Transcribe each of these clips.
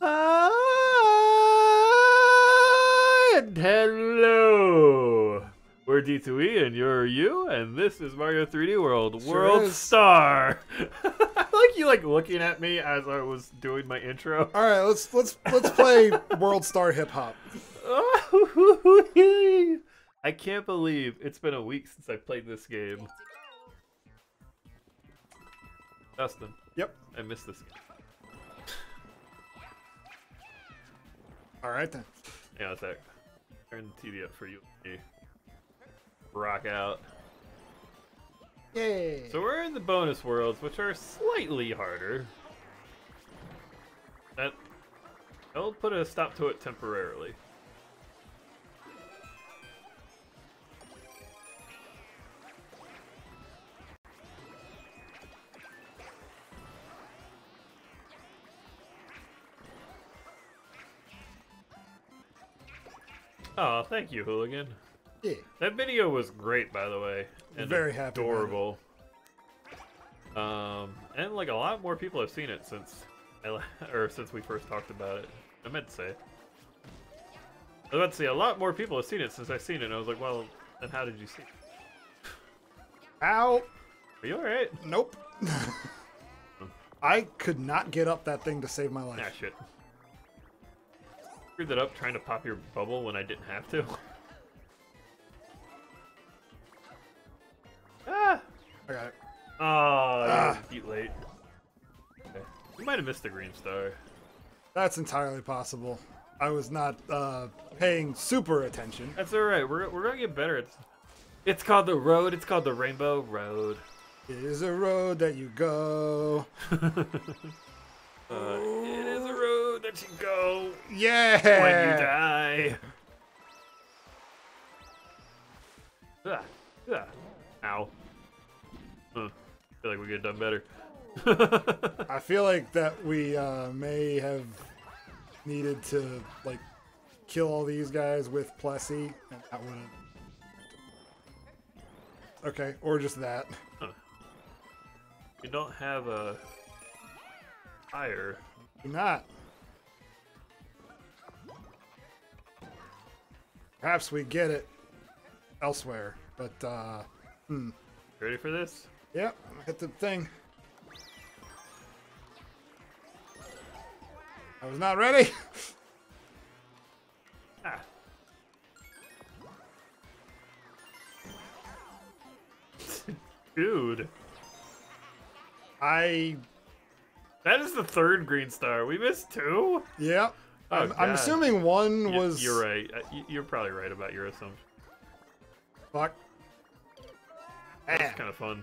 And hello! We're D2E and you're you, and this is Mario 3D World Sure World is. Star. I like you like looking at me as I was doing my intro. All right, let's let's let's play World Star Hip Hop. I can't believe it's been a week since I played this game. Dustin, Yep. I missed this game. All right then. Yeah, it's that. Turn the TV up for you. Rock out. Yay. So we're in the bonus worlds, which are slightly harder. That I'll put a stop to it temporarily. Oh, thank you, Hooligan. yeah. That video was great, by the way. And Very happy. Adorable. Um, and like a lot more people have seen it since, I, or since we first talked about it. I meant to say. I was about to say a lot more people have seen it since I've seen it. And I was like, well, then how did you see it? Ow. Are you all right? Nope. I could not get up that thing to save my Ah, life. shit. Screwed that up trying to pop your bubble when I didn't have to. ah! I got it. Oh, you Ah. beat late. Okay. You might have missed the green star. That's entirely possible. I was not uh, paying super attention. That's all right. We're we're gonna get better. It's it's called the road. It's called the Rainbow Road. It is a road that you go. Uh, a you go Yeah. when you die. Ah, ah. Ow. Huh. feel like we could have done better. I feel like that we uh, may have needed to like kill all these guys with Plessie, and that would have. Okay, or just that. you don't have a fire. Do not. Perhaps we get it elsewhere, but uh, hmm. Ready for this? Yep, hit the thing. I was not ready. Ah. Dude, I that is the third green star. We missed two. yep. Oh, I'm, I'm assuming one Y- was You're right. Uh, You're probably right about your assumption. Fuck. It's Ah, kind of fun.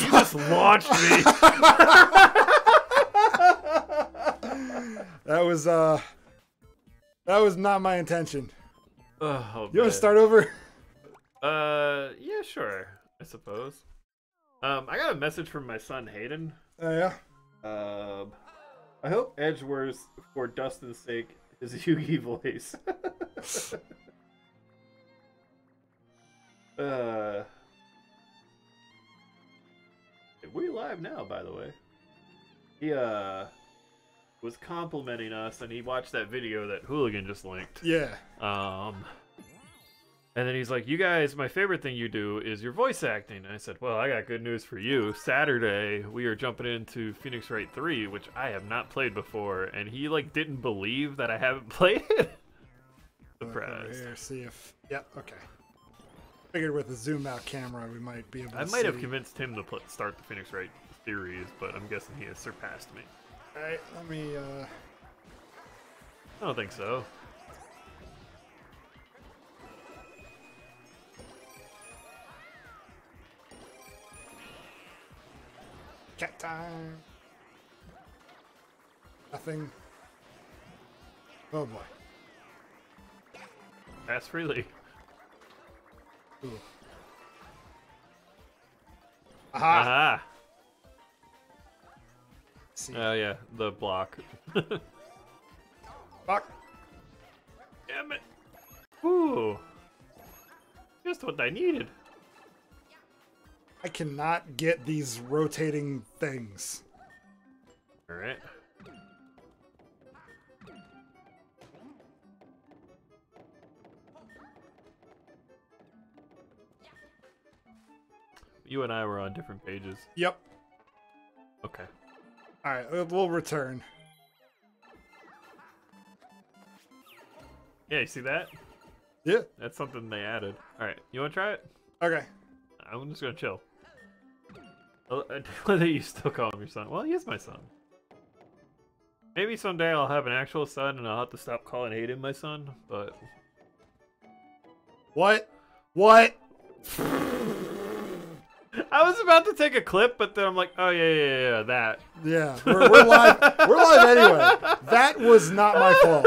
You just launched me. that was uh, that was not my intention. oh, You want to start over? Uh, yeah, sure. I suppose. Um, I got a message from my son Hayden. Oh yeah. Um, I hope Edgeworth's, for Dustin's sake, his Yugi voice. uh, we live now, by the way. He uh was complimenting us, and he watched that video that Hooligan just linked. Yeah. Um, and then he's like, "You guys, my favorite thing you do is your voice acting." And I said, "Well, I got good news for you. Saturday we are jumping into Phoenix Wright 3, which I have not played before." And he like didn't believe that I haven't played it. Surprised. here, see if. Yep. Okay. Figured with a zoom out camera we might be able. to I might have convinced him to pl- start the Phoenix Wright series, but I'm guessing he has surpassed me. All right. Let me. uh I don't think so. Cat time. Nothing. Oh boy. Pass freely. Ooh. Aha. Aha! see. Oh yeah, the block. Fuck. Damn it! Ooh, just what I needed. I cannot get these rotating things. All right. You and I were on different pages. Yep. Okay. All right, we'll- return. Yeah, you see that? Yeah. That's something they added. All right, you want to try it? Okay. I'm just gonna chill. Whether you still call him your son? Well, he is my son. Maybe someday I'll have an actual son and I'll have to stop calling Aiden my son. But What? What? I was about to take a clip, but then I'm like, oh yeah, yeah, yeah, yeah that. Yeah, we're, we're live. We're live anyway. That was not my fault.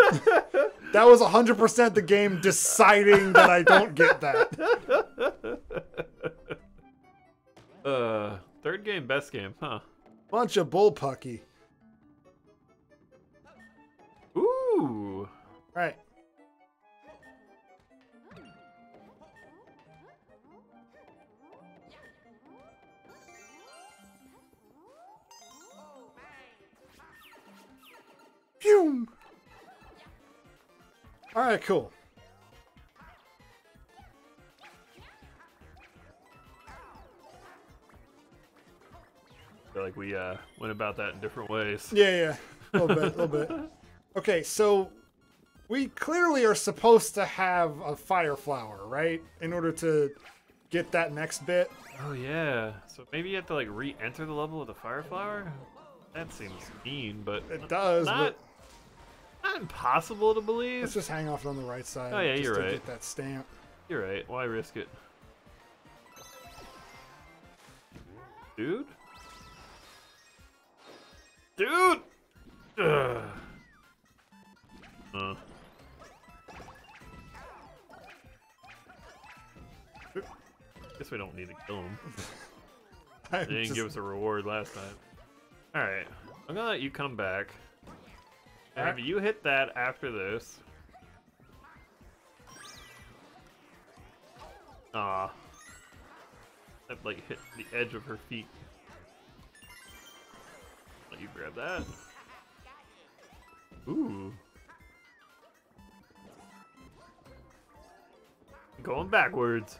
That was 100% the game deciding that I don't get that. Uh, third game, best game, huh? Bunch of bullpucky. Ooh. Right. Phew. All right, cool. Feel like we uh went about that in different ways. Yeah, yeah, a little bit, a little bit. Okay, so we clearly are supposed to have a fire flower, right? In order to get that next bit. Oh yeah. So maybe you have to like re-enter the level with a fire flower. That seems mean, but It does, not but not impossible to believe. let's just hang off on the right side. Oh, yeah, just you're right. Get that stamp. You're right. Why risk it? Dude? Dude! Ugh. Uh. Guess we don't need to kill him. I'm They didn't just- give us a reward last time. Alright. I'm gonna let you come back. And Alright. you hit that after this. Aw. That like hit the edge of her feet. Let you grab that. Ooh. Going backwards.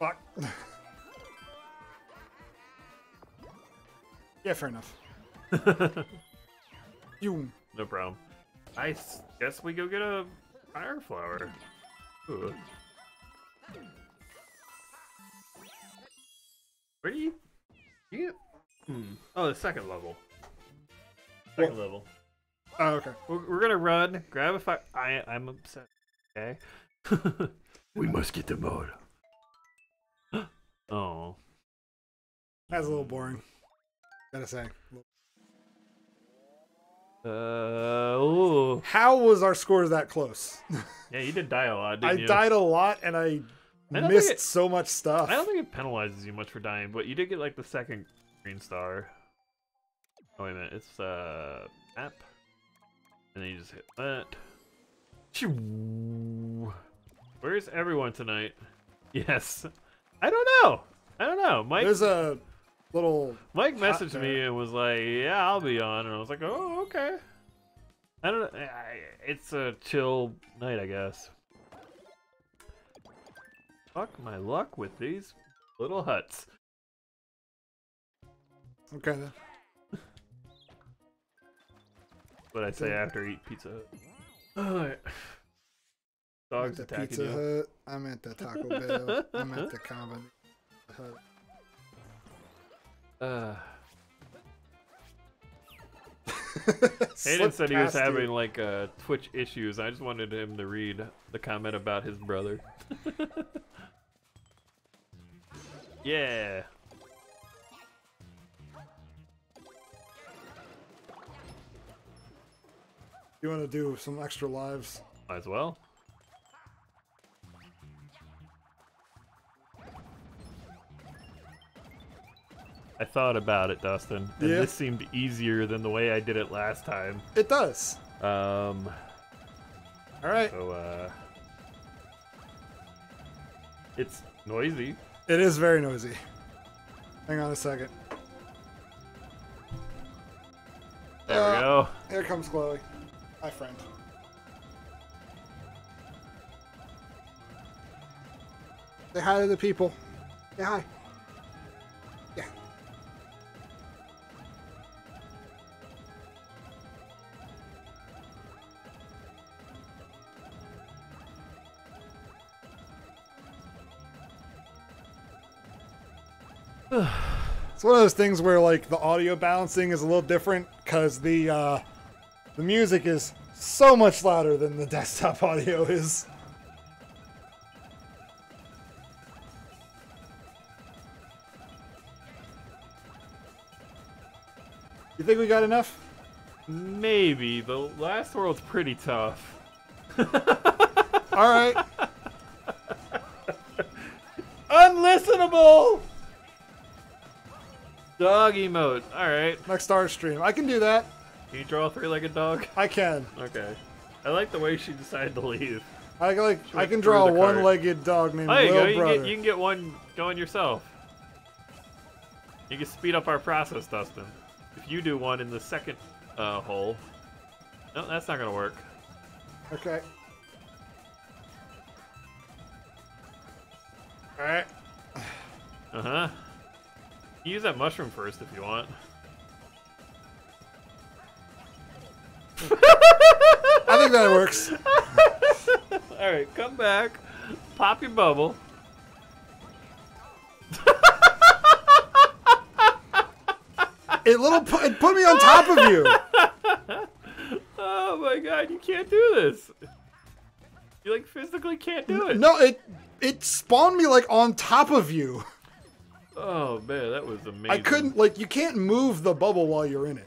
Fuck. yeah, fair enough. You. No problem. I s- guess we go get a fire flower. Ooh. Where do you? You? Hmm. Oh, the second level. Second level. Oh, okay. We're, we're gonna run. Grab a fire. I I'm upset. Okay. we must get the mode. oh. That's a little boring. Gotta say. Uh. Ooh. How was our scores that close? Yeah, you did die a lot, I didn't you? died a lot and I, I don't think missed it- so much stuff. I don't think it penalizes you much for dying, but you did get like the second green star. Oh wait a minute, it's uh map, and then you just hit that. Where's everyone tonight? Yes, I don't know. I don't know. Mike There's a little. Mike messaged me and was like, "Yeah, I'll be on," and I was like, "Oh, okay." I don't know. It's a chill night, I guess. Fuck my luck with these little huts. Okay then. What I say after I eat pizza. Hut. Alright. Dogs the attacking Pizza you. Hut. I'm at the Taco Bell. I'm at the Common Hut. Uh, Hayden said he was past you. having like uh, Twitch issues. I just wanted him to read the comment about his brother. yeah. You want to do some extra lives? Might as well. Thought about it, Dustin, and Yeah? this seemed easier than the way I did it last time. It does. Um, All right. so uh, It's noisy. It is very noisy. Hang on a second. There Uh, we go. Here comes Chloe. Hi, friend. Say hi to the people. Say hi. It's one of those things where like the audio balancing is a little different because the uh, the music is so much louder than the desktop audio is. You think we got enough? Maybe. The last world's pretty tough. All right. Unlistenable! Dog emote. Alright. Next star stream. I can do that. Can you draw a three-legged dog? I can. Okay. I like the way she decided to leave. I can, like. I can draw a one-legged dog named Oh, you go. You can, Brother. get, you can get one going yourself. You can speed up our process, Dustin. If you do one in the second uh, hole. No, that's not gonna work. Okay. All right. Uh huh. You use that mushroom first if you want. I think that works. All right, come back. Pop your bubble. It little pu- it put me on top of you. Oh my god, you can't do this. You like physically can't do it. No, it it spawned me like on top of you. Oh man, that was amazing. I couldn't like you can't move the bubble while you're in it.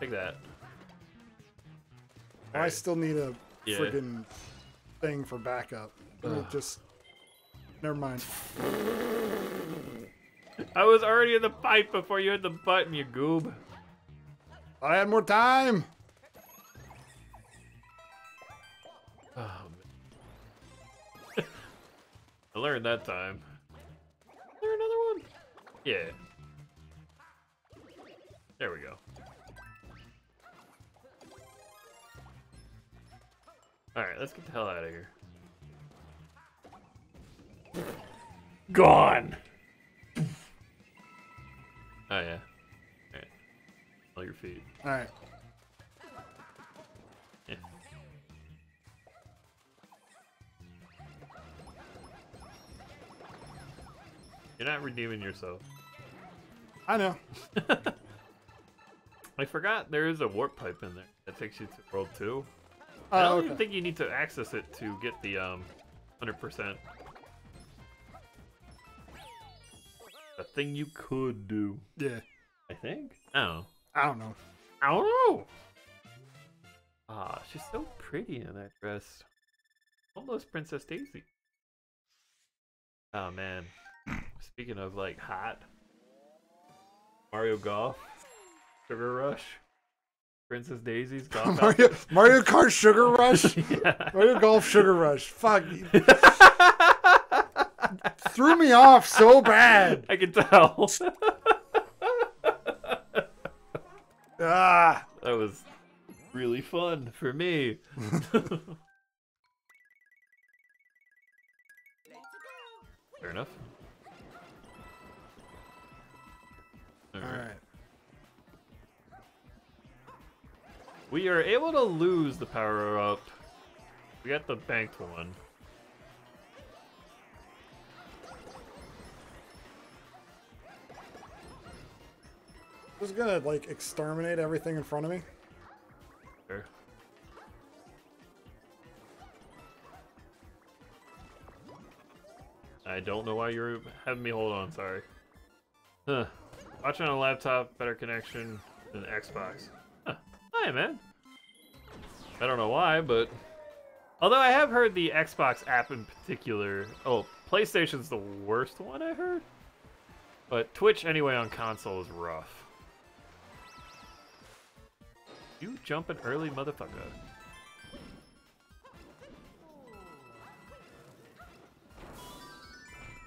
Take that. I Alright. still need a Yeah. freaking thing for backup. Ugh. just never mind. I was already in the pipe before you hit the button, you goob. I had more time. Oh, man. I learned that time. Yeah. There we go. Alright, let's get the hell out of here. Gone! Oh yeah. Alright. All your feet. All right. Yeah. You're not redeeming yourself. I know. I forgot there is a warp pipe in there that takes you to World 2. I Oh, don't okay. even think you need to access it to get the um 100%. A thing you could do, Yeah. I think. Oh. I don't know. I don't know. Ah, she's so pretty in that dress. Almost Princess Daisy. Oh man. Speaking of like hot, Mario Golf, Sugar Rush, Princess Daisy's golf. Mario Mario Kart Sugar Rush. yeah. Mario Golf Sugar Rush. Fuck. Threw me off so bad. I can tell. Ah. that was really fun for me. Fair enough. All right. We are able to lose the power up. We got the banked one. Just gonna like exterminate everything in front of me. Sure. I don't know why you're having me hold on, sorry. Huh. Watching on a laptop, better connection than Xbox. Huh. Hi, man. I don't know why, but... Although I have heard the Xbox app in particular... Oh, PlayStation's the worst one I heard? But Twitch, anyway, on console is rough. You jumping early, motherfucker.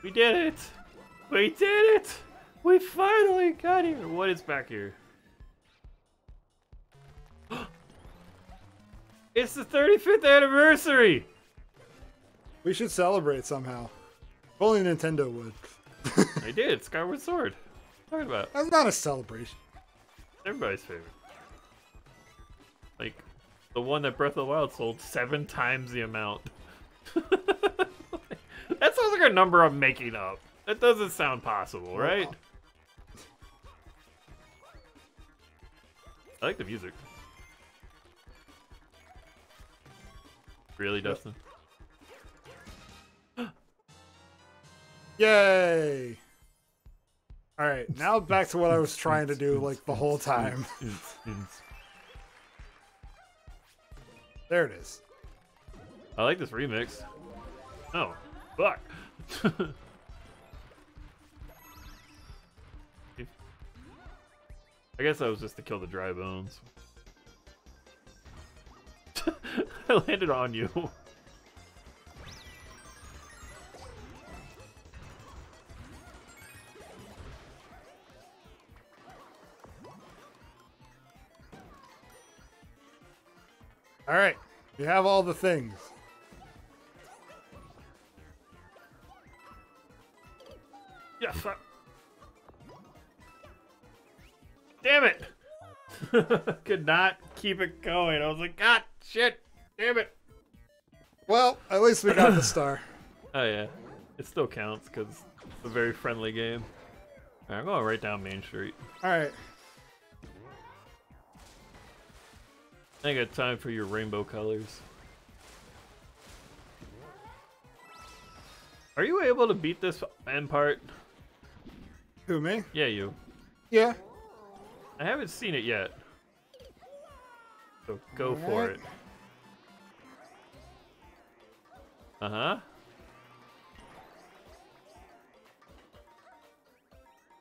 We did it! We did it! We finally got here! What is back here? it's the 35th anniversary! We should celebrate somehow. If only Nintendo would. They did, Skyward Sword. What are you talking about? That's not a celebration. Everybody's favorite. Like, the one that Breath of the Wild sold seven times the amount. that sounds like a number I'm making up. That doesn't sound possible, right? I like the music. Really, Dustin? Yay! All right, now back to what I was trying to do like the whole time. There it is. I like this remix. Oh, fuck. I guess that was just to kill the dry bones. I landed on you. All right, you have all the things. Yes. I... Damn it! Could not keep it going. I was like, God, shit, damn it. Well, at least we got the star. Oh yeah, it still counts because it's a very friendly game. Alright, I'm going right down Main Street. All right. I got time for your rainbow colors. Are you able to beat this end part? Who me? Yeah, you. Yeah. I haven't seen it yet. So go for it. Uh huh.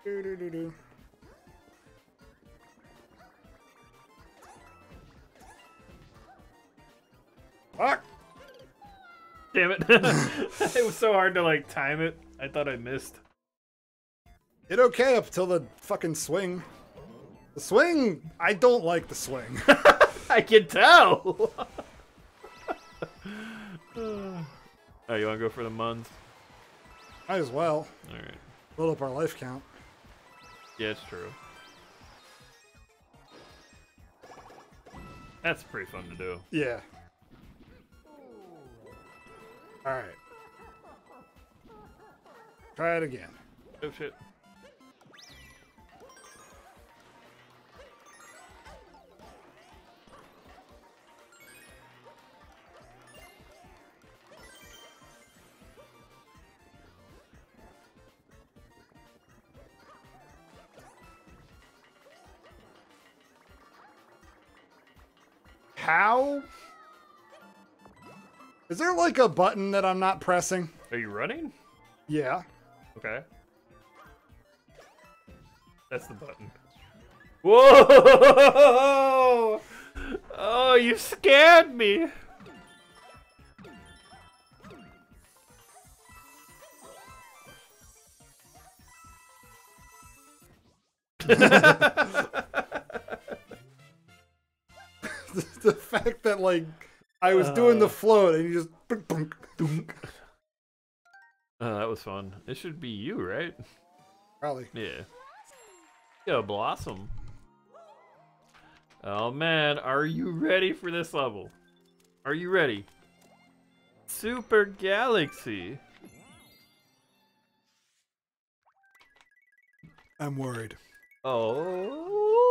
Do, do, do, do. Fuck! Damn it. it was so hard to like time it. I thought I missed. Did okay up till the fucking swing. The swing, I don't like the swing. I can tell. oh, you want to go for the month? Might as well All right. build up our life count. Yeah, it's true. That's pretty fun to do. Yeah. All right. Try it again. Oh shit. How? Is there like a button that I'm not pressing? Are you running? Yeah. Okay. That's the button. Whoa! Oh, you scared me. the fact that like I was doing the uh. float and you just bunk, bunk, dunk. Oh, that was fun. It should be you, right? probably. Yeah. Yo, Blossom. Oh man, are you ready for this level? Are you ready? Super Galaxy. I'm worried. Oh.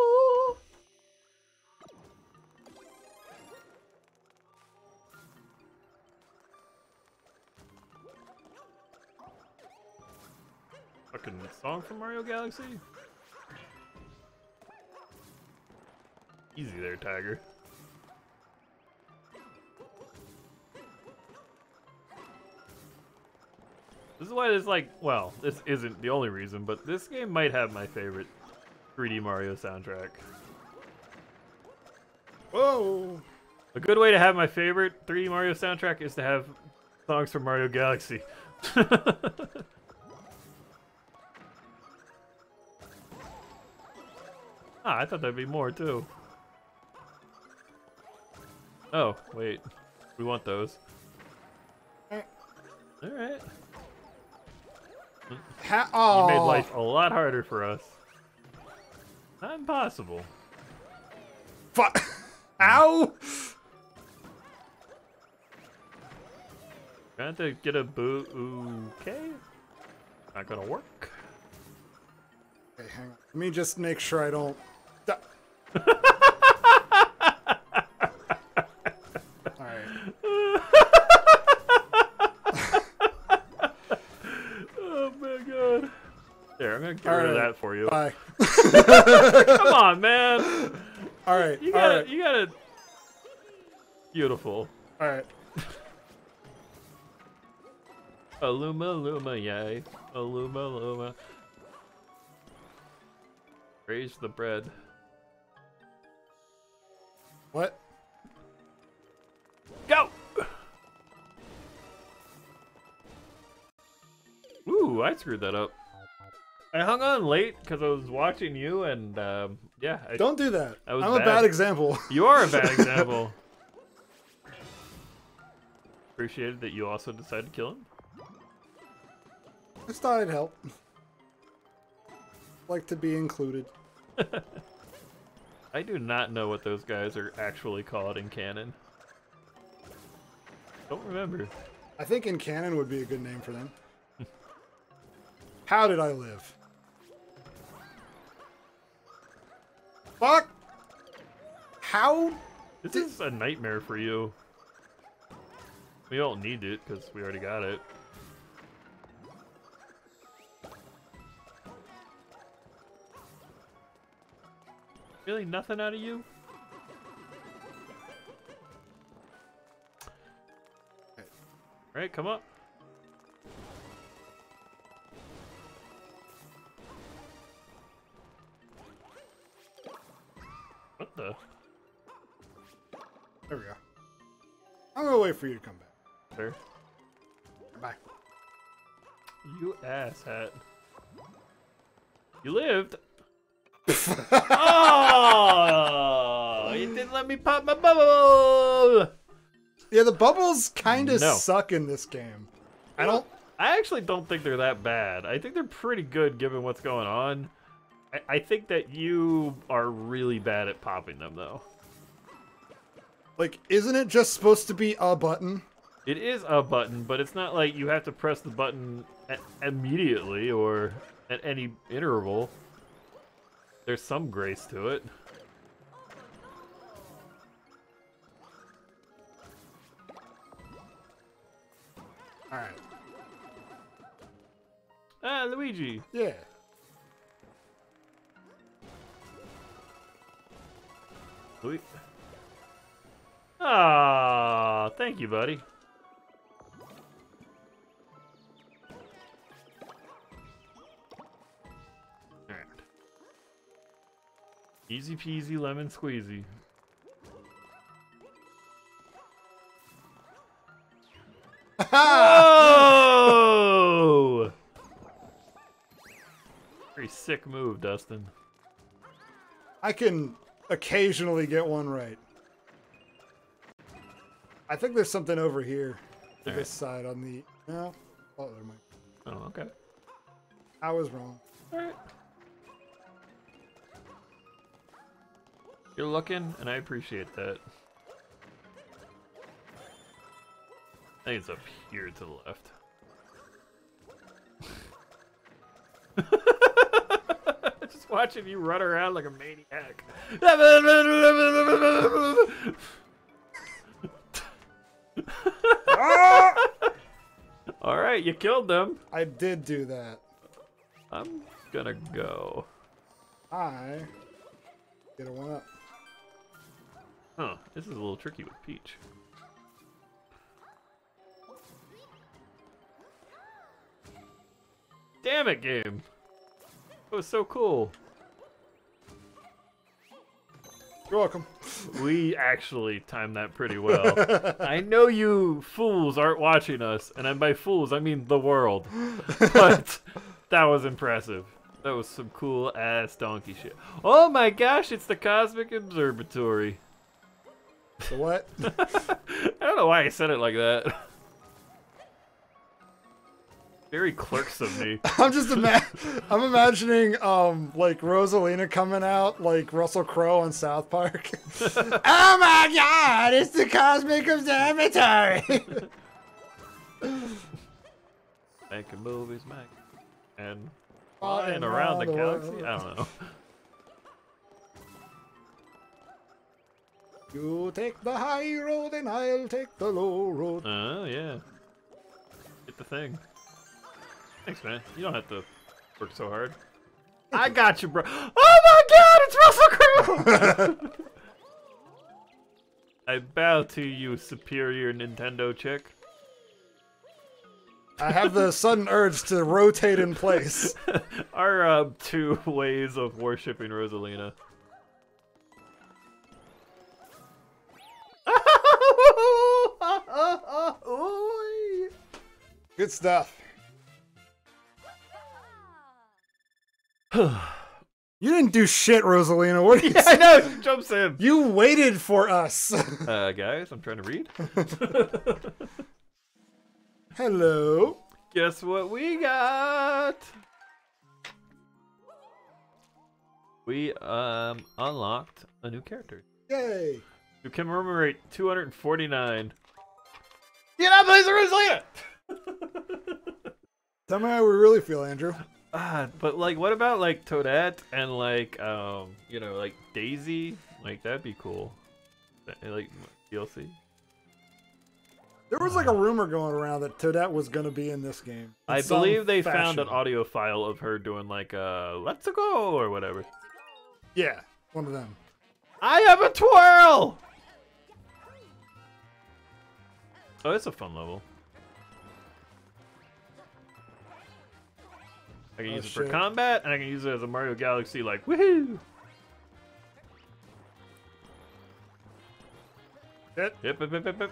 Fucking song from Mario Galaxy? Easy there, Tiger. This is why it's like, well, this isn't the only reason, but this game might have my favorite 3D Mario soundtrack. Whoa. A good way to have my favorite 3D Mario soundtrack is to have songs from Mario Galaxy. Ah, I thought there'd be more too. Oh, wait. We want those. Eh. Alright. Ha- You oh, made life a lot harder for us. Not impossible. Fuck. Ow! Trying to get a boo. Okay. Not gonna work. Okay, hang on. Let me just make sure I don't. Rid of that for you. Bye. Come on, man. All right. You gotta, right. you gotta. Beautiful. All right. Aluma, luma, yay. Aluma, luma. Raise the bread. What? Go! Ooh, I screwed that up. I hung on late because I was watching you, and um, yeah, I, Don't do that. Was I'm a bad. example. you are a bad example. Appreciated that you also decided to kill him. Just thought I'd help. Like to be included. I do not know what those guys are actually called in canon. Don't remember. I think in canon would be a good name for them. How did I live? Fuck! How? This is a nightmare for you. We don't need it because we already got it. Really, nothing out of you? Alright, come up. I'm wait for you to come back. Sir? Bye. You asshat. You lived. oh, you didn't let me pop my bubble. Yeah, the bubbles kind of No. suck in this game. I don't. I actually don't think they're that bad. I think they're pretty good given what's going on. I, I think that you are really bad at popping them, though. Like, isn't it just supposed to be a button? It is a button, but it's not like you have to press the button immediately or at any interval. There's some grace to it. Alright. Ah, Luigi. Yeah. Lui- Ah, thank you, buddy. Easy peasy lemon squeezy. Oh! Very sick move, Dustin. I can occasionally get one right. I think there's something over here. To this side on the. No. Oh, there might. Oh, okay. I was wrong. Alright. You're looking, and I appreciate that. I think it's up here to the left. Just watching you run around like a maniac. Alright, you killed them. I did do that. I'm gonna go. I get a one up. Huh, this is a little tricky with Peach. Damn it, game. That was so cool. You're welcome. We actually timed that pretty well. I know you fools aren't watching us, and by fools, I mean the world. But that was impressive. That was some cool ass donkey shit. Oh my gosh, it's the Cosmic Observatory. So what? I don't know why I said it like that. Very clerks of me. I'm just ima- I'm imagining um like Rosalina coming out like Russell Crowe on South Park. oh my god, it's the Cosmic Observatory. Making movies, Mac. And Flying flying around the the galaxy? world. I don't know. you take the high road and I'll take the low road. Oh, yeah. Get the thing. Thanks, man. You don't have to work so hard. I got you, bro. Oh my god, it's Russell Crowe! I bow to you, superior Nintendo chick. I have the sudden urge to rotate in place. Our uh, two ways of worshipping Rosalina. Good stuff. You didn't do shit, Rosalina. What are you I know, she jumps in. You waited for us. Uh, guys, I'm trying to read. Hello. Guess what we got? We um unlocked a new character. Yay. You commemorate 249. Get up, please, Rosalina! Tell me how we really feel, Andrew. Ah, but like, what about like Toadette and like um, you know, like Daisy? Like that'd be cool. Like DLC. There was like a rumor going around that Toadette was going to be in this game. in I believe they found an audio file of her doing like uh, "Let's go" or whatever. Yeah, one of them. I have a twirl. Oh, it's a fun level. I can Oh, use it for combat, and I can use it as a Mario Galaxy, like woohoo! Hit. Yep, yep,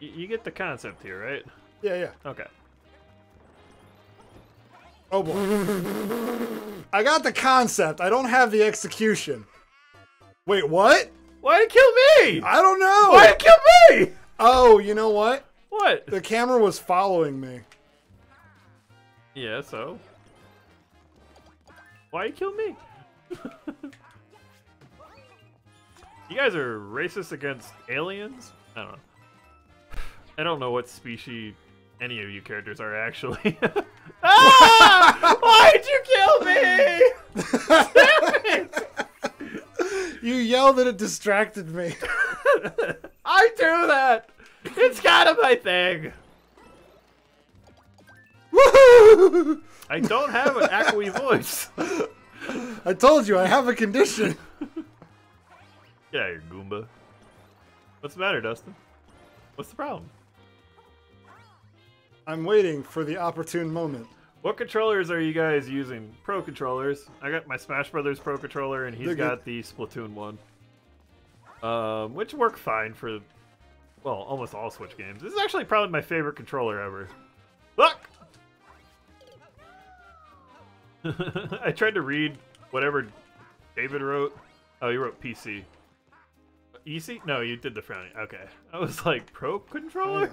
you get the concept here, right? Yeah, yeah. Okay. Oh boy. I got the concept. I don't have the execution. Wait, what? Why'd it kill me? I don't know. Why'd it kill me? Oh, you know what? What? The camera was following me. Yeah, so. Why you kill me? you guys are racist against aliens? I don't know. I don't know what species any of you characters are actually. ah! Why'd you kill me? You yelled and it distracted me. I do that. It's kind of my thing. Woohoo! I don't have an echoey voice. I told you I have a condition. Get out of here, Goomba. What's the matter, Dustin? What's the problem? I'm waiting for the opportune moment. What controllers are you guys using? Pro controllers. I got my Smash Brothers Pro controller, and he's got the Splatoon one, um, which work fine for, well, almost all Switch games. This is actually probably my favorite controller ever. Look. I tried to read whatever David wrote. Oh, you wrote PC. EC? No, you did the frowning. Okay. I was like, Pro controller?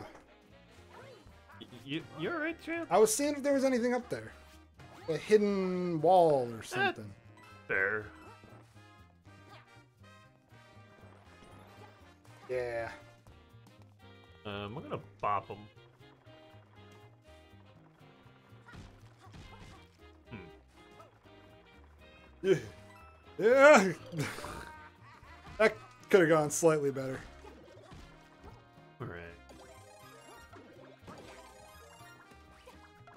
Y- You, you alright, champ? I was seeing if there was anything up there. A hidden wall or something. There. Yeah. Um, I'm gonna bop him. Yeah. Yeah. that could have gone slightly better. Alright.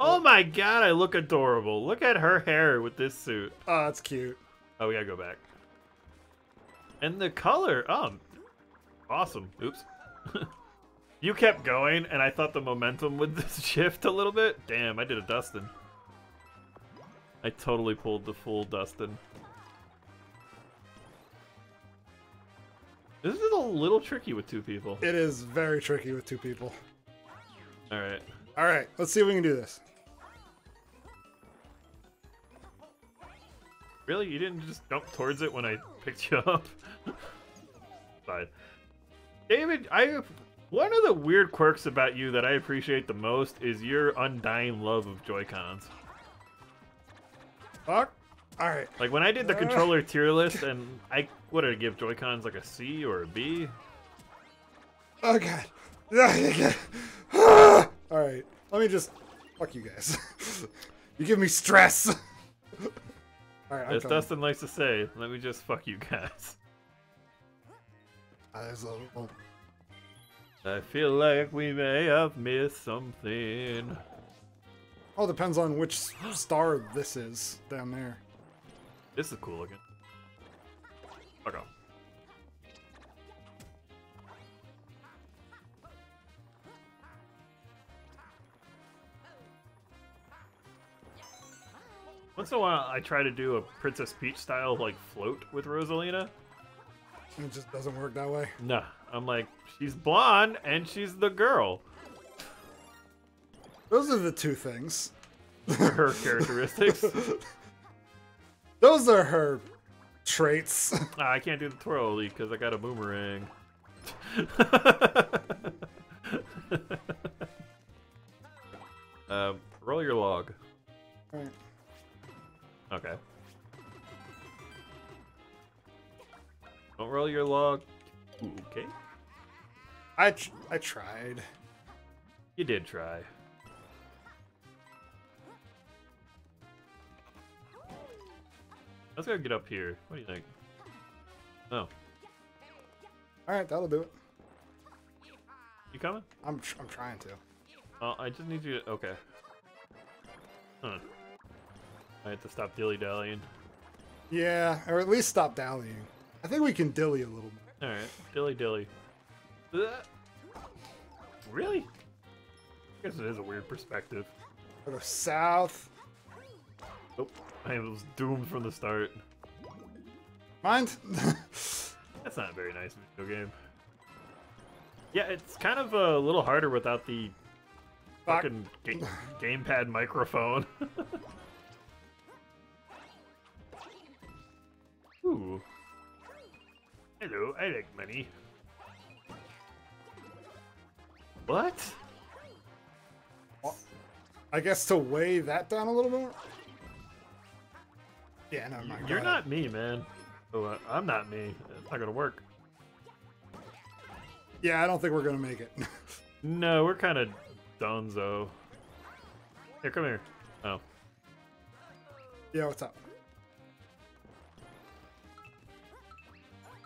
Oh, oh my god, I look adorable. Look at her hair with this suit. Oh, that's cute. Oh, we gotta go back. And the color, oh, awesome. Oops. you kept going, and I thought the momentum would shift a little bit. Damn, I did a Dustin. I totally pulled the full Dustin. This is a little tricky with two people. It is very tricky with two people. All right. All right, let's see if we can do this. Really? You didn't just jump towards it when I picked you up? Fine. David, I one of the weird quirks about you that I appreciate the most is your undying love of Joy-Cons. Fuck. All right. Like when I did the Uh. controller tier list, and I what did I give Joy-Cons like a C or a B? Oh god. All right. Let me just fuck you guys. you give me stress. All right. As coming. Dustin likes to say, let me just fuck you guys. There's a little- I feel like we may have missed something. Oh, depends on which star this is down there. This is cool looking. Fuck off. Once in a while, I try to do a Princess Peach style like float with Rosalina. It just doesn't work that way. Nah, I'm like, she's blonde and she's the girl. Those are the two things. Her characteristics. Those are her traits. Ah, I can't do the twirly because I got a boomerang. um, roll your log. Alright. Okay. Don't roll your log. Ooh, Okay. I tr- I tried. You did try. Let's go get up here. What do you think? Oh, All right, that'll do it. you coming? I'm tr- I'm trying to. Oh, I just need you to. Okay. Huh. I have to stop dilly dallying. Yeah, or at least stop dallying. I think we can dilly a little more. Alright, dilly dilly. Ugh. Really? I guess it is a weird perspective. Go to south. Nope. I was doomed from the start. Mind? That's not a very nice video game. Yeah, it's kind of a little harder without the Fuck. fucking ga- gamepad microphone. Ooh. Hello, I like money. What? I guess to weigh that down a little more. Yeah, mind. go You're not me, man. Oh, uh, I'm not me. It's not gonna work. Yeah, I don't think we're gonna make it. No, we're kind of donezo. Here, come here. Oh. yeah, what's up?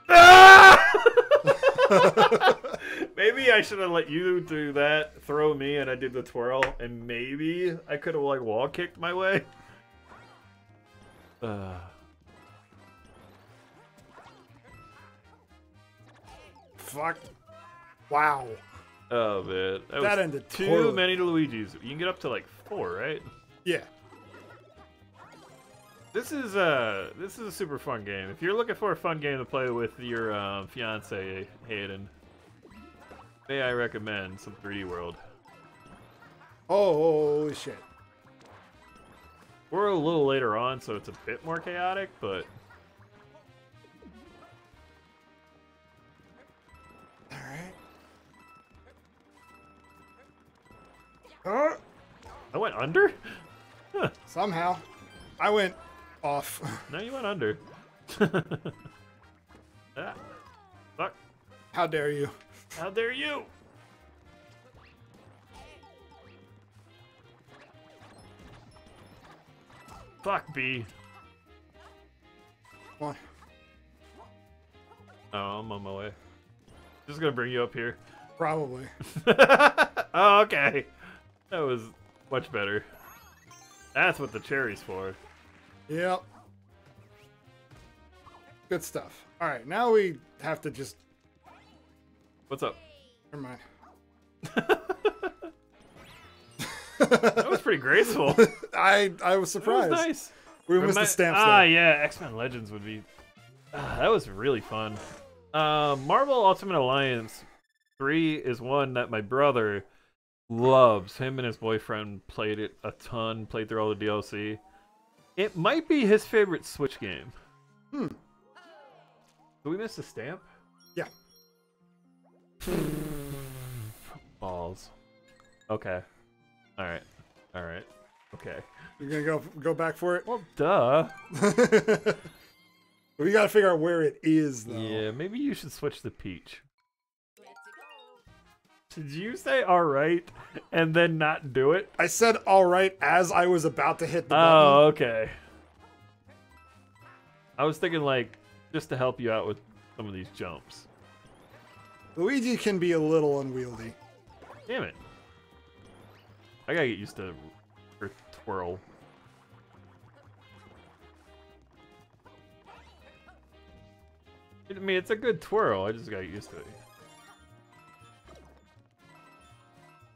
maybe I should have let you do that, throw me, and I did the twirl, and maybe I could have like wall kicked my way. Uh, Fuck. Wow. oh man, that, That was ended too poorly. many to Luigi's. You can get up to like four, right? Yeah. This is uh this is a super fun game. If you're looking for a fun game to play with your um, fiance Hayden, may I recommend some 3D World. Oh, holy shit. We're a little later on, so it's a bit more chaotic, but All right. Oh, I went under. Huh. somehow, I went off. No, you went under. ah, fuck! How dare you? How dare you? Fuck B. On. Oh, I'm on my way. Just gonna bring you up here. Probably. oh, okay. That was much better. That's what the cherry's for. Yep. Good stuff. All right, now we have to just. What's up? Never mind. That was pretty graceful. I I was That was surprised. nice. We missed the stamp. Ah, though. yeah, X Men Legends would be. Ah, that was really fun. Uh, Marvel Ultimate Alliance 3 is one that my brother loves. Him and his boyfriend played it a ton, played through all the DLC. It might be his favorite Switch game. Hmm. Did we miss the stamp? Yeah. Balls. Okay. All right. All right. Okay. You're gonna go go back for it. Well, duh. we gotta figure out where it is, though. Yeah, maybe you should switch the peach. Did you say all right and then not do it? I said all right as I was about to hit the button. Oh, okay. I was thinking like just to help you out with some of these jumps. Luigi can be a little unwieldy. Damn it. I gotta get used to her twirl. I mean, it's a good twirl. I just got used to it.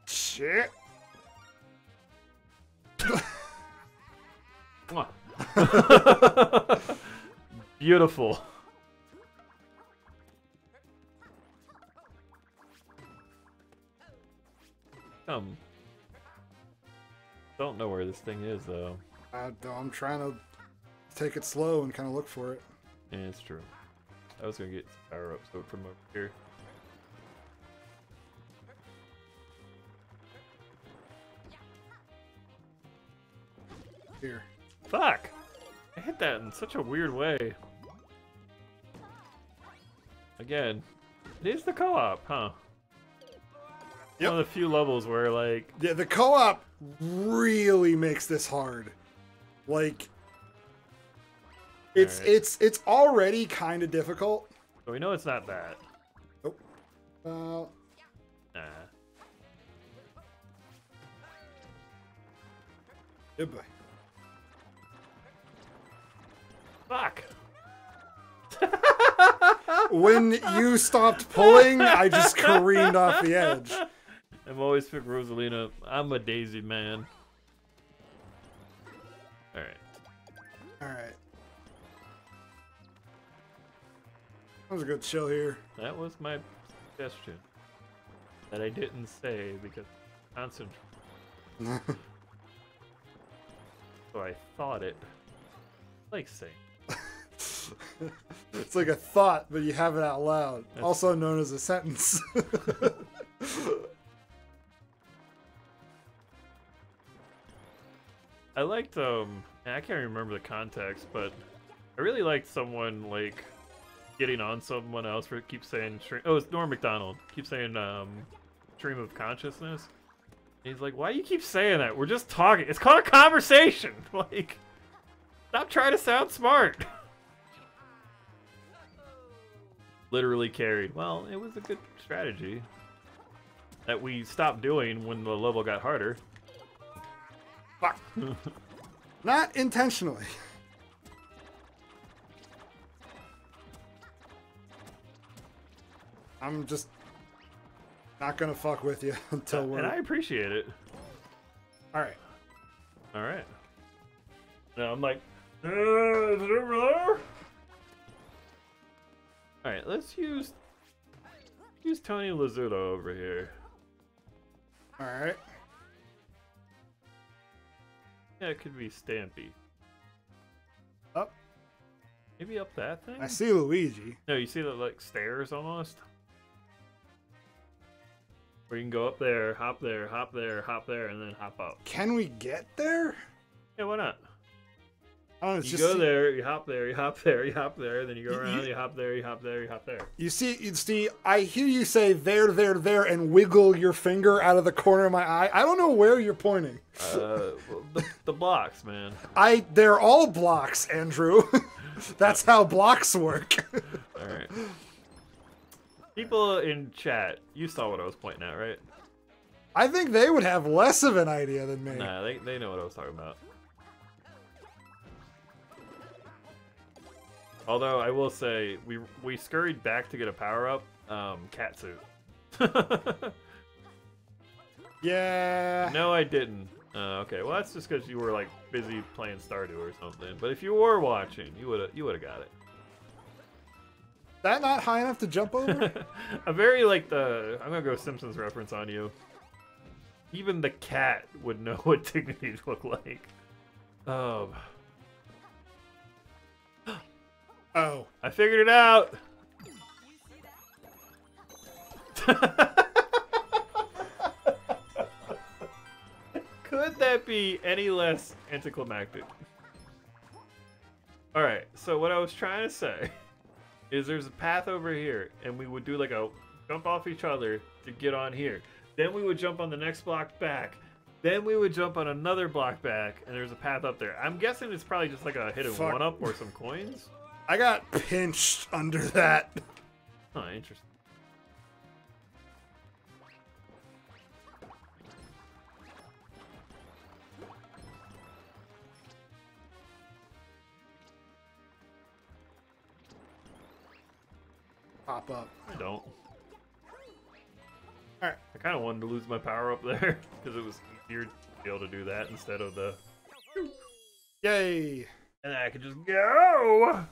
Shit. Beautiful. Um, don't know where this thing is though. I, I'm trying to take it slow and kind of look for it. Yeah, it's true. I was gonna get some power ups from over here. Here. Fuck! I hit that in such a weird way. Again, it is the co-op, huh? Yep. One of the few levels where like Yeah, the co-op really makes this hard. Like it's Alright. it's it's already kind of difficult. so we know it's not that. Uh, Nah. good boy. Fuck! When you stopped pulling, I just careened off the edge. I've always picked Rosalina. I'm a Daisy man. Alright. All right. That was a good show here. That was my suggestion. That I didn't say because concentrate. So I thought it. Like saying. it's like a thought, but you have it out loud. That's- Also known as a sentence. I liked um and I can't remember the context, but I really liked someone like getting on someone else for keep saying oh it's Norm Macdonald. Keep saying um stream of consciousness. He's like, why do you keep saying that? We're just talking. It's called a conversation. Like stop trying to sound smart. Literally carried. Well, it was a good strategy that we stopped doing when the level got harder. Fuck. Not intentionally. I'm just not gonna fuck with you until we're. and I appreciate it. All right. All right. Now I'm like, uh, is it over there? All right, let's use use Tony Lazzuto over here. All right. Yeah, it could be Stampy. Up. Maybe up that thing. I see Luigi. No, you see the like stairs almost. Where you can go up there, hop there, hop there, hop there, and then hop up. Can we get there? Yeah, why not? Know. It's You go there, you hop there, you hop there, you hop there, then you go around, you- you hop there, you hop there, you hop there. You see, you see, I hear you say there, there, there, and wiggle your finger out of the corner of my eye. I don't know where you're pointing. Uh, the, the blocks, man. I, they're all blocks, Andrew. That's how blocks work. All right. People in chat, you saw what I was pointing at, right? I think they would have less of an idea than me. Nah, they, they know what I was talking about. Although I will say, we we scurried back to get a power up, um, cat suit. Yeah. no, I didn't. Uh, okay, well that's just because you were like busy playing Stardew or something. But if you were watching, you would have you would have got it. That not high enough to jump over? a very like the I'm gonna go Simpsons reference on you. Even the cat would know what dignities look like. Um, Oh. I figured it out. Could that be any less anticlimactic? Alright, so what I was trying to say is there's a path over here, and we would do like a jump off each other to get on here. Then we would jump on the next block back. Then we would jump on another block back, and there's a path up there. I'm guessing it's probably just like a hidden Fuck. one up or some coins. I got pinched under that. Huh, interesting. Pop up. I don't. Alright. I kind of wanted to lose my power up there because it was easier to be able to do that instead of the. Yay. And then I could just go.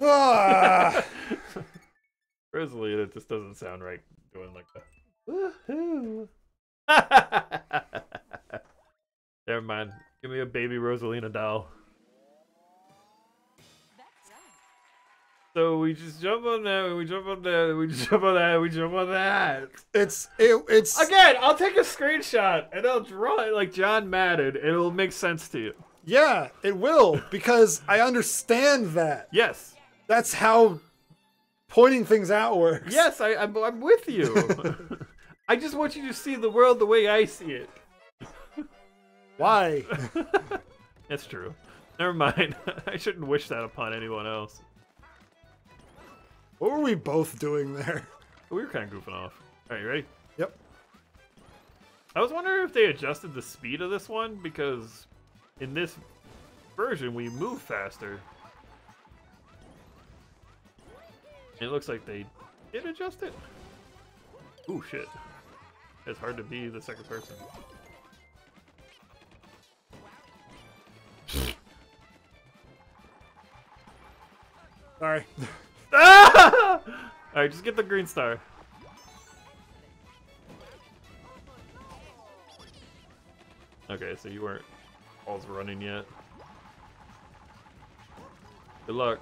Ah. Rosalie, it just doesn't sound right doing like a woohoo. Never mind. Give me a baby Rosalina doll. So we just jump on that, we jump on that, we jump on that, we jump on that. it's it, it's Again, I'll take a screenshot and I'll draw it like John Madden, and it'll make sense to you. Yeah, it will because I understand that. Yes, That's how pointing things out works. yes, I, I'm, I'm with you. I just want you to see the world the way I see it. Why? That's true. Never mind. I shouldn't wish that upon anyone else. what were we both doing there? We were kind of goofing off. All right, you ready? Yep. I was wondering if they adjusted the speed of this one because in this version we move faster. It looks like they did adjust it. Ooh, shit. It's hard to be the second person. Sorry. Ah! Alright, just get the green star. Okay, so you weren't balls running yet. Good luck.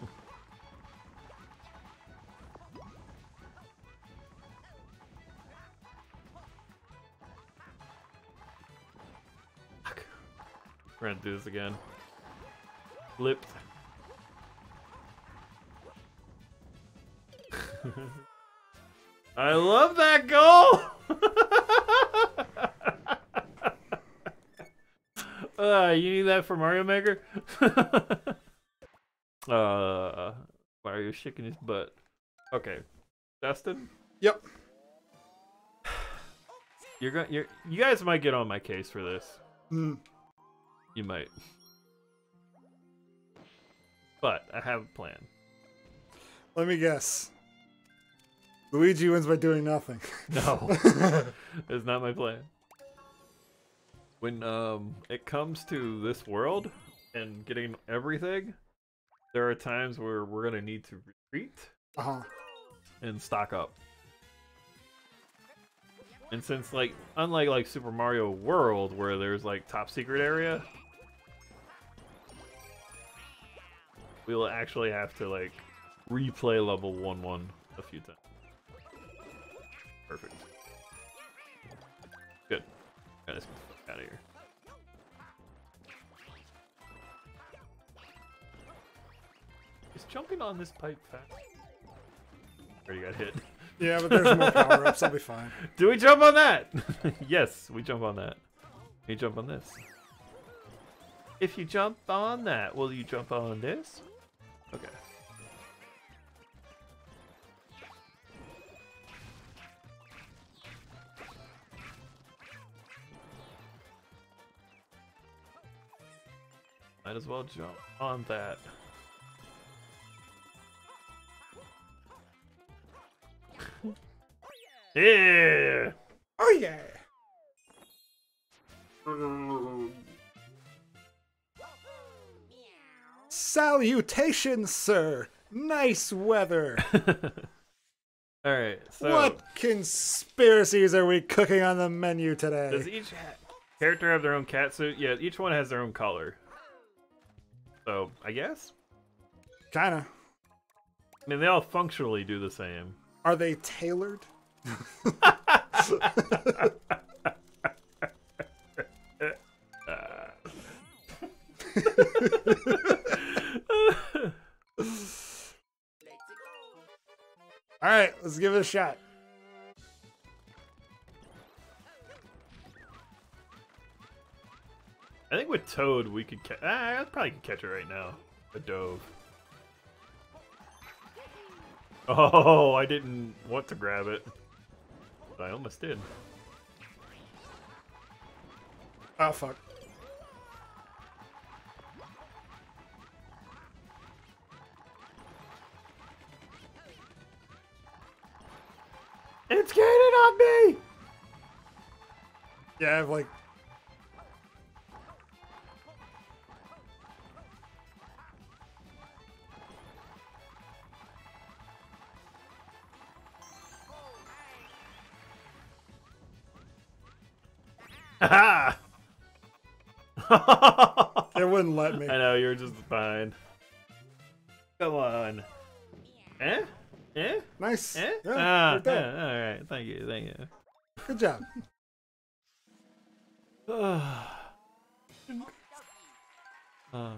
We're gonna do this again. Flipped. I love that goal. uh, you need that for Mario Maker? uh, Mario shaking his butt. Okay, Dustin, Yep. you're gonna You're you guys might get on my case for this. Hmm. You might, but I have a plan. Let me guess. Luigi wins by doing nothing. No, that's not my plan. When um it comes to this world and getting everything, there are times where we're gonna need to retreat Uh huh. and stock up. And since like unlike like Super Mario World where there's like top secret area, we'll actually have to like replay level 1 1 a few times. Out of here. Is jumping on this pipe fast? Already got hit. Yeah, but there's more power ups. I'll be fine. Do we jump on that? yes, we jump on that. You jump on this. If you jump on that, will you jump on this? Okay. Might as well jump on that. yeah! Oh yeah. Salutations, sir. Nice weather. All right. So what conspiracies are we cooking on the menu today? does each character have their own cat suit? Yeah, each one has their own color. So I guess. Kinda. I mean, they all functionally do the same. Are they tailored? All right, let's give it a shot. I think with Toad we could catch. Ah, I probably could catch it right now. A dove. Oh, I didn't want to grab it. But I almost did. Oh fuck. It's gaining on me! Yeah, I have like it wouldn't let me. I know, you're just fine. Come on. Eh? Eh? Nice. Eh? Yeah, ah, yeah, alright. Thank you, thank you. Good job. Uh,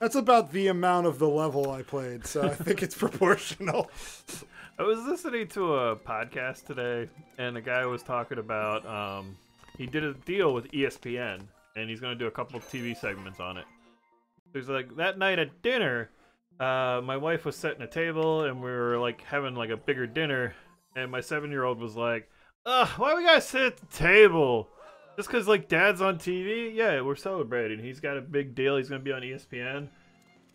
That's about the amount of the level I played, so I think it's proportional. I was listening to a podcast today, and a guy was talking about um, he did a deal with ESPN, and he's going to do a couple TV segments on it. He's like that night at dinner, uh, my wife was setting a table, and we were like having like a bigger dinner, and my seven-year-old was like, "Ugh, why we gotta sit at the table? Just because like Dad's on TV? Yeah, we're celebrating. He's got a big deal. He's gonna be on ESPN."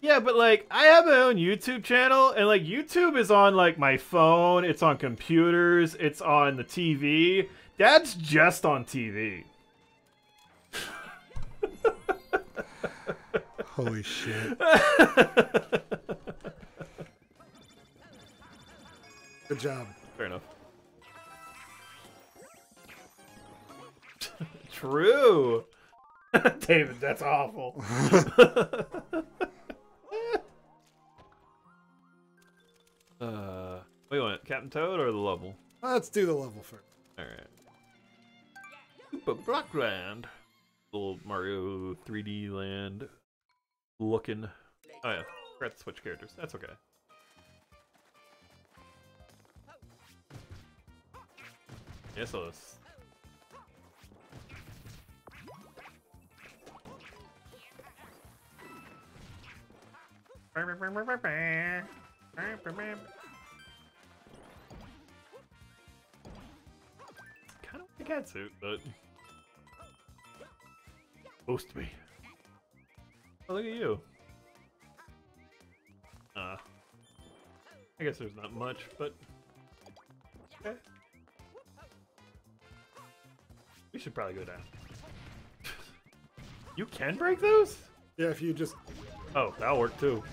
Yeah, but like I have my own YouTube channel and like YouTube is on like my phone, it's on computers, it's on the TV. Dad's just on TV. Holy shit. Good job. Fair enough. True. David, that's awful. Uh, what do you want, Captain Toad or the level? Let's do the level first. All right. Super Blockland. Little Mario 3D land looking. Oh yeah, forgot to switch characters. That's okay. Yes, let's. Kind of like a cat suit, but supposed to be. Oh, look at you. Uh, I guess there's not much, but okay. We should probably go down. you can break those? Yeah, if you just Oh, that'll work too.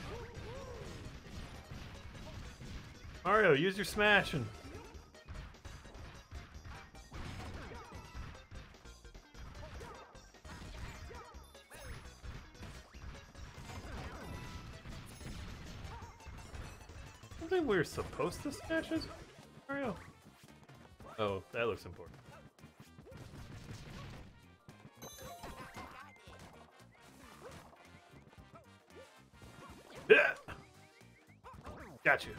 Mario, use your smash and. I think we were supposed to smash this, Mario. Oh, that looks important. Yeah. Got you.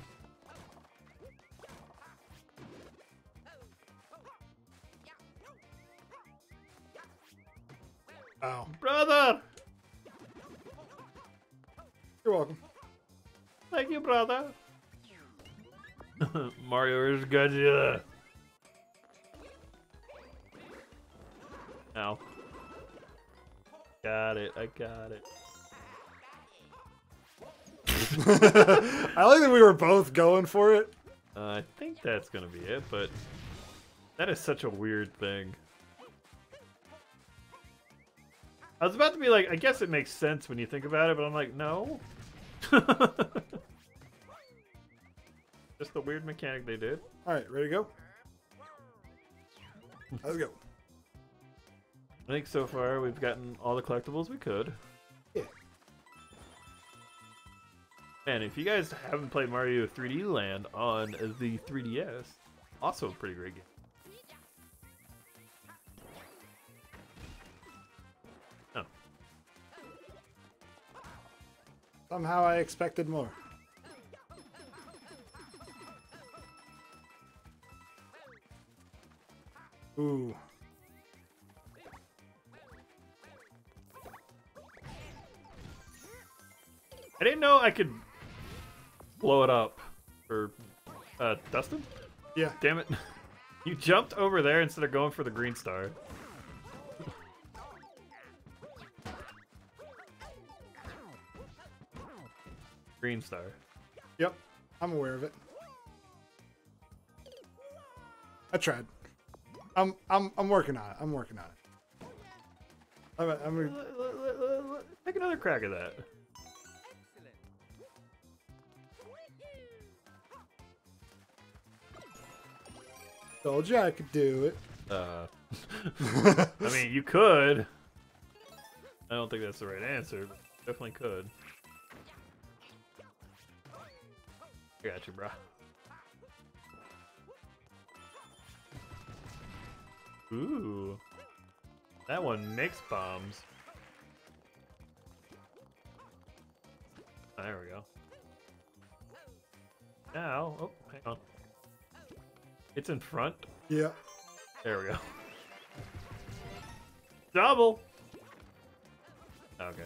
Brother. Mario is Godzilla. Ow. Got it, I got it. I like that we were both going for it. Uh, I think that's gonna be it, but that is such a weird thing. I was about to be like, I guess it makes sense when you think about it, but I'm like, no. Just the weird mechanic they did. All right, ready to go? Let's go. I think so far we've gotten all the collectibles we could. Yeah. And if you guys haven't played Mario 3D Land on the 3DS, also a pretty great game. Oh, Somehow I expected more. Ooh. I didn't know I could blow it up. Or, uh, Dustin? Yeah. Damn it. You jumped over there instead of going for the green star. Green star. Yep. I'm aware of it. I tried. I'm I'm I'm working on it. I'm working on it. I'm, I'm Take another crack at that. told you I could do it. Uh, I mean, you could. I don't think that's the right answer, but definitely could. I got you, bro. Ooh. That one makes bombs. There we go. Now, oh, hang on. It's in front. Yeah. There we go. Double. Okay.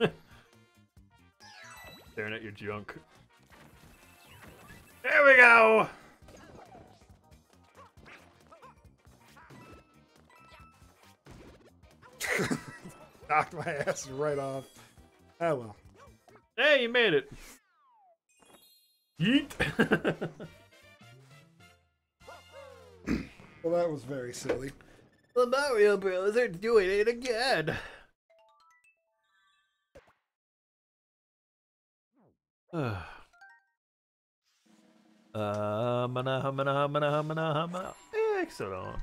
Staring at your junk. There we go. Knocked my ass right off. Oh well. Hey, you made it. Yeet. Well, that was very silly. the Mario Bros are doing it again. Uh, mana, mana, mana, mana, mana. Excellent.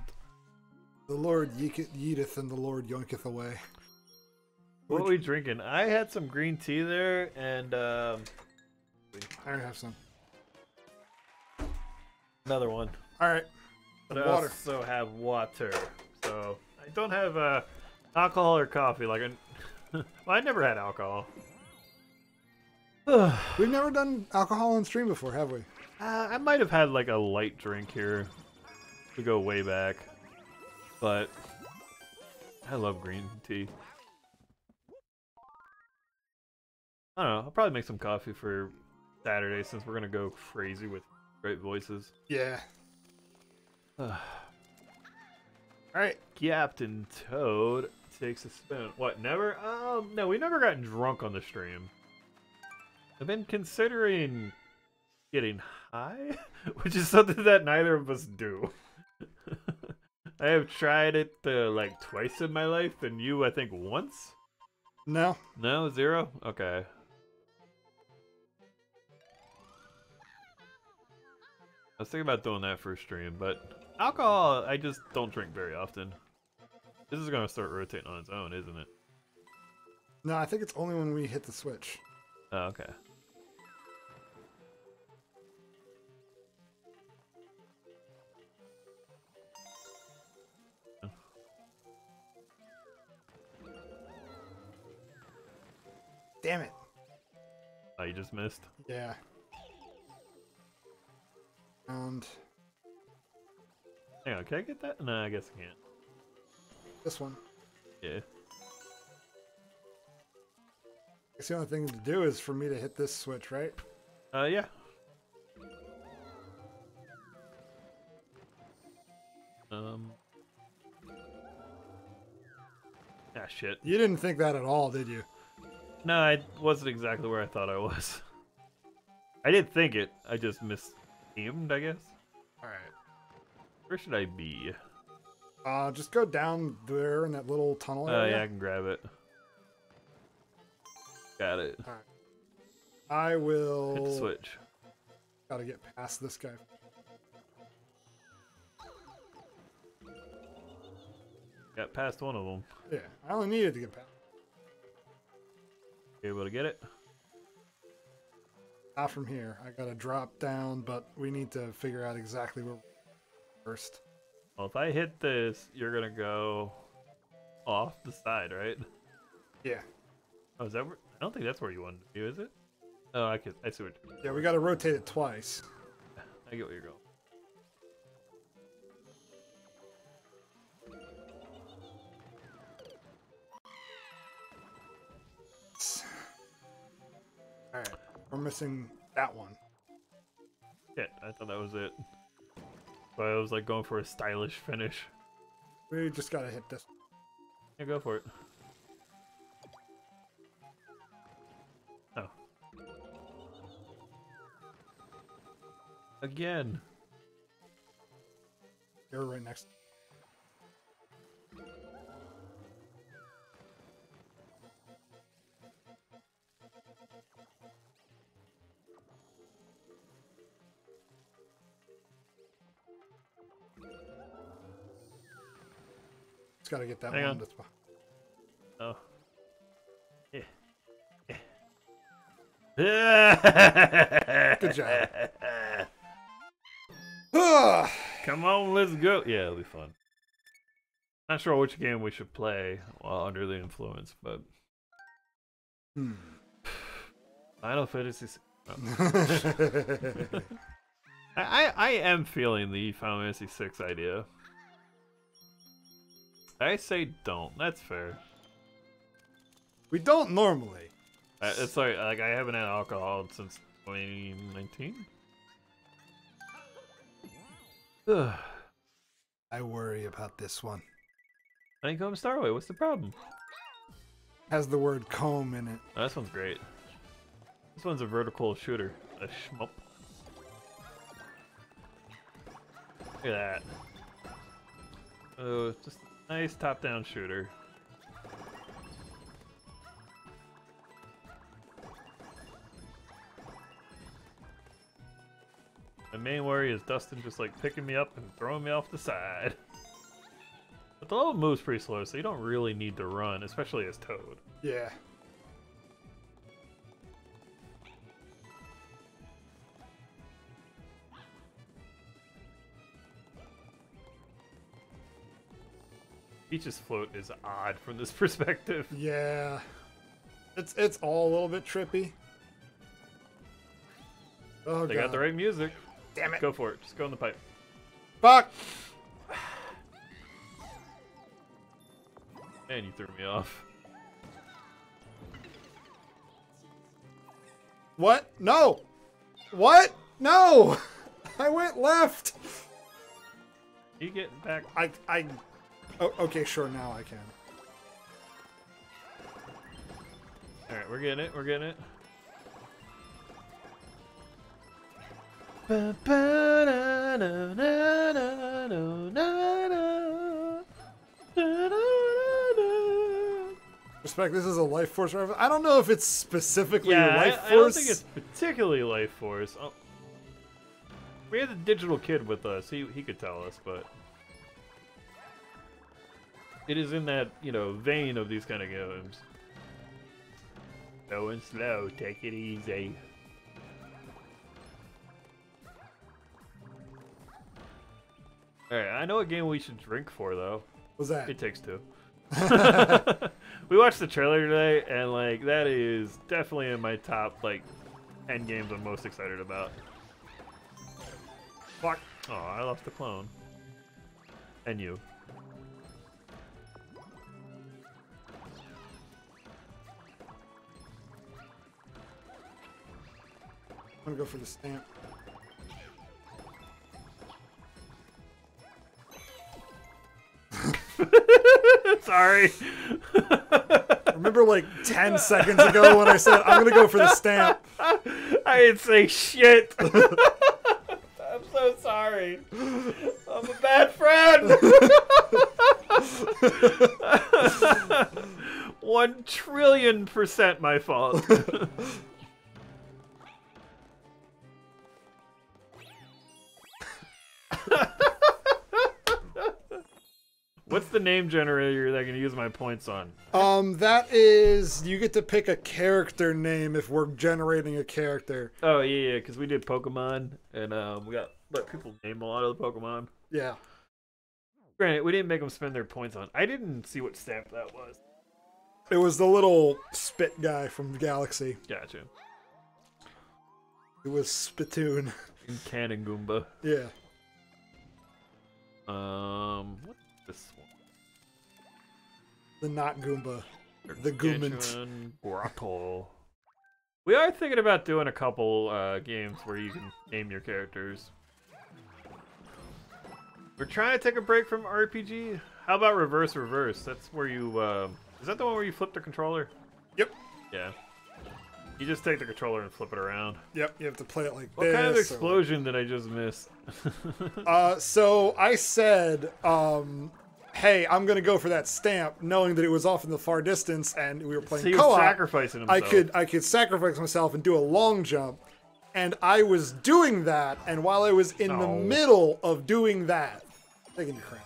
The Lord yeeteth and the Lord yonketh away. What are we drinking? I had some green tea there, and um, I have some. another one. All right. But I Water. also have water. So I don't have uh, alcohol or coffee. Like, I, well, I never had alcohol. We've never done alcohol on stream before, have we? I might have had like a light drink here. To go way back, but I love green tea. I don't know. I'll probably make some coffee for Saturday since we're gonna go crazy with great voices. Yeah. All right. Captain Toad takes a spin. What? Never? Um, no, we never got drunk on the stream. I've been considering getting high, which is something that neither of us do. I have tried it uh, like twice in my life, and you, I think, once. No. No, zero. Okay. I was thinking about doing that for a stream, but alcohol, I just don't drink very often. This is gonna start rotating on its own, isn't it? No, I think it's only when we hit the switch. Oh, okay. Damn it. Oh, you just missed. Yeah. And Hang on, can I get that? No, I guess I can't. this one. Yeah. It's the only thing to do is for me to hit this switch, right? Uh, yeah. Um. Ah, shit. You didn't think that at all, did you? No, I wasn't exactly where I thought I was. I didn't think it. I just misaimed, I guess. All right. Where should I be? Uh, just go down there in that little tunnel Oh, area. yeah, I can grab it. Got it. I will. Hit switch. Gotta get past this guy. Got past one of them. Yeah, I only needed to get past. You able to get it? Not from here. I gotta drop down, but we need to figure out exactly where first. Well, if I hit this, you're gonna go off the side, right? Yeah. Oh, is that where? I don't think that's where you wanted to be, is it? Oh, I could. I see what. You're, Yeah, we gotta rotate it twice. I get where you're going. Alright. We're missing that one. Shit, I thought that was it. But I was like going for a stylish finish. We just gotta hit this. Yeah, go for it. Oh. Again. You're right next. Just gotta get that Hang one. on. That's fine. Oh. Yeah. Good job. Come on, let's go. Yeah, it'll be fun. Not sure which game we should play while under the influence, but hmm. Final Fantasy. I I am feeling the Final Fantasy six idea. I say don't. That's fair. we don't normally. I, it's like like I haven't had alcohol since 2019. Ugh. I worry about this one. Honeycomb Starway. What's the problem? Has the word comb in it. Oh, this one's great. This one's a vertical shooter. A shmup. Look at that. Oh, just nice top-down shooter. My main worry is Dustin just like picking me up and throwing me off the side. But the level moves pretty slow, so you don't really need to run, especially as Toad. Yeah. Peach's float is odd from this perspective. Yeah. It's it's all a little bit trippy. Oh They god. got the right music. Damn it. Go for it. Just go in the pipe. Fuck. And you threw me off. What? No. What? No. I went left. You getting back? I I Oh, okay, sure, now I can. Alright, we're getting it. We're getting it. Respect, this is a Life Force reference. I don't know if it's specifically Yeah, Life I, Force. I don't think it's particularly Life Force. Oh, we had the digital kid with us. He he could tell us, but it is in that you know vein of these kind of games. Going slow, take it easy. Alright, I know a game we should drink for though. Was that? It takes two. we watched the trailer today, and like that is definitely in my top like ten games I'm most excited about. Fuck! Oh, I lost the clone. And you. I'm gonna go for the stamp. Sorry. Remember like 10 seconds ago when I said I'm gonna go for the stamp? I didn't say shit. I'm so sorry. I'm a bad friend. One trillion percent my fault. What's the name generator that I can use my points on? Um, that is you get to pick a character name if we're generating a character. Oh yeah, yeah, because we did Pokemon, and um, we got let people name a lot of the Pokemon. Yeah. Granted, we didn't make them spend their points on. I didn't see what stamp that was. It was the little spit guy from the Galaxy. Gotcha. It was Spittoon. And Cannon Goomba. yeah. Um, what's this one? The not Goomba. The Goomant. Gargantuan We are thinking about doing a couple uh, games where you can name your characters. We're trying to take a break from RPG. How about reverse reverse? That's where you. Uh, is that the one where you flip the controller? Yep. Yeah. You just take the controller and flip it around. Yep. You have to play it like What this. kind of or- explosion did I just miss? Uh, so I said, um, "Hey, I'm gonna go for that stamp," knowing that it was off in the far distance and we were playing he was co-op. sacrificing himself. I could I could sacrifice myself and do a long jump, and I was doing that. And while I was in the middle of doing that, taking your crap.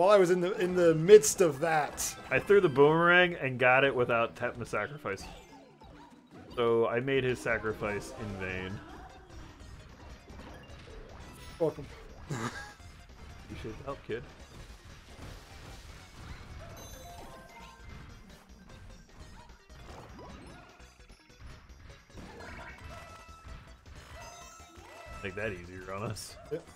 While I was in the in the midst of that, I threw the boomerang and got it without tapping the sacrifice. So I made his sacrifice in vain. welcome. You should help, kid. Make that easier on us. Yep.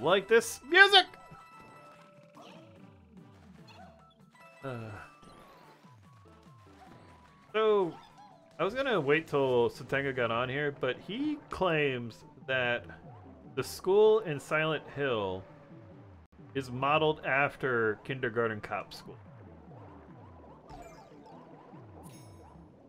Like this music. Uh, so, I was gonna wait till Satenga got on here, but he claims that the school in Silent Hill is modeled after Kindergarten Cop School.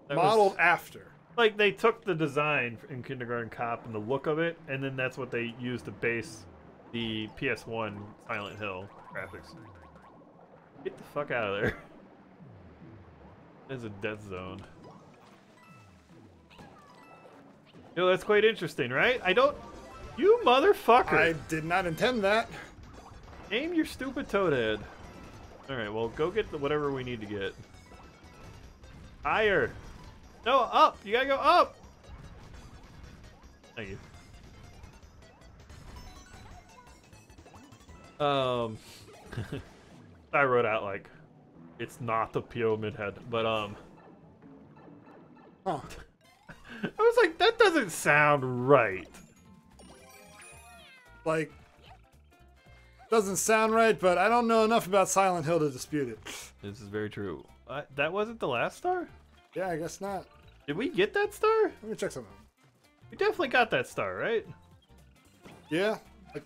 That was- Modeled after. like they took the design in Kindergarten Cop and the look of it, and then that's what they used to base the PS1 Silent Hill graphics. Get the fuck out of there. There's a death zone. Yo, that's quite interesting, right? I don't. You motherfucker! I did not intend that. Aim your stupid toad head. Alright, well, go get the, whatever we need to get. Higher! No, up! You gotta go up! Thank you. Um, I wrote out like, it's not the pyramid head, but um, Huh. I was like, that doesn't sound right. Like, doesn't sound right, but I don't know enough about Silent Hill to dispute it. This is very true. Uh, that wasn't the last star? Yeah, I guess not. Did we get that star? Let me check something. We definitely got that star, right? Yeah, I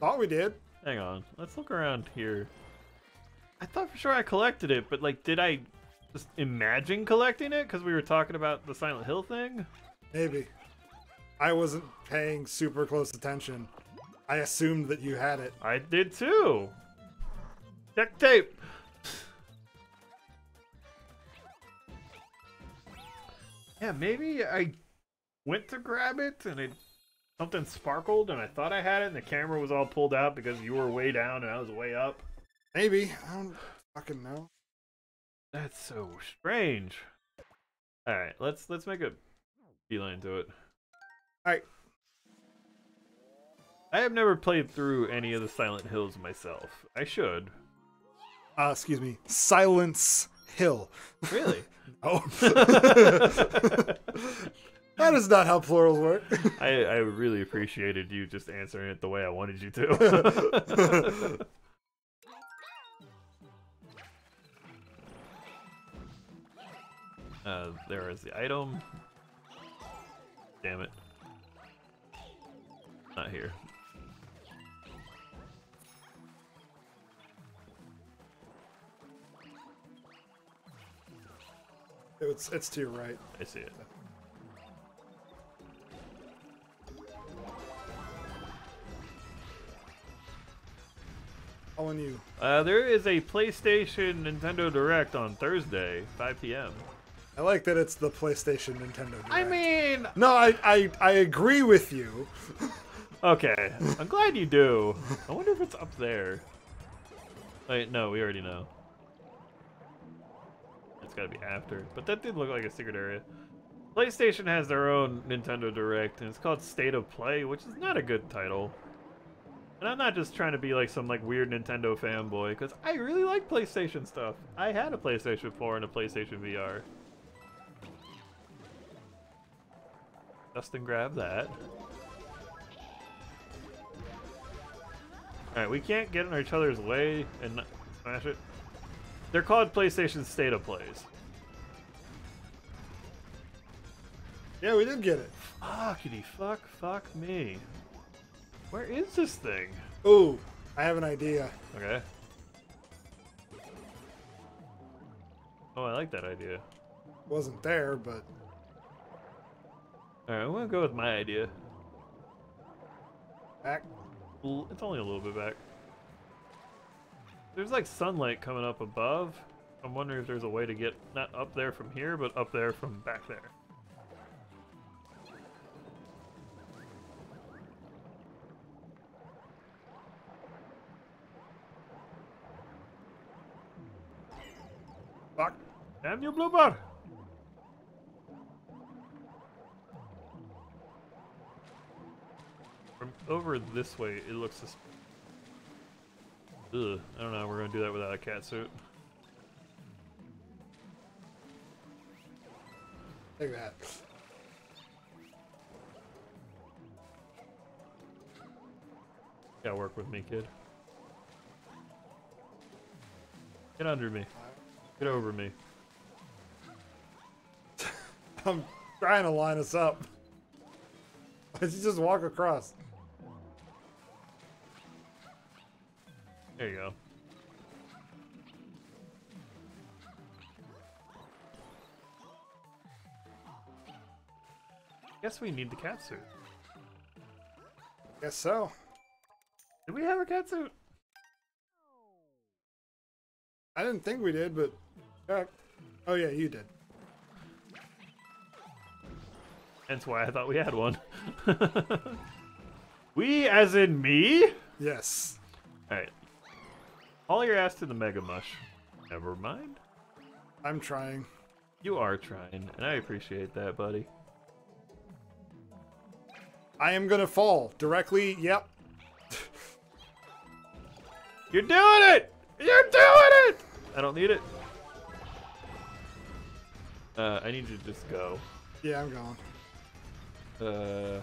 thought we did. Hang on. Let's look around here. I thought for sure I collected it, but like, did I just imagine collecting it because we were talking about the Silent Hill thing? Maybe. I wasn't paying super close attention. I assumed that you had it. I did too. Check tape. Yeah, maybe I went to grab it and it something sparkled and I thought I had it and the camera was all pulled out because you were way down and I was way up. Maybe. I don't fucking know. That's so strange. All right, let's let's make a beeline to it. Alright. I have never played through any of the Silent Hills myself. I should. Uh, excuse me. Silence Hill. Really? Oh. that is not how plurals work. I, I really appreciated you just answering it the way I wanted you to. uh, there is the item. Damn it. Not here. it's it's to your right. I see it. All on you. Uh, there is a PlayStation Nintendo Direct on Thursday, 5 p.m. I like that it's the PlayStation Nintendo Direct. I mean, no, I, I I agree with you. okay. I'm glad you do. I wonder if it's up there. Wait, no, we already know. It's gotta be after. But that did look like a secret area. PlayStation has their own Nintendo Direct, and it's called State of Play, which is not a good title. And I'm not just trying to be like some like weird Nintendo fanboy, because I really like PlayStation stuff. I had a PlayStation 4 and a PlayStation VR. Dustin, grab that. Alright, we can't get in each other's way and smash it. They're called PlayStation State of Plays. Yeah, we did get it. Fuckity fuck, fuck me. Where is this thing? Ooh, I have an idea. Okay. Oh, I like that idea. Wasn't there, but Alright, I'm gonna go with my idea. back. It's only a little bit back. There's like sunlight coming up above. I'm wondering if there's a way to get not up there from here, but up there from back there. Fuck. Damn you, Blooper! From over this way, it looks sus- Ugh, I don't know, we're gonna do that without a cat suit. Take that. Gotta work with me, kid. Get under me. Get over me. I'm trying to line us up. Why don't you just walk across? There you go. Guess we need the cat suit. Guess so. Did we have a cat suit? I didn't think we did, but check. Oh yeah, you did. Hence why I thought we had one. we, as in me? Yes. Alright. Haul your ass to the Mega Mush. Never mind. I'm trying. You are trying, and I appreciate that, buddy. I am gonna fall directly. Yep. You're doing it! You're doing it! I don't need it. Uh, I need you to just go. Yeah, I'm gone. Uh.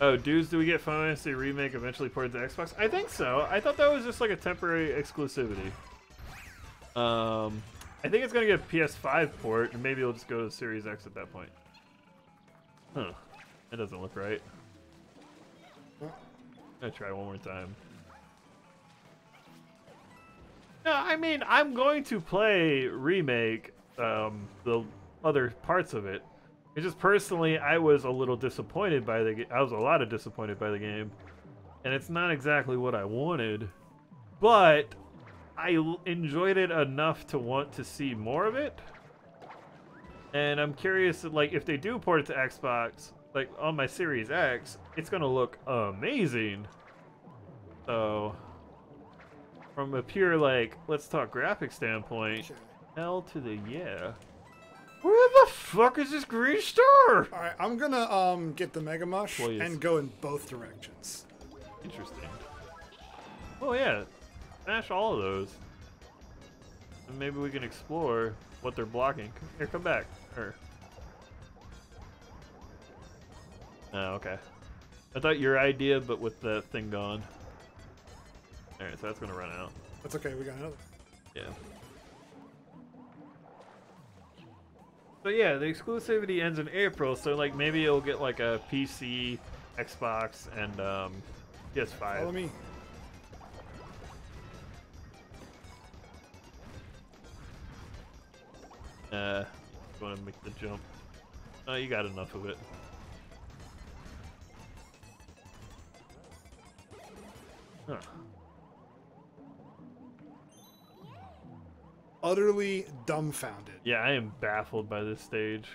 Oh, dudes, do we get Final Fantasy Remake eventually ported to Xbox? I think so. I thought that was just like a temporary exclusivity. Um, I think it's gonna get a PS5 port, and maybe it'll just go to Series X at that point. Huh. That doesn't look right. I'm gonna try one more time. No, I mean, I'm going to play Remake, um, the other parts of it. It's just personally, I was a little disappointed by the. I was a lot of disappointed by the game. And it's not exactly what I wanted. But I enjoyed it enough to want to see more of it. And I'm curious, like, if they do port it to Xbox, like on my Series X, it's gonna look amazing. So, from a pure like, let's talk graphic standpoint, L to the yeah. Where the fuck is this green star? All right, I'm gonna um get the Mega Mush Please. and go in both directions. Interesting. Oh yeah, smash all of those. And maybe we can explore what they're blocking. Here, come back. Or. Oh, okay. I thought your idea, but with the thing gone. Alright, so that's gonna run out. That's okay. We got another. Yeah. So yeah, the exclusivity ends in April, so like maybe it'll get like a PC, Xbox, and um, PS5. Follow me. Uh, going to make the jump. Oh, you got enough of it. Huh. Utterly dumbfounded. Yeah, I am baffled by this stage.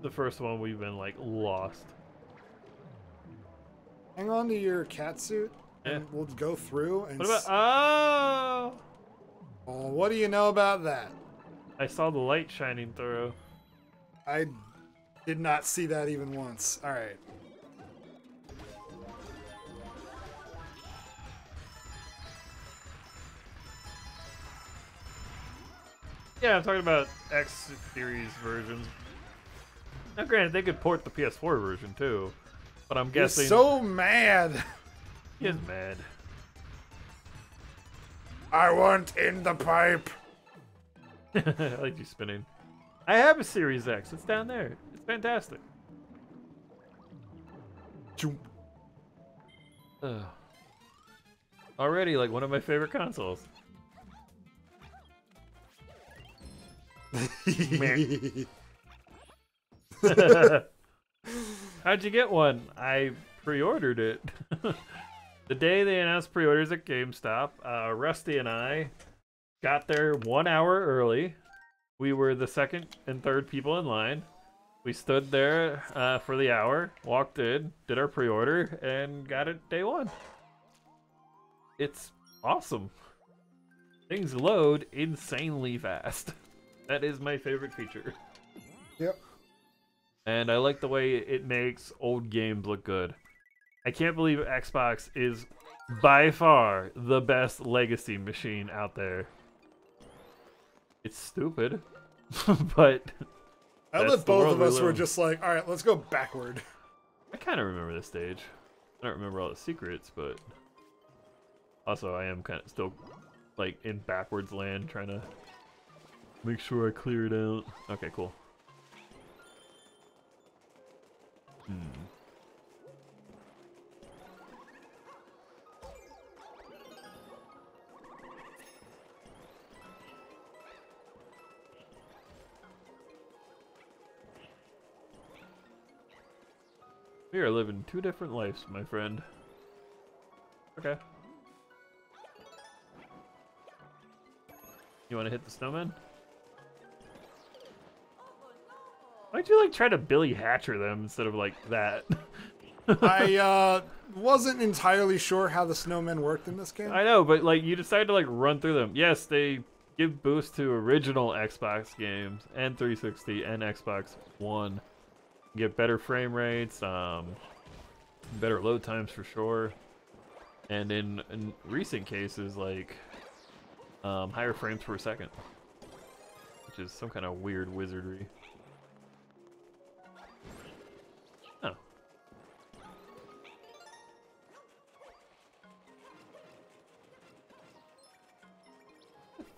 The first one we've been like lost. Hang on to your cat suit, and Yeah. we'll go through. And What about oh? oh, what do you know about that? I saw the light shining through. I did not see that even once. All Yeah, I'm talking about X series versions. Now, granted, they could port the PS4 version too, but I'm guessing. He's so mad. he is mad. I want in the pipe. I like you spinning. I have a Series X. It's down there. It's fantastic. Ugh. Already, like one of my favorite consoles. How'd you get one? I pre-ordered it. the day they announced pre-orders at GameStop, uh, Rusty and I got there one hour early. We were the second and third people in line. We stood there uh, for the hour, walked in, did our pre-order, and got it day one. It's awesome. Things load insanely fast. That is my favorite feature. yep. And I like the way it makes old games look good. I can't believe Xbox is by far the best legacy machine out there. It's stupid, but I love both of us were just like, all right, let's go backward. I kind of remember this stage. I don't remember all the secrets, but also I am kind of still like in backwards land trying to make sure I clear it out. Okay, cool. Hmm. We are living two different lives, my friend. Okay. You want to hit the snowman? Why'd you like try to Billy Hatcher them instead of like that? I uh, wasn't entirely sure how the snowmen worked in this game. I know, but like you decided to like run through them. Yes, they give boost to original Xbox games and 360 and Xbox One. Get better frame rates, um, better load times for sure, and in, in recent cases, like um, higher frames per second, which is some kind of weird wizardry.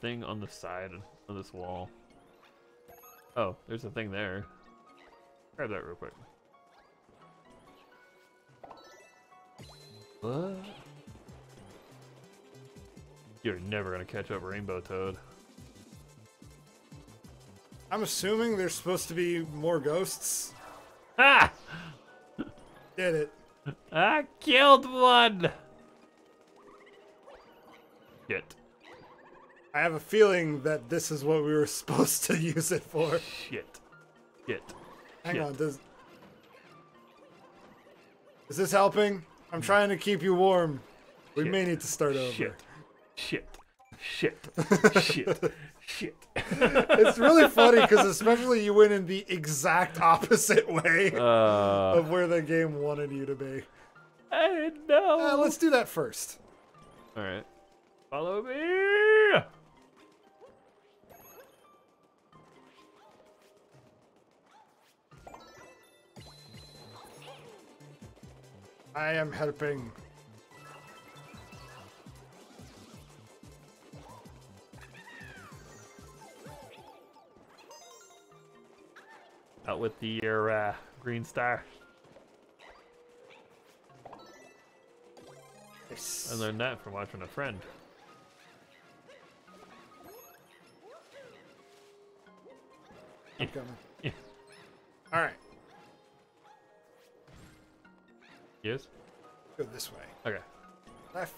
Thing on the side of this wall. Oh, there's a thing there. Grab that real quick. What? You're never gonna catch up Rainbow Toad. I'm assuming there's supposed to be more ghosts. Ah! Did it. I killed one! Shit. I have a feeling that this is what we were supposed to use it for. Shit. Shit. Hang Shit. on, does is this helping? I'm trying to keep you warm. We Shit. may need to start over. Shit. Shit. Shit. Shit. Shit. It's really funny because especially you went in the exact opposite way Uh, of where the game wanted you to be. I didn't know. Uh, let's do that first. Alright. Follow me! I am helping. Out with the your uh, green star. Yes. I learned that from watching a friend. I'm coming. Yeah. All right, Yes? Go this way. Okay. Left.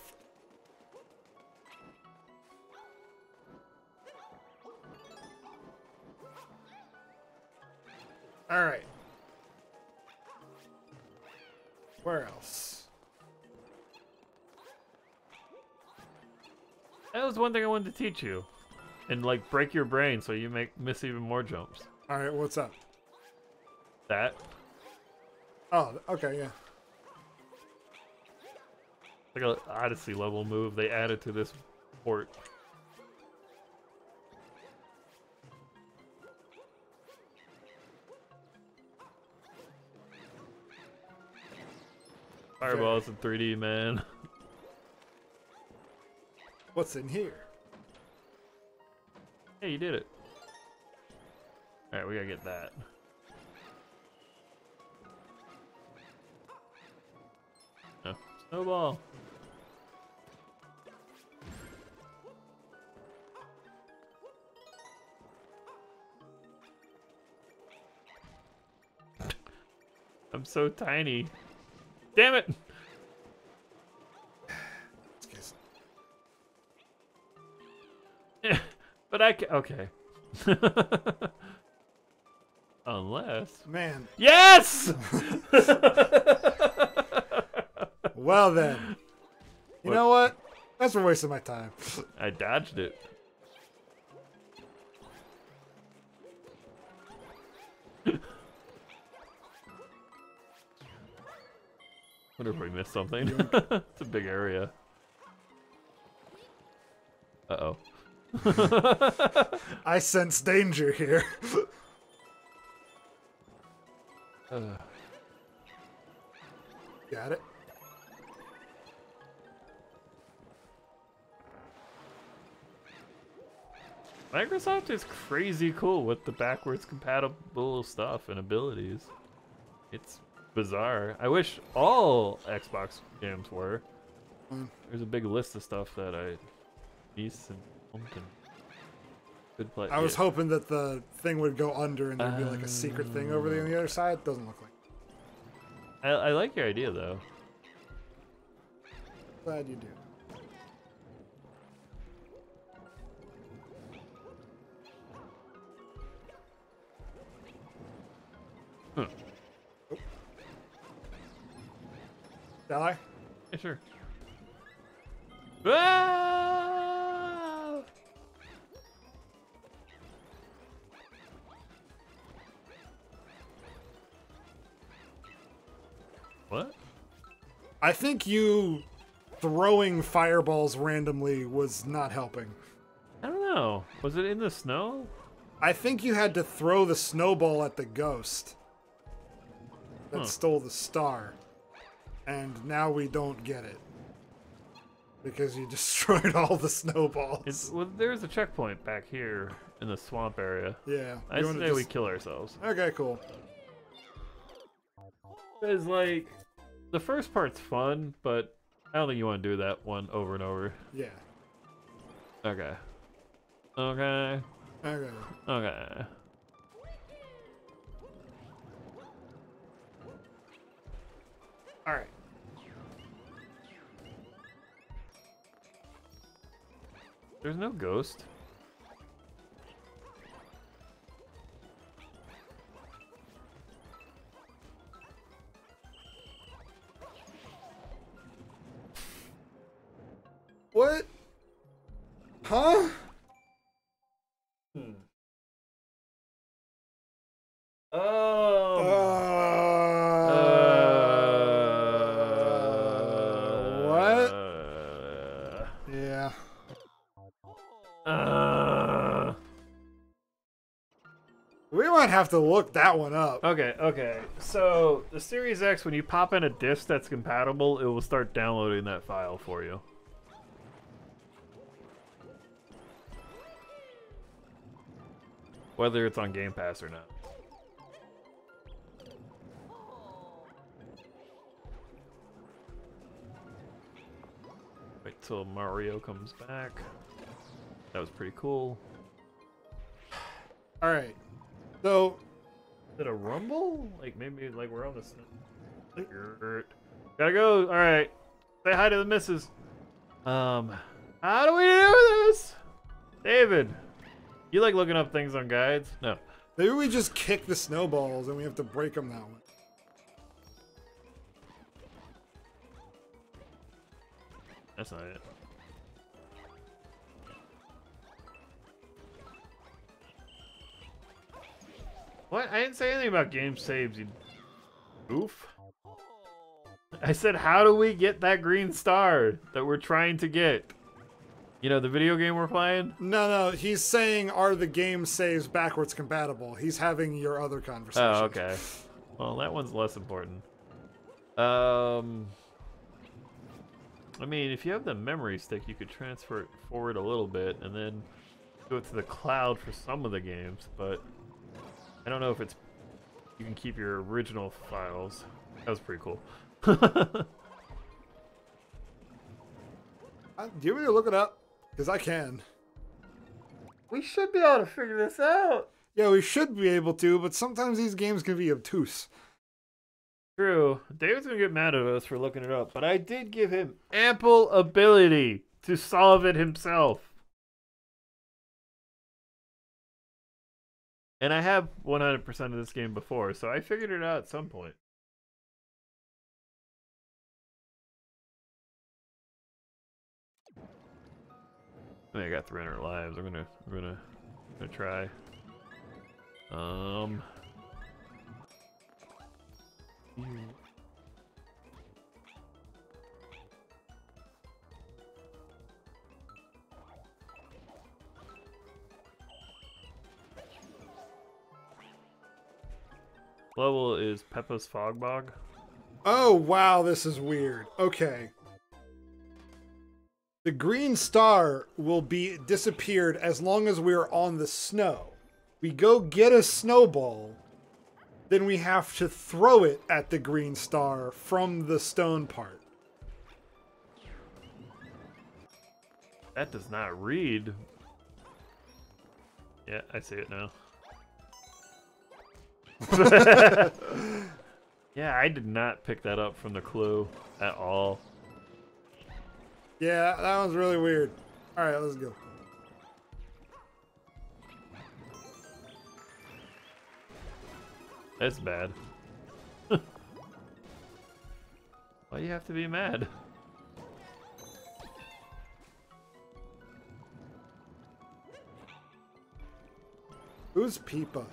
Alright. Where else? That was one thing I wanted to teach you. And like break your brain so you make miss even more jumps. Alright, what's up? That. Oh, okay, yeah. Like a Odyssey level move they added to this port. Fireballs in 3D, man. What's in here? Hey, you did it. Alright, we gotta get that. No. Snowball. I'm so tiny. Damn it! But I ca- okay. Unless Man, yes. well then. You What? know what? That's for wasting my time. I dodged it. Wonder if we missed something. it's a big area. Uh oh. I sense danger here. Got it. Microsoft is crazy cool with the backwards compatible stuff and abilities. It's bizarre. I wish all Xbox games were. Mm. There's a big list of stuff that I niece and pumpkin could play. I was yeah. hoping that the thing would go under and there'd be like a secret thing over there on the other side. Doesn't look like. I, I like your idea though. Glad you do. Shall I? Yeah, sure. Ah! What? I think you throwing fireballs randomly was not helping. I don't know. Was it in the snow? I think you had to throw the snowball at the ghost that Huh. stole the star. And now we don't get it. Because you destroyed all the snowballs. It's well, there's a checkpoint back here in the swamp area. yeah. I say wanna we kill ourselves. Okay, cool. Cause like, the first part's fun, but I don't think you want to do that one over and over. Yeah. Okay. Okay. Okay. Okay. Alright. There's no ghost. What? Huh? Have to look that one up. okay, okay. So the Series X, when you pop in a disc that's compatible, it will start downloading that file for you. Whether it's on Game Pass or not. Wait till Mario comes back. That was pretty cool. Alright. So, Is it a rumble? Like maybe like we're on the snow. Gotta go. All right. Say hi to the missus. Um, how do we do this? David, you like looking up things on guides? No. Maybe we just kick the snowballs and we have to break them that way. That's not it. What? I didn't say anything about game saves, you goof. I said, how do we get that green star that we're trying to get? You know, the video game we're playing? No, no, he's saying are the game saves backwards compatible? He's having your other conversation. Oh, okay. Well, that one's less important. Um, I mean, if you have the memory stick, you could transfer it forward a little bit and then go to the cloud for some of the games, but I don't know if it's you can keep your original files. That was pretty cool. Uh, Do you want me to look it up? Because I can. we should be able to figure this out. Yeah, we should be able to, but sometimes these games can be obtuse. True. David's gonna get mad at us for looking it up, but I did give him ample ability to solve it himself. And I have 100% of this game before, so I figured it out at some point. I I got 300 lives. I'm gonna, I'm gonna, I'm gonna try. Um. Level is Peepa's Fog Bog. Oh, wow, this is weird. Okay. The green star will be disappeared as long as we're on the snow. We go get a snowball, then we have to throw it at the green star from the stone part. That does not read. Yeah, I see it now. yeah, I did not pick that up from the clue at all. Yeah, that one's really weird. All right, let's go. That's bad. Why do you have to be mad? Who's Peepa?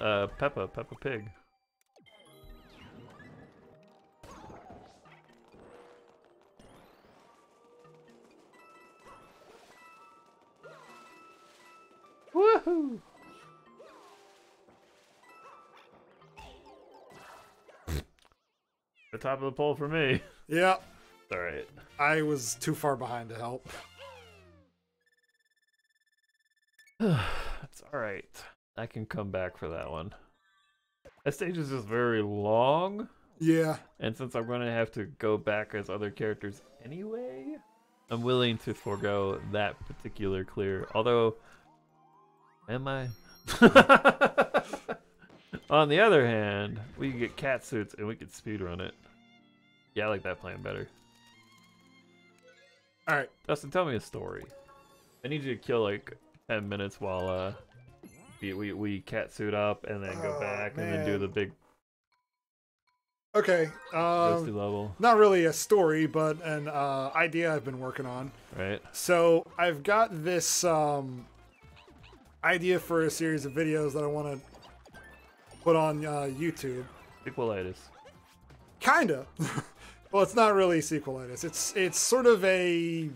Uh, Peppa, Peppa Pig. Woohoo! the top of the pole for me. Yeah, All right. I was too far behind to help. That's all right. I can come back for that one. That stage is just very long, Yeah, and since I'm gonna have to go back as other characters anyway, I'm willing to forego that particular clear. Although, am I? On the other hand, we can get cat suits and we could speedrun it. Yeah, I like that plan better. all right. Dustin, tell me a story. I need you to kill like ten minutes while uh we we, we cat suit up and then go Oh, back and then do the big Okay. Um, level, not really a story, but an uh, idea I've been working on. right? So I've got this um, idea for a series of videos that I want to put on uh, YouTube. Sequelitis. Kinda. well, it's not really sequelitis. It's it's sort of a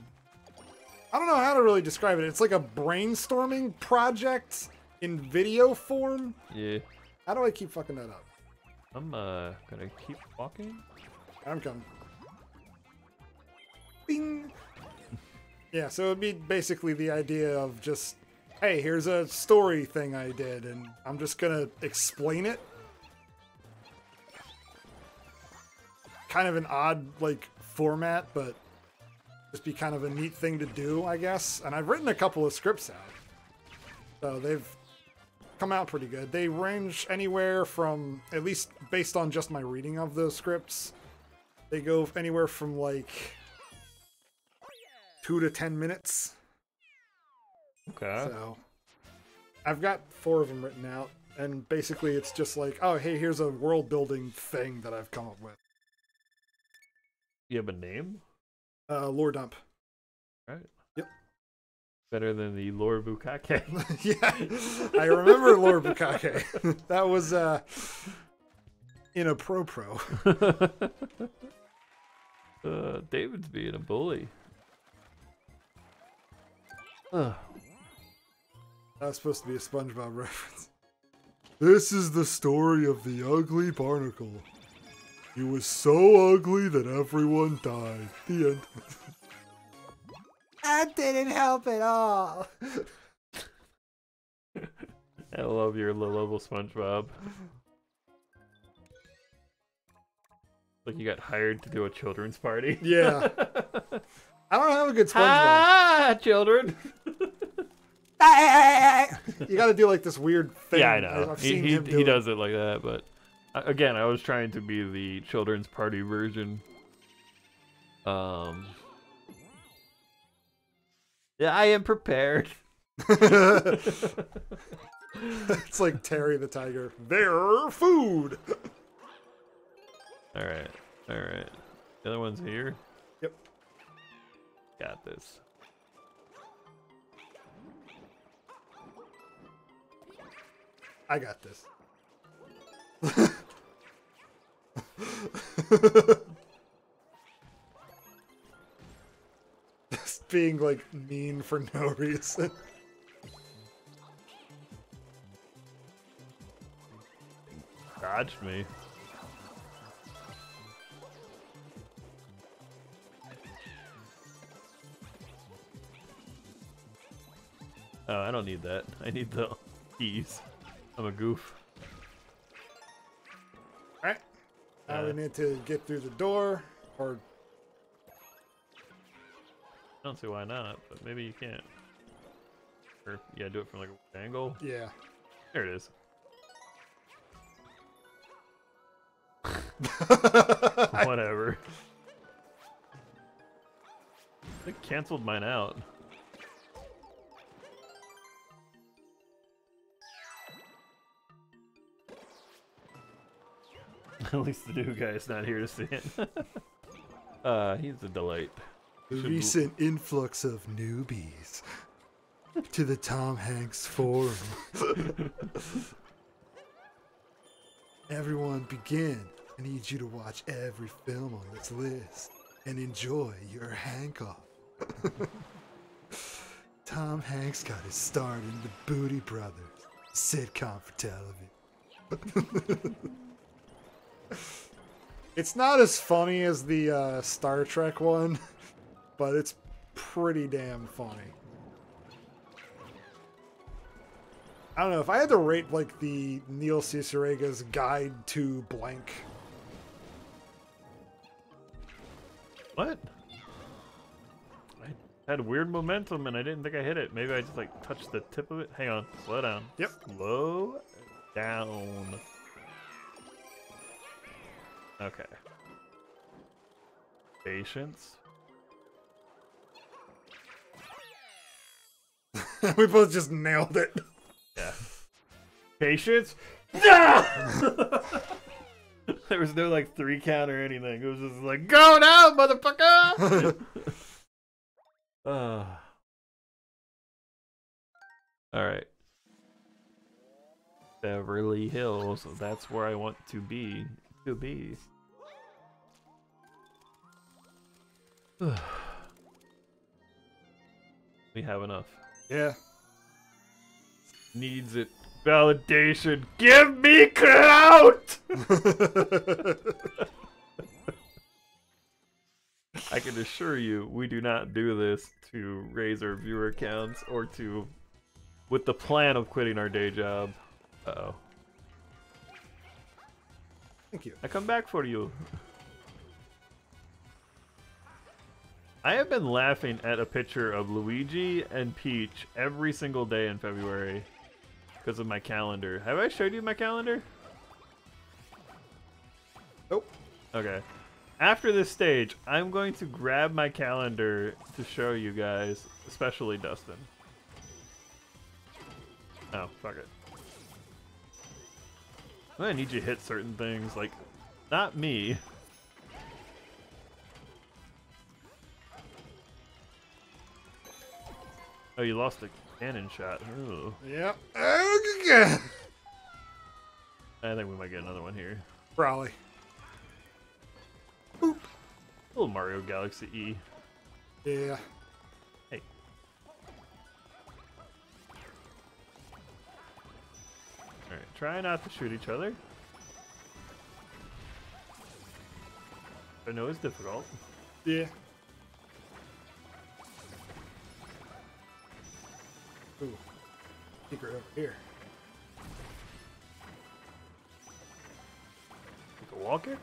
I don't know how to really describe it. It's like a brainstorming project in video form. Yeah. How do I keep fucking that up? I'm uh gonna keep walking. I'm coming. Bing. Yeah, so it'd be basically the idea of just, hey, here's a story thing I did, and I'm just gonna explain it. Kind of an odd, like, format, but just be kind of a neat thing to do, I guess. And I've written a couple of scripts out. So they've come out pretty good. They range anywhere from, at least based on just my reading of the scripts, they go anywhere from like two to ten minutes. Okay. So I've got four of them written out, and basically it's just like, oh, hey, here's a world building thing that I've come up with. You have a name? Uh, lore dump. Right. Better than the Lore Bukkake. yeah, I remember Lore Bukkake. that was uh, in a pro pro. uh, David's being a bully. That was supposed to be a SpongeBob reference. This is the story of the ugly barnacle. He was so ugly that everyone died. The end. That didn't help at all. I love your low level SpongeBob. Like you got hired to do a children's party. Yeah. I don't have a good SpongeBob. ah, children. you got to do like this weird thing. Yeah, I know. He, he, do he does it like that, but uh, again, I was trying to be the children's party version. Um. Yeah, I am prepared. it's like Terry the Tiger. Their food. All right, all right. The other one's here. Yep. Got this. I got this. being like mean for no reason. Dodged me. Oh, I don't need that. I need the keys. I'm a goof. Alright. Now we Uh. need to get through the door. Or I don't see why not, but maybe you can't. Or yeah, do it from like a angle. yeah. There it is. Whatever. I canceled mine out. At least the new guy's not here to see it. uh, he's a delight. Recent influx of newbies to the Tom Hanks forum. Everyone begin. I need you to watch every film on this list and enjoy your Hank off. Tom Hanks got his start in the Booty Brothers sitcom for television. it's not as funny as the uh, Star Trek one, but it's pretty damn funny. I don't know if I had to rate like the Neil Cicierega's guide to blank. What? I had weird momentum and I didn't think I hit it. Maybe I just like touched the tip of it. Hang on, slow down. Yep. Slow down. Okay. Patience. we both just nailed it. Yeah. Patience. there was no like three count or anything. It was just like, go now, motherfucker. uh. All right. Beverly Hills. That's where I want to be. To be. we have enough. Yeah. Needs it. Validation. Give me clout! I can assure you, we do not do this to raise our viewer counts or to, with the plan of quitting our day job. Uh oh. Thank you. I come back for you. I have been laughing at a picture of Luigi and Peach every single day in February because of my calendar. Have I showed you my calendar? Nope. Okay. After this stage, I'm going to grab my calendar to show you guys, especially Dustin. Oh, fuck it. I need you to hit certain things, like, not me. Oh, you lost a cannon shot. Ooh. Yep. Okay. I think we might get another one here. Probably. Boop. little Mario Galaxy E. Yeah. Hey. Alright, try not to shoot each other. I know it's difficult. Yeah. Ooh. Secret over here. Like a wall kick?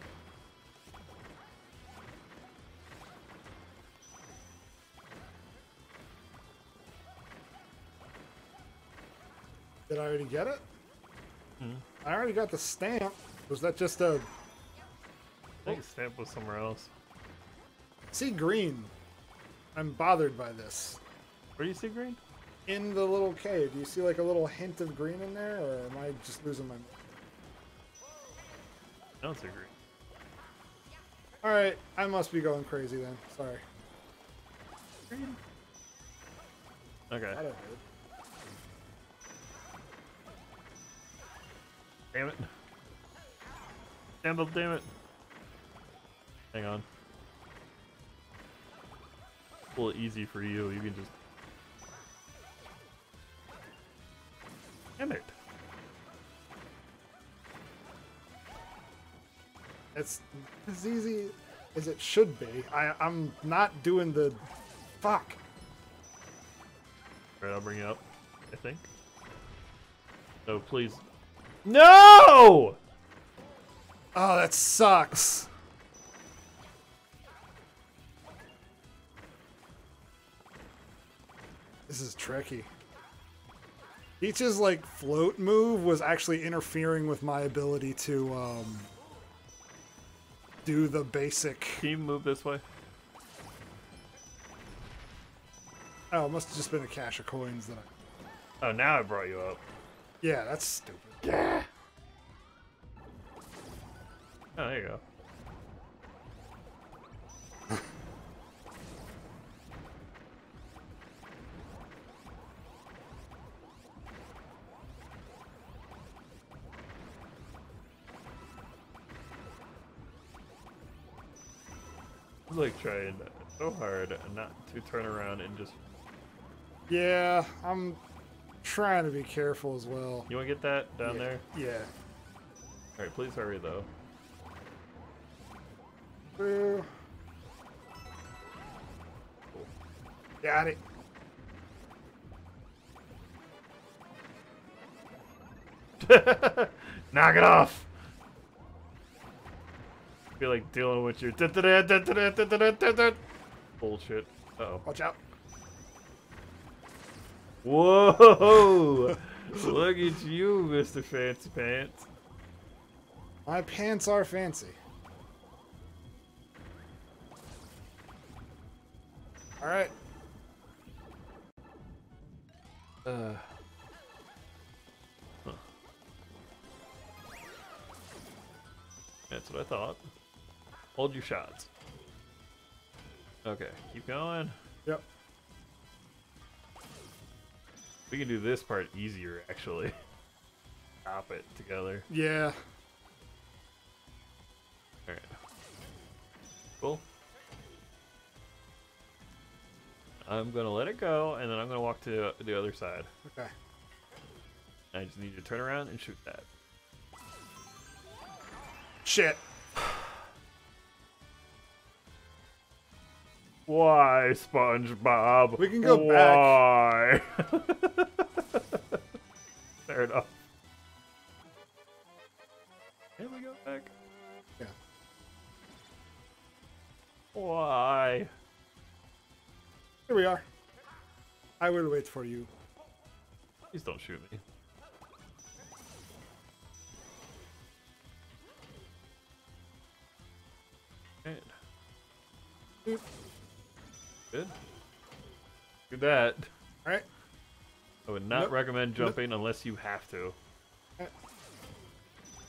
Did I already get it? Hmm. I already got the stamp. Was that just a I think stamp was somewhere else. see green? I'm bothered by this. Where do you see green? In the little cave, do you see like a little hint of green in there, or am I just losing my? mind? I don't see green. All right, I must be going crazy then. Sorry. Green? Okay. I don't know. Damn it. Damn it, damn it. Hang on. A little easy for you. You can just. Damn it. It's as easy as it should be. I, I'm not doing the fuck. Alright, I'll bring you up. I think. No, please. No! Oh, that sucks. This is tricky. Peach's like float move was actually interfering with my ability to um, do the basic. Can you move this way? Oh, it must have just been a cache of coins that I. Oh, now I brought you up. Yeah, that's stupid. Yeah. Oh, there you go. Trying so hard not to turn around and just. Yeah, I'm trying to be careful as well. You want to get that down yeah. there? Yeah. All right, please hurry though. Got it. Knock it off. I feel like dealing with your bullshit. Uh oh. Watch out. Whoa! Look at you, Mr. Fancy Pants. My pants are fancy. All right. Uh. Huh. That's what I thought. Hold your shots. Okay, keep going. Yep. We can do this part easier, actually. Chop it together. Yeah. Alright. Cool. I'm gonna let it go, and then I'm gonna walk to the other side. Okay. I just need to turn around and shoot that. Shit. Why, SpongeBob? We can go Why? Fair enough. Can we go back? Yeah. Why? Here we are. I will wait for you. Please don't shoot me. Good. Boop. Good. Do that. All right. I would not Nope. recommend jumping unless you have to.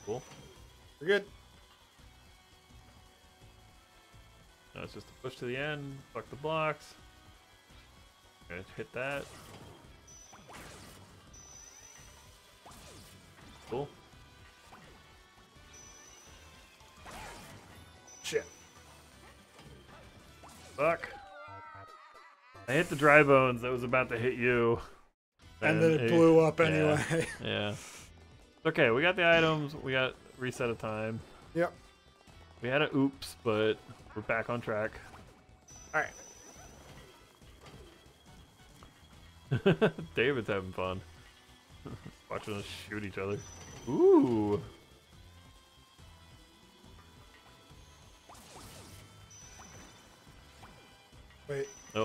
Cool. We're good. No, it's just a push to the end, fuck the blocks. Gonna hit that. Cool. Shit. Fuck. I hit the dry bones that was about to hit you. And then it blew up yeah. anyway. Yeah. Okay, we got the items. We got reset of time. yep. We had an oops, but we're back on track. All right. David's having fun. Watching us shoot each other. Ooh.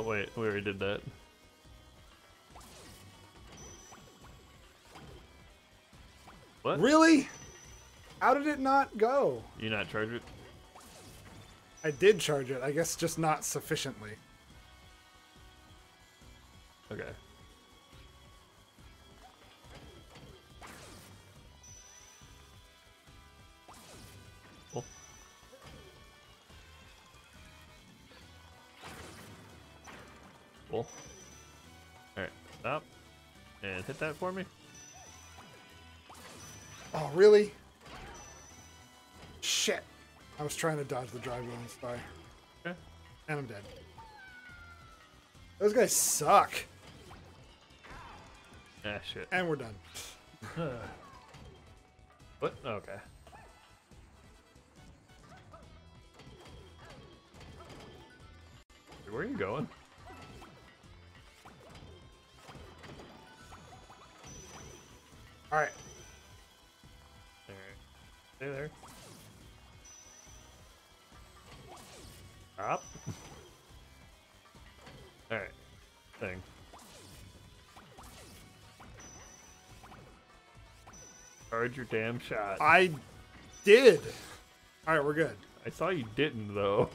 Oh wait, we already did that. What? Really? How did it not go? You not charge it? I did charge it. I guess just not sufficiently. Okay. That for me. Oh, really? Shit. I was trying to dodge the dry bones. Sorry. Okay. And I'm dead. Those guys suck. Ah, shit. And we're done. What? Okay. Where are you going? All right. Alright. Stay there. Up. Alright. Thing. Charge your damn shot. I did. All right, we're good. I saw you didn't though.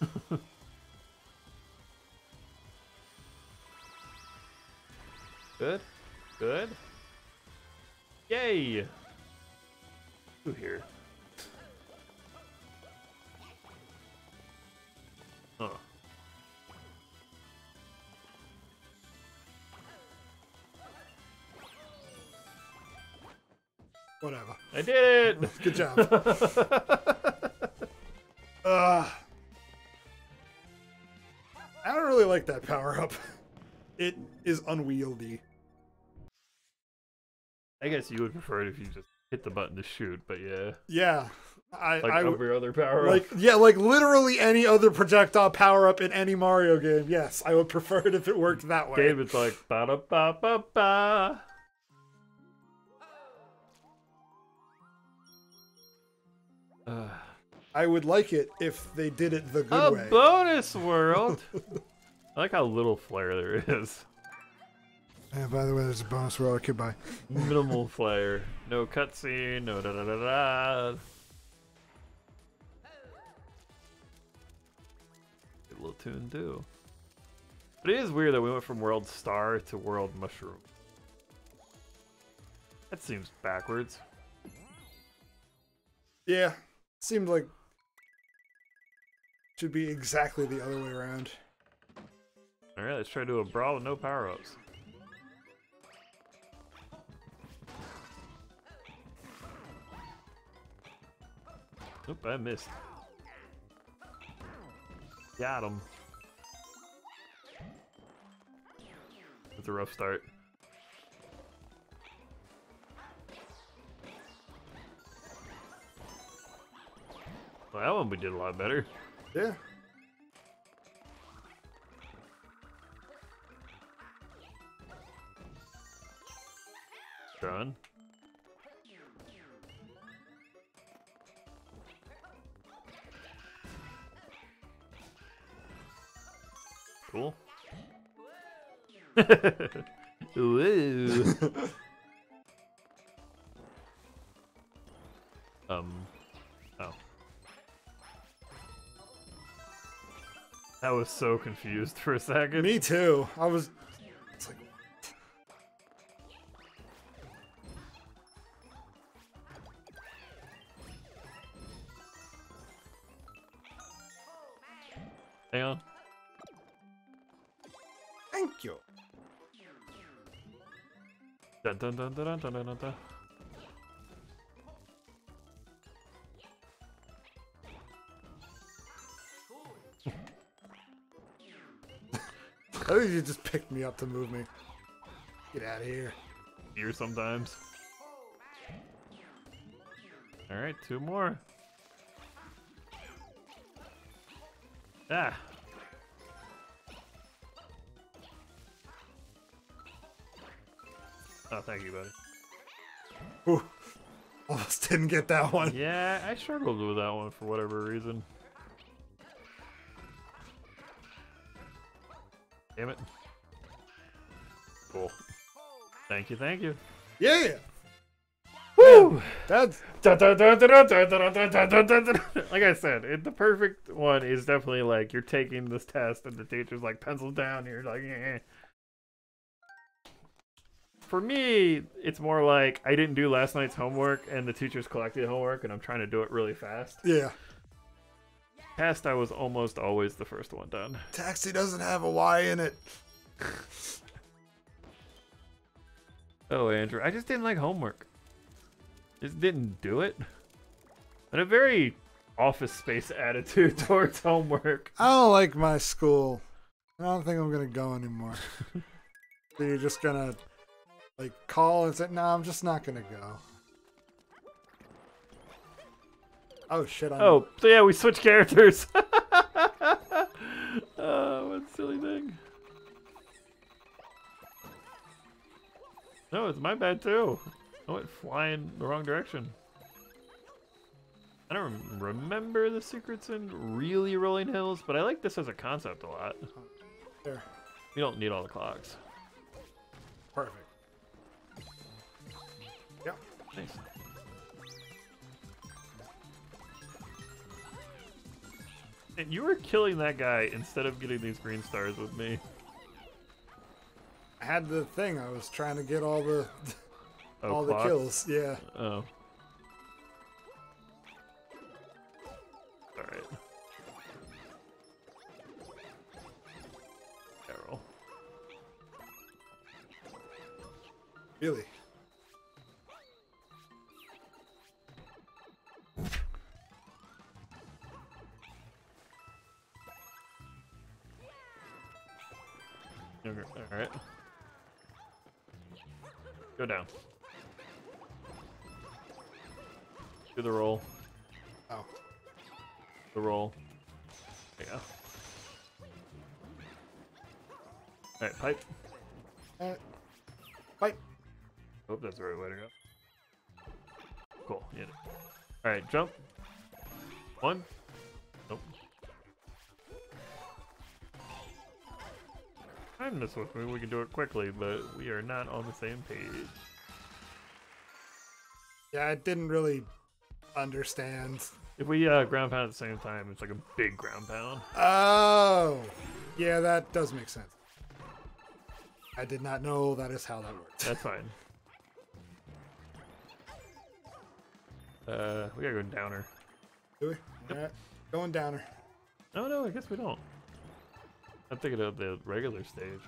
Good. Good. Yay! Who here? Huh. Whatever. I did it! Good job. Ugh. Ah. I don't really like that power up. It is unwieldy. I guess you would prefer it if you just hit the button to shoot, but yeah. Yeah. I, Like I every other power like yeah, like literally any other projectile power up in any Mario game. Yes, I would prefer it if it worked that way. David's like ba da ba ba ba. Uh, I would like it if they did it the good a way. A bonus world. I like how little flair there is. And by the way, there's a bonus world. Okay, bye. Minimal flair. No cutscene. No da da da da. Good little tune too. But it is weird that we went from World Star to World Mushroom. That seems backwards. Yeah, seemed like should be exactly the other way around. Alright, let's try to do a brawl with no power ups. Oop, I missed. Got him. It's a rough start. Well, that one we did a lot better. Yeah. Done. cool. Um. Oh. That was so confused for a second. Me too. I was. Hang on. Dun dun dun dun dun dun dun dun. Think you just picked me up to move me. Get out of here. Here sometimes. All right, two more. Ah. Oh, thank you, buddy. Ooh, almost didn't get that one. Yeah, I struggled with that one for whatever reason. Damn it. Cool. Thank you, thank you. Yeah! Woo! That's like I said, it, the perfect one is definitely like you're taking this test and the teacher's like pencil down. And you're like, eh. For me, it's more like I didn't do last night's homework and the teacher's collected homework and I'm trying to do it really fast. yeah. Past, I was almost always the first one done. Taxi doesn't have a Y in it. Oh, Andrew, I just didn't like homework. Just didn't do it. And a very office space attitude towards homework. I don't like my school. I don't think I'm gonna go anymore. so you're just gonna like call and say, "No, I'm just not gonna go." Oh shit! I'm, Oh, so yeah, we switch characters. oh, what a silly thing. No, it's my bad too. I went flying the wrong direction. I don't remember the secrets in really Rolling Hills, but I like this as a concept a lot. there. You don't need all the clocks. Perfect. Yep. And you were killing that guy instead of getting these green stars with me. I had the thing. I was trying to get all the Oh, all clocks? the kills. Yeah. Oh. Alright. Carol. Really. Alright. Go down. Do the roll. Oh. The roll. There you go. Alright, pipe. Uh, fight. Hope that's the right way to go. Cool. Yeah. All right, jump. One. Nope. Time this with me. We can do it quickly, but we are not on the same page. Yeah, I didn't really understand. If we uh, ground pound at the same time, it's like a big ground pound. Oh. Yeah, that does make sense. I did not know that is how that worked. That's fine. Uh, we gotta go downer. Do we? Alright. Going downer. No, no, I guess we don't. I'm thinking of the regular stage.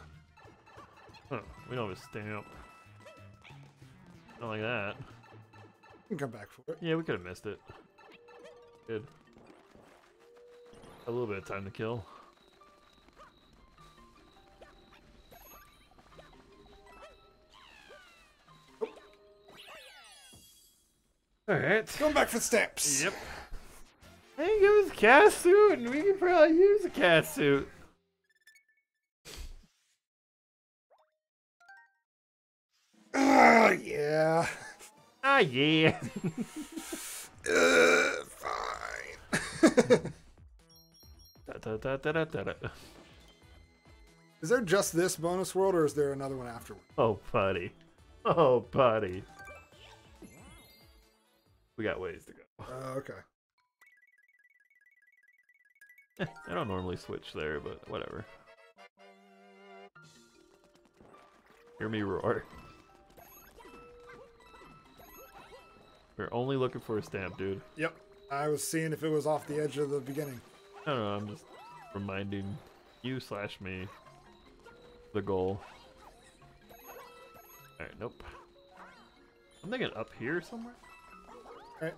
Huh, we don't have a stamp. Not like that. We can come back for it. Yeah, we could have missed it. Good. A little bit of time to kill. Alright. Going back for stamps. Yep. I think it was a cat suit, and we could probably use a cat suit. Oh, yeah. Ah, yeah. Uh, fine. Da, da, da, da, da, da, da. is there just this bonus world, or is there another one afterward? Oh, buddy. Oh, buddy. We got ways to go. Uh, okay. Eh, I don't normally switch there, but whatever. Hear me roar. We're only looking for a stamp, dude. Yep. I was seeing if it was off the edge of the beginning. I don't know, I'm just reminding you slash me the goal. Alright, nope. I'm thinking up here somewhere. Alright.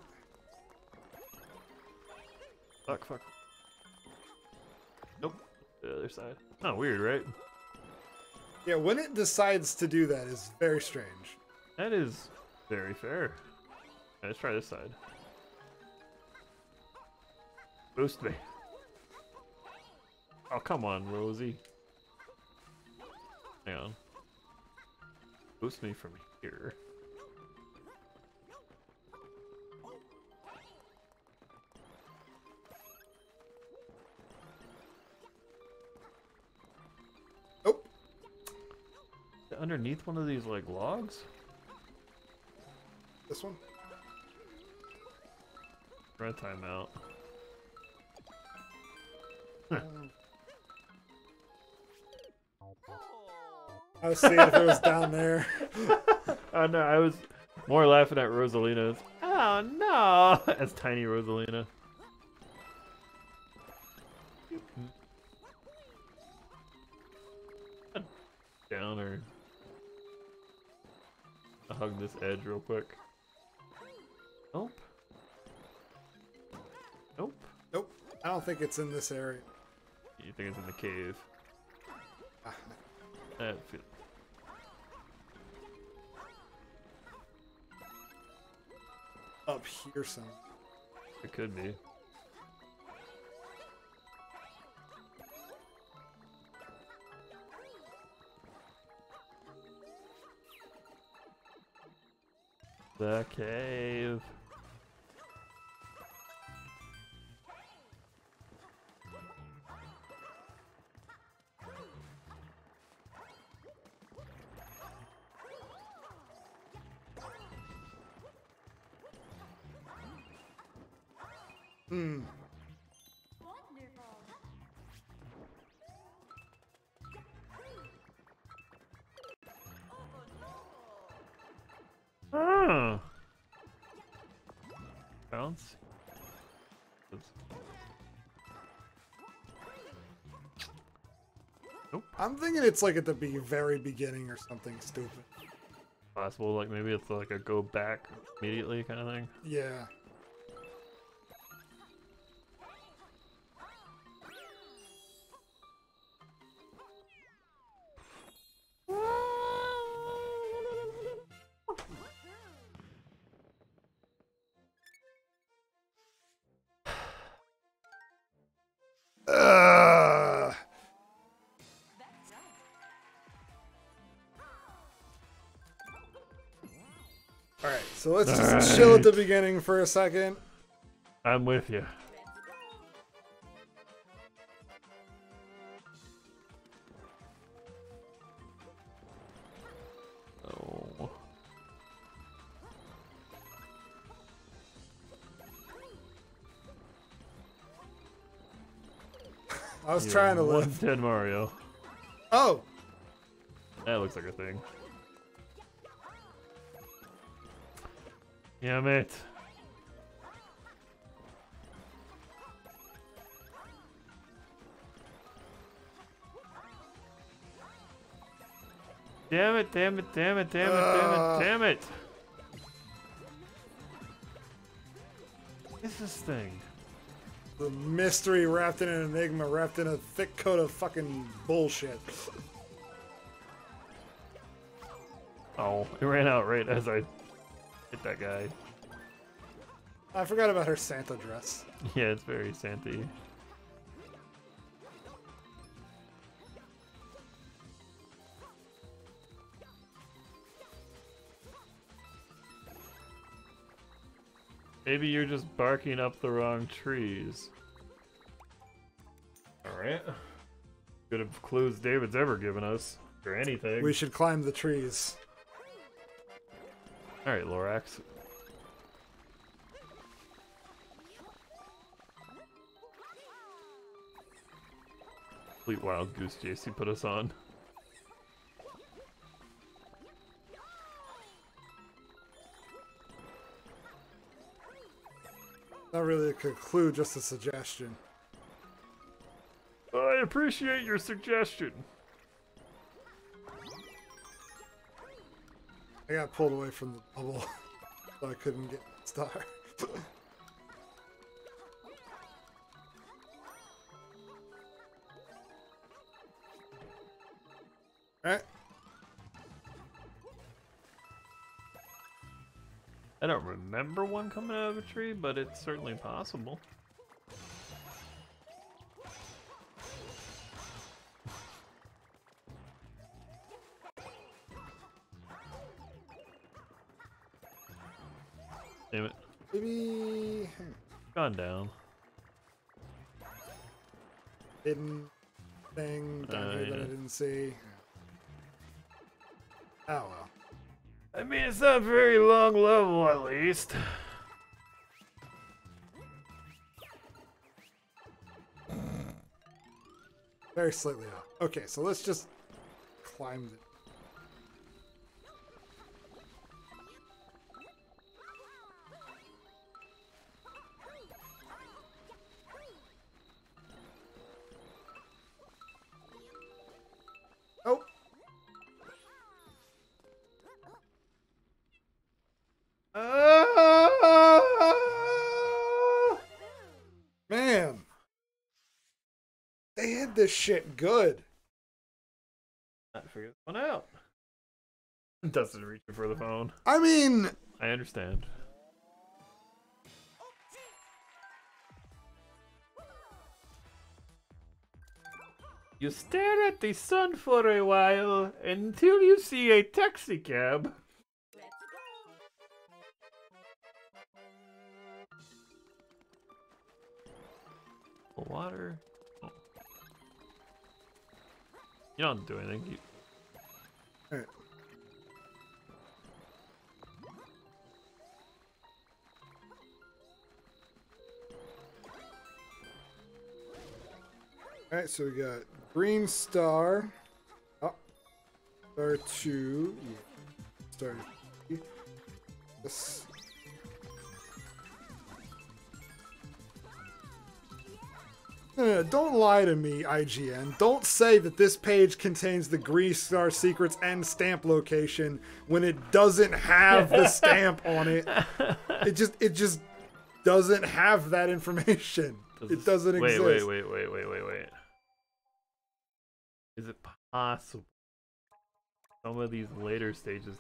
Fuck, fuck. Nope. The other side. Not weird, right? Yeah, when it decides to do that is very strange. That is very fair. Let's try this side. Boost me. Oh, come on, Rosie. Hang on. Boost me from here. Oh, Underneath one of these, like, logs? this one? Run timeout. Um, I was seeing if it was down there. Oh no, I was more laughing at Rosalina's. Oh no! As tiny Rosalina. Down or I'll hug this edge real quick. Nope. Don't think it's in this area. You think it's in the cave? Ah, I feel. up here somewhere. It could be. The cave. I'm thinking it's like at the be- very beginning or something stupid. Possible, like maybe it's like a go back immediately kind of thing. Yeah. So let's just chill at the beginning for a second. I'm with you. Oh. I was trying to one live. dead Mario. Oh, That looks like a thing. Yeah, mate. Damn it, damn it, damn it, damn it, damn it, damn it! What is this thing? the mystery wrapped in an enigma, wrapped in a thick coat of fucking bullshit. Oh, it ran out right as I hit that guy. I forgot about her Santa dress. Yeah, it's very Santy. Maybe you're just barking up the wrong trees. Alright. Good of clues David's ever given us. Or anything. We should climb the trees. Alright, Lorax. Complete wild goose JC put us on. Not really a clue, just a suggestion. I appreciate your suggestion. I got pulled away from the bubble, so I couldn't get the star. Alright. I don't remember one coming out of a tree, but it's certainly possible. Very slightly off. Okay, so let's just climb it. This shit good. I figure this one out. Dustin's reaching for the phone. I mean, I understand. You stare at the sun for a while until you see a taxi cab. Water. You don't do anything. You, Alright. Alright, so we got green star. Oh, star two. Yeah. Star three. No, no, no, don't lie to me, IGN. Don't say that this page contains the Green Star Secrets and stamp location when it doesn't have the stamp on it. It just it just doesn't have that information. Does it doesn't wait, exist. Wait, wait, wait, wait, wait, wait. Is it possible some of these later stages?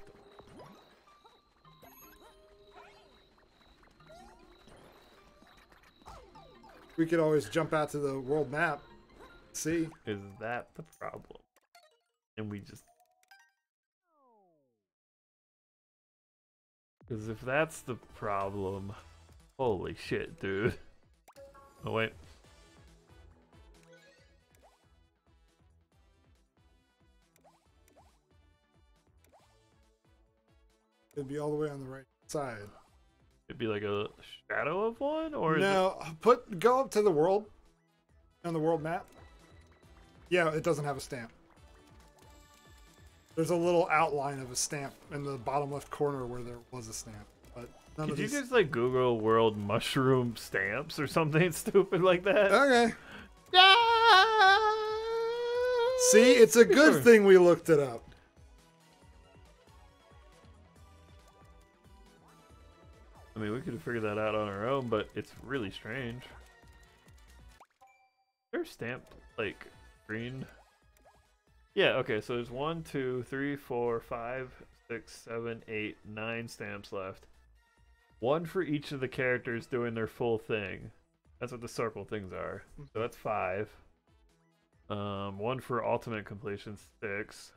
We could always jump out to the world map. See? Is that the problem? And we just. Because if that's the problem, holy shit, dude. Oh, wait. It'd be all the way on the right side. It'd be like a shadow of one? Or is it- no, put go up to the world on the world map. Yeah, it doesn't have a stamp. There's a little outline of a stamp in the bottom left corner where there was a stamp, but none Could of you these. just like Google world mushroom stamps or something stupid like that? Okay. Yeah. See, it's a good thing we looked it up. I mean, we could have figured that out on our own, but it's really strange. They're stamped like green. Yeah, okay, so there's one, two, three, four, five, six, seven, eight, nine stamps left. One for each of the characters doing their full thing. That's what the circle things are. So that's five. Um, one for ultimate completion, six.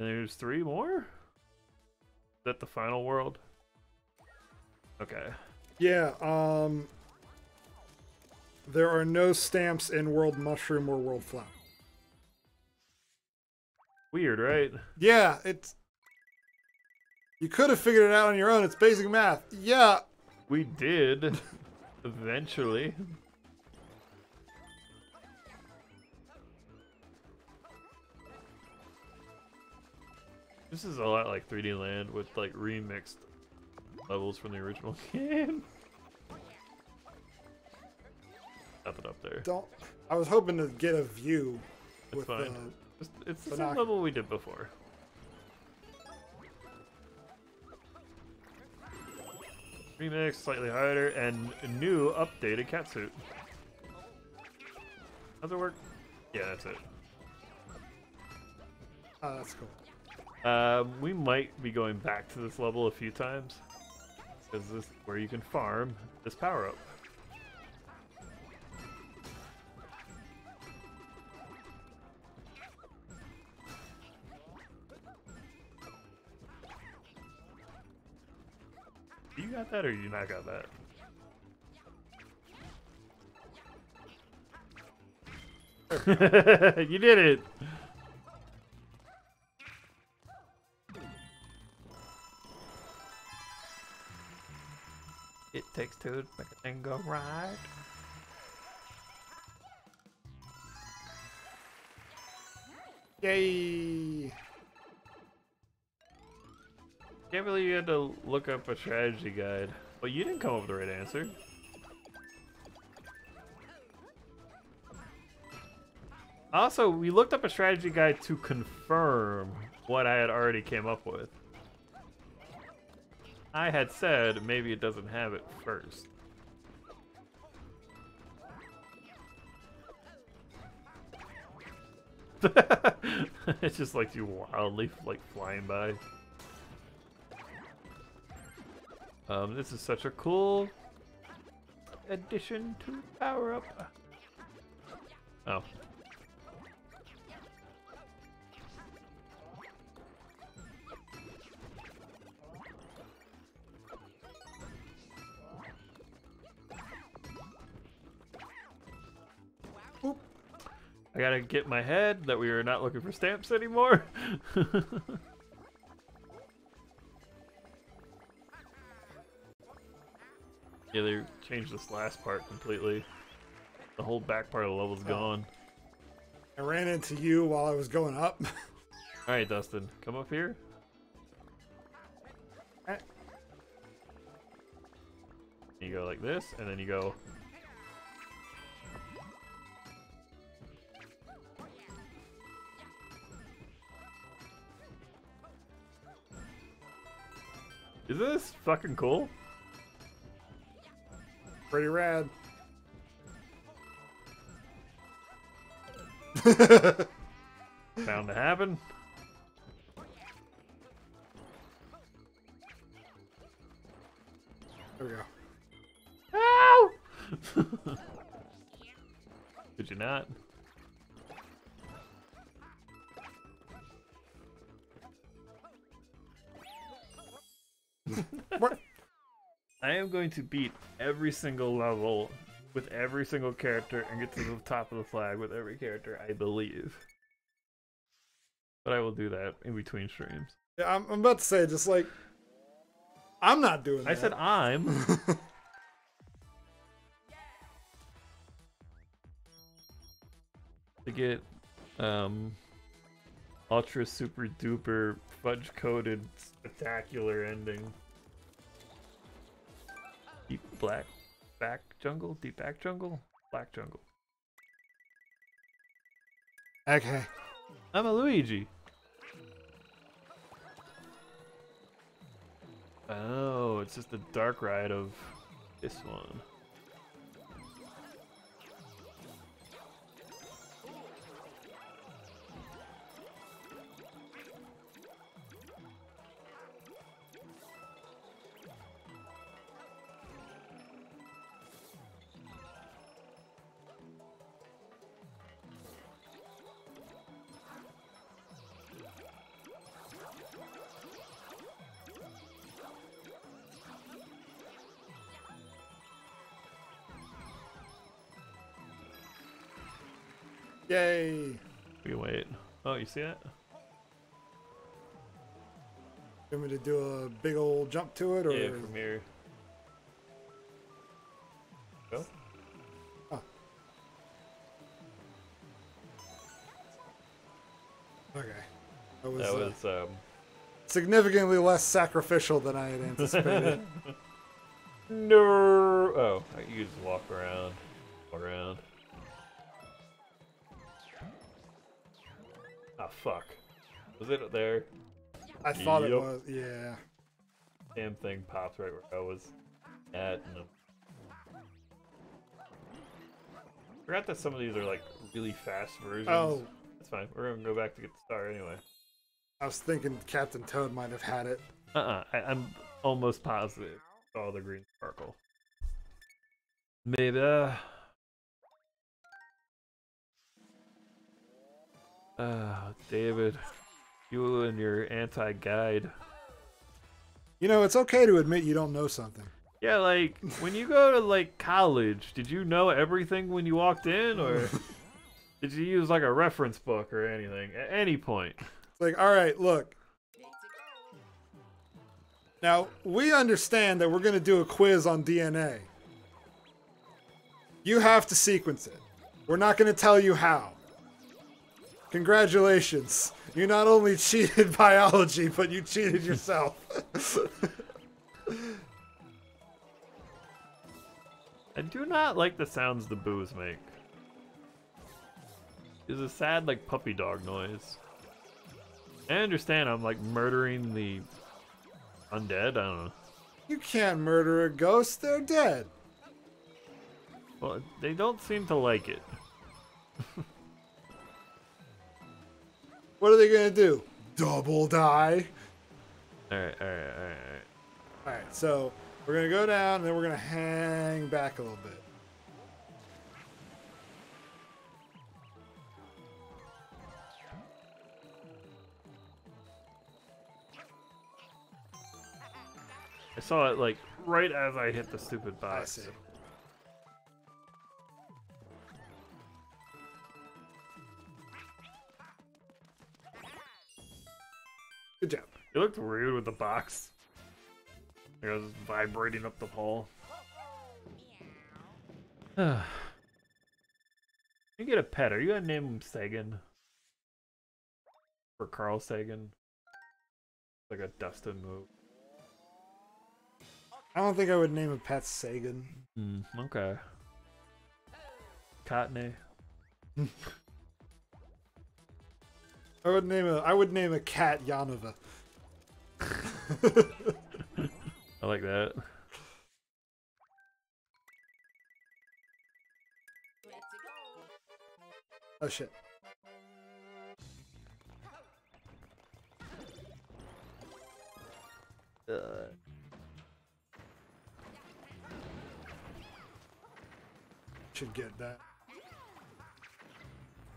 And there's three more? Is that the final world? Okay. Yeah, um there are no stamps in World Mushroom or World Flower. Weird, right? Yeah, it's You could have figured it out on your own. It's basic math. Yeah, We did. Eventually. This is a lot like 3D Land with like remixed levels from the original game. Nothing up there. Don't. I was hoping to get a view It's with fine. the. It's the same level we did before. Remix, slightly harder, and a new updated catsuit. How's it work? Yeah, that's it. Oh, that's cool. Um, we might be going back to this level a few times. Because this is where you can farm this power up. You got that or you not got that? you did it! Takes two to make a thing go right. Yay! Can't believe you had to look up a strategy guide. Well, you didn't come up with the right answer. Also, we looked up a strategy guide to confirm what I had already came up with. I had said maybe it doesn't have it first. it's just like you wildly like flying by. Um, this is such a cool addition to power up. Oh. I gotta get my head that we are not looking for stamps anymore. yeah, they changed this last part completely. The whole back part of the level's oh. gone. I ran into you while I was going up. Alright, Dustin, come up here. You go like this, and then you go. Is this fucking cool? Pretty rad. Bound to happen. There we go. Ow! Did you not? I am going to beat every single level with every single character and get to the top of the flag with every character, I believe. But I will do that in between streams. Yeah, I'm, I'm about to say, just like, I'm not doing that. I said I'm. to get um ultra super duper fudge coated spectacular ending. Black back jungle, deep back jungle, black jungle. okay. I'm a Luigi. Oh, it's just the dark ride of this one. Yay. We wait. Oh, you see that? You want me to do a big old jump to it, or Yeah, from here. Go. okay? That was, That uh, um. significantly less sacrificial than I had anticipated. no. Oh, you just walk around. walk around. Was it there? I thought it was. Yeah. Damn thing popped right where I was at. And um, forgot that some of these are like really fast versions. Oh, That's fine. We're gonna go back to get the star anyway. I was thinking Captain Toad might have had it. Uh-uh. I, I'm almost positive. All the green sparkle. Maybe. Uh, uh, David, you and your anti-guide. You know, it's okay to admit you don't know something. Yeah, like when you go to like college, did you know everything when you walked in, or did you use like a reference book or anything at any point? It's like, all right, look. Now, we understand that we're going to do a quiz on DNA. You have to sequence it. We're not going to tell you how. Congratulations. You not only cheated biology, but you cheated yourself. I do not like the sounds the boos make. It's a sad, like, puppy dog noise. I understand I'm, like, murdering the undead. I don't know. you can't murder a ghost, they're dead. Well, they don't seem to like it. What are they going to do? Double die? Alright, alright, alright, alright. Alright, so we're going to go down and then we're going to hang back a little bit. I saw it, like, right as I hit the stupid I box. see. Good job. It looked weird with the box. It was vibrating up the pole. you get a pet. Are you gonna name him Sagan? Or Carl Sagan? Like a Dustin move. I don't think I would name a pet Sagan. Hmm, okay. Cottony. I would name a I would name a cat Yanova. I like that. Oh shit. Uh, Should get that.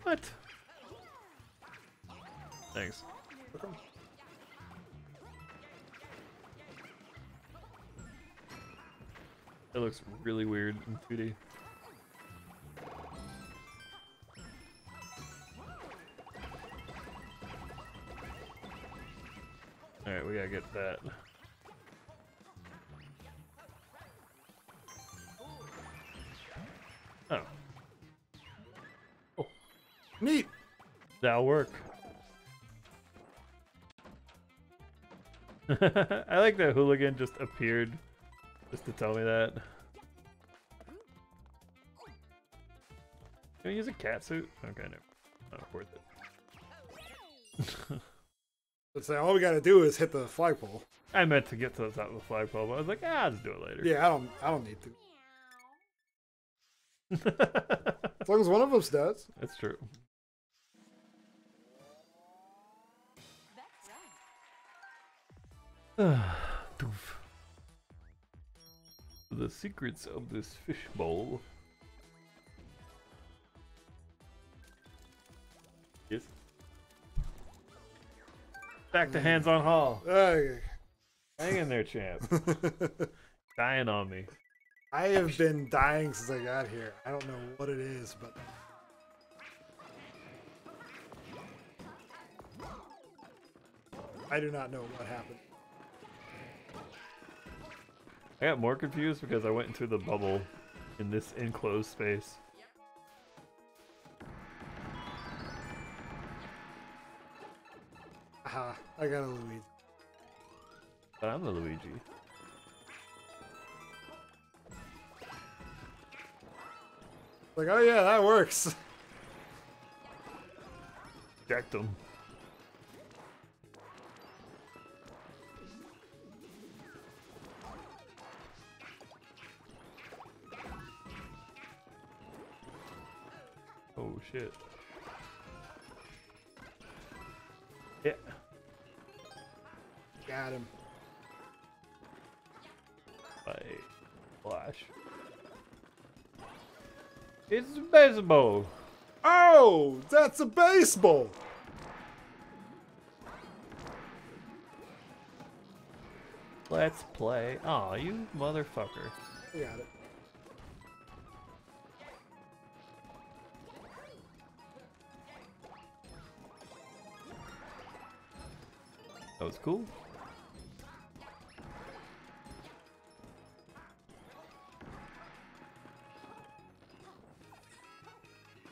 what? Thanks. Okay. It looks really weird in 2D. Alright, we gotta get that. Oh. Oh. Neat. That'll work. I like that hooligan just appeared just to tell me that. Can we use a cat suit? Okay, no. Not worth it. Let's say all we gotta do is hit the flagpole. I meant to get to the top of the flagpole, but I was like, ah, I'll just do it later. Yeah, I don't I don't need to. As long as one of us does. That's true. the secrets of this fishbowl. Yes. Back to hmm. hands on hall. Hey. Hang in there, champ. Dying on me. I have been dying since I got here. I don't know what it is, but I do not know what happened. I got more confused because I went into the bubble in this enclosed space. Aha, I got a Luigi. But I'm the Luigi. Like, oh yeah, that works. Jacked him. Shit. Yeah. Got him. By Flash. It's a baseball. Oh, that's a baseball. Let's play. Aw, you motherfucker. I got it. That was cool.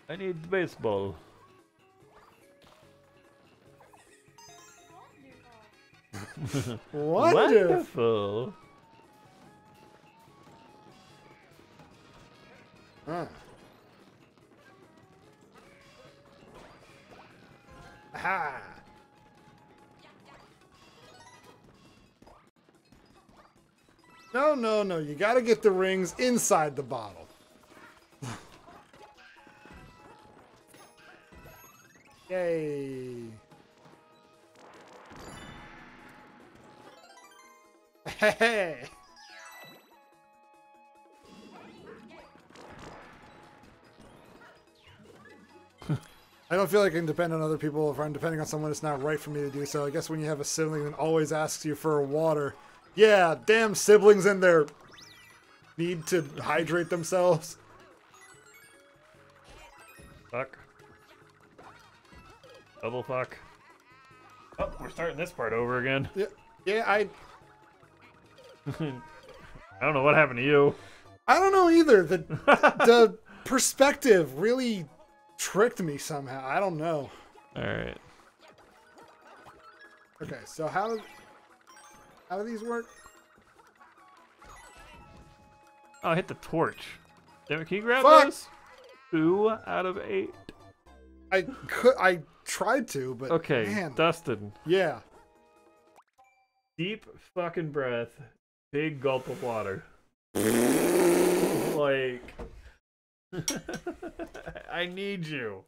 I need baseball. Wonderful. Wonderful. No. You gotta get the rings inside the bottle. Yay. Hey. I don't feel like I can depend on other people if I'm depending on someone it's not right for me to do so. I guess when you have a sibling that always asks you for water, yeah, damn siblings and their need to hydrate themselves. Fuck. Double fuck. Oh, we're starting this part over again. Yeah, yeah, I I don't know what happened to you. I don't know either. The the perspective really tricked me somehow. I don't know. Alright. Okay, so how how do these work? Oh, I hit the torch. Damn it, can you grab Fuck! those? Two out of eight. I could I tried to, but Okay, man, Dustin. yeah. Deep fucking breath. Big gulp of water. like. I need you.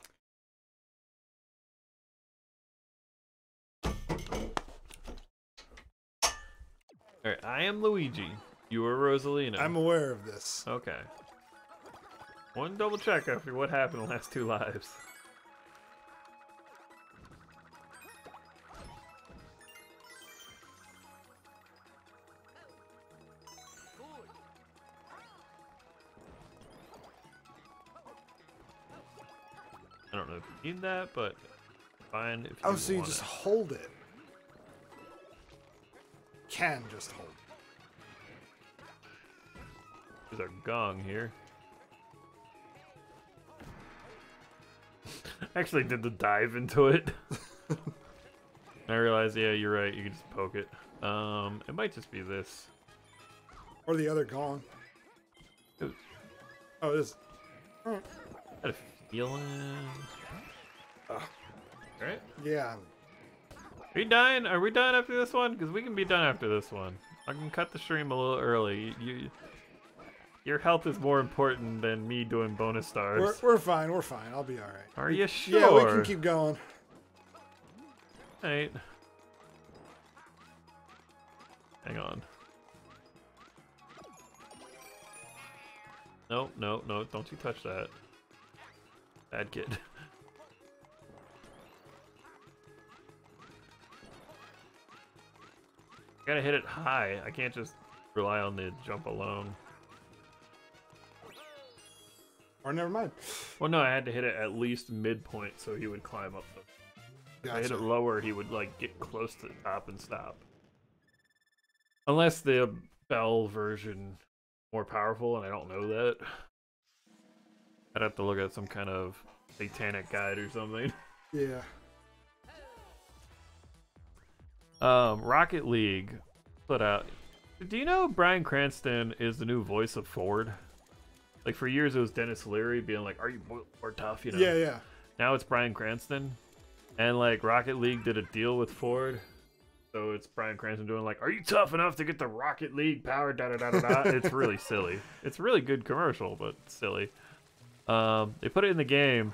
Alright, I am Luigi. You are Rosalina. I'm aware of this. Okay. One double check after what happened the last two lives. I don't know if you need that, but fine if you Oh, so you just it. hold it. Can just hold. it. There's our gong here. Actually did the dive into it. I realized, yeah, you're right. You can just poke it. Um, it might just be this. Or the other gong. Ooh. Oh, it is. Got a feeling. Alright. Yeah. Are we done? Are we done after this one? Because we can be done after this one. I can cut the stream a little early. You, your health is more important than me doing bonus stars. We're, we're fine. We're fine. I'll be all right. Are you sure? Yeah, we can keep going. Alright. Hang on. No, no, no, don't you touch that. Bad kid. Gotta hit it high. I can't just rely on the jump alone. Or never mind. Well, no, I had to hit it at least midpoint so he would climb up. The... If I hit it lower, he would like get close to the top and stop. Unless the Bell version more powerful, and I don't know that. I'd have to look at some kind of satanic guide or something. Yeah. Um, Rocket League put out. Do you know Bryan Cranston is the new voice of Ford? Like for years, it was Denis Leary being like, "Are you more, tough?" You know. Yeah, yeah. Now it's Bryan Cranston, and like Rocket League did a deal with Ford, so it's Bryan Cranston doing like, "Are you tough enough to get the Rocket League power?" Da da da da da. it's really silly. It's really good commercial, but silly. Um, they put it in the game,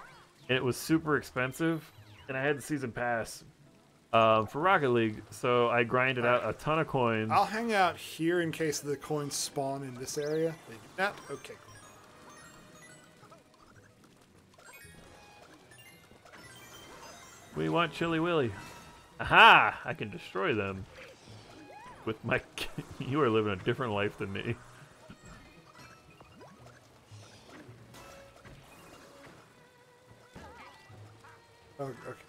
and it was super expensive, and I had the season pass um, for Rocket League, so I grinded out a ton of coins. I'll hang out here in case the coins spawn in this area. They do not? Okay. We want Chili Willy. Aha! I can destroy them. With my... you are living a different life than me. Oh, okay.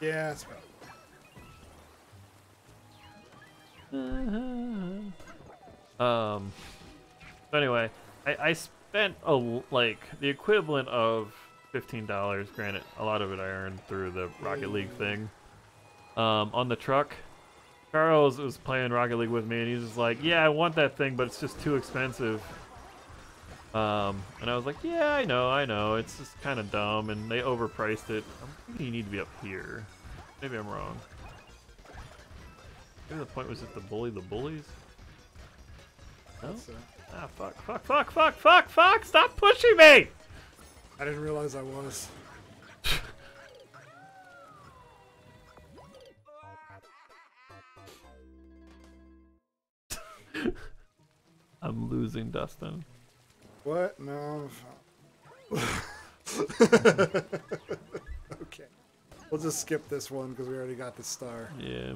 Yeah, that's about Um. Anyway, I, I spent a like the equivalent of fifteen dollars. Granted, a lot of it I earned through the Rocket League thing. Um, on the truck, Charles was playing Rocket League with me, and he's just like, "Yeah, I want that thing, but it's just too expensive." Um, and I was like, "Yeah, I know, I know. It's just kind of dumb, and they overpriced it. I'm thinking you need to be up here. Maybe I'm wrong. Maybe the point was just to bully the bullies." No? Ah, fuck, fuck, fuck, fuck, fuck, fuck! Stop pushing me! I didn't realize I was. I'm losing Dustin. What? No. okay. We'll just skip this one because we already got the star. Yeah,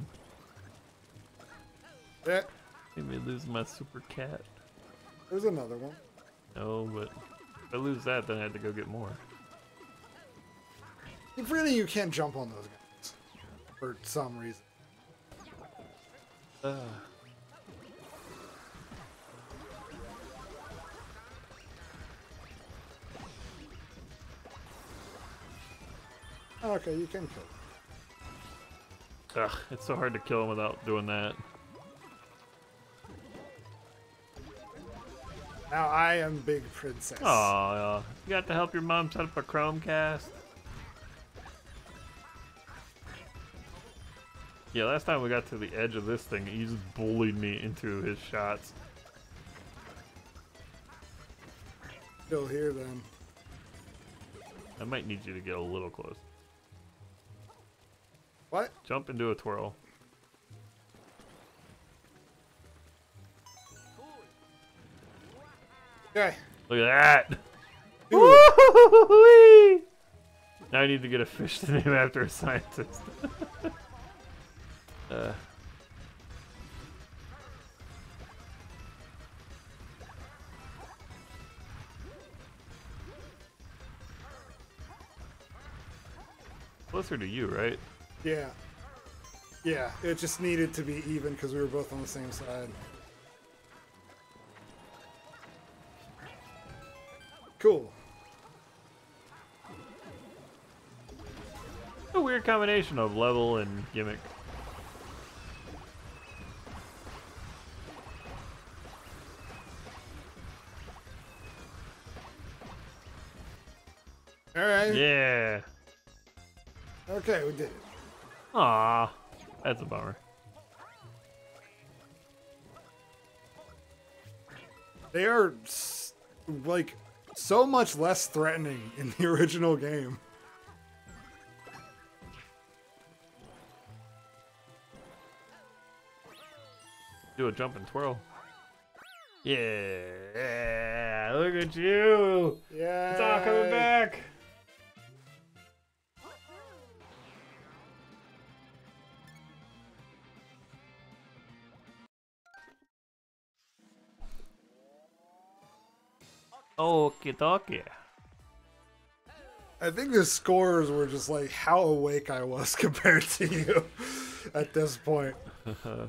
Yeah, made me lose my super cat. There's another one. No, but if I lose that, then I had to go get more. If really you can't jump on those guys for some reason. Uh, Okay, you can kill them. ugh, it's so hard to kill him without doing that. Now I am Big Princess. Aw, you got to help your mom set up a Chromecast. Yeah, last time we got to the edge of this thing, he just bullied me into his shots. Still here then. I might need you to get a little close. What? Jump into a twirl. Okay. Look at that! Now I need to get a fish to name after a scientist. uh, closer to you, right? yeah. Yeah, it just needed to be even because we were both on the same side. Cool. A weird combination of level and gimmick. All right. Yeah. Okay, we did it. Aw, that's a bummer. They are like so much less threatening in the original game. Do a jump and twirl. Yeah, look at you. Yeah. It's all coming back. Okie dokie. I think the scores were just like how awake I was compared to you at this point. All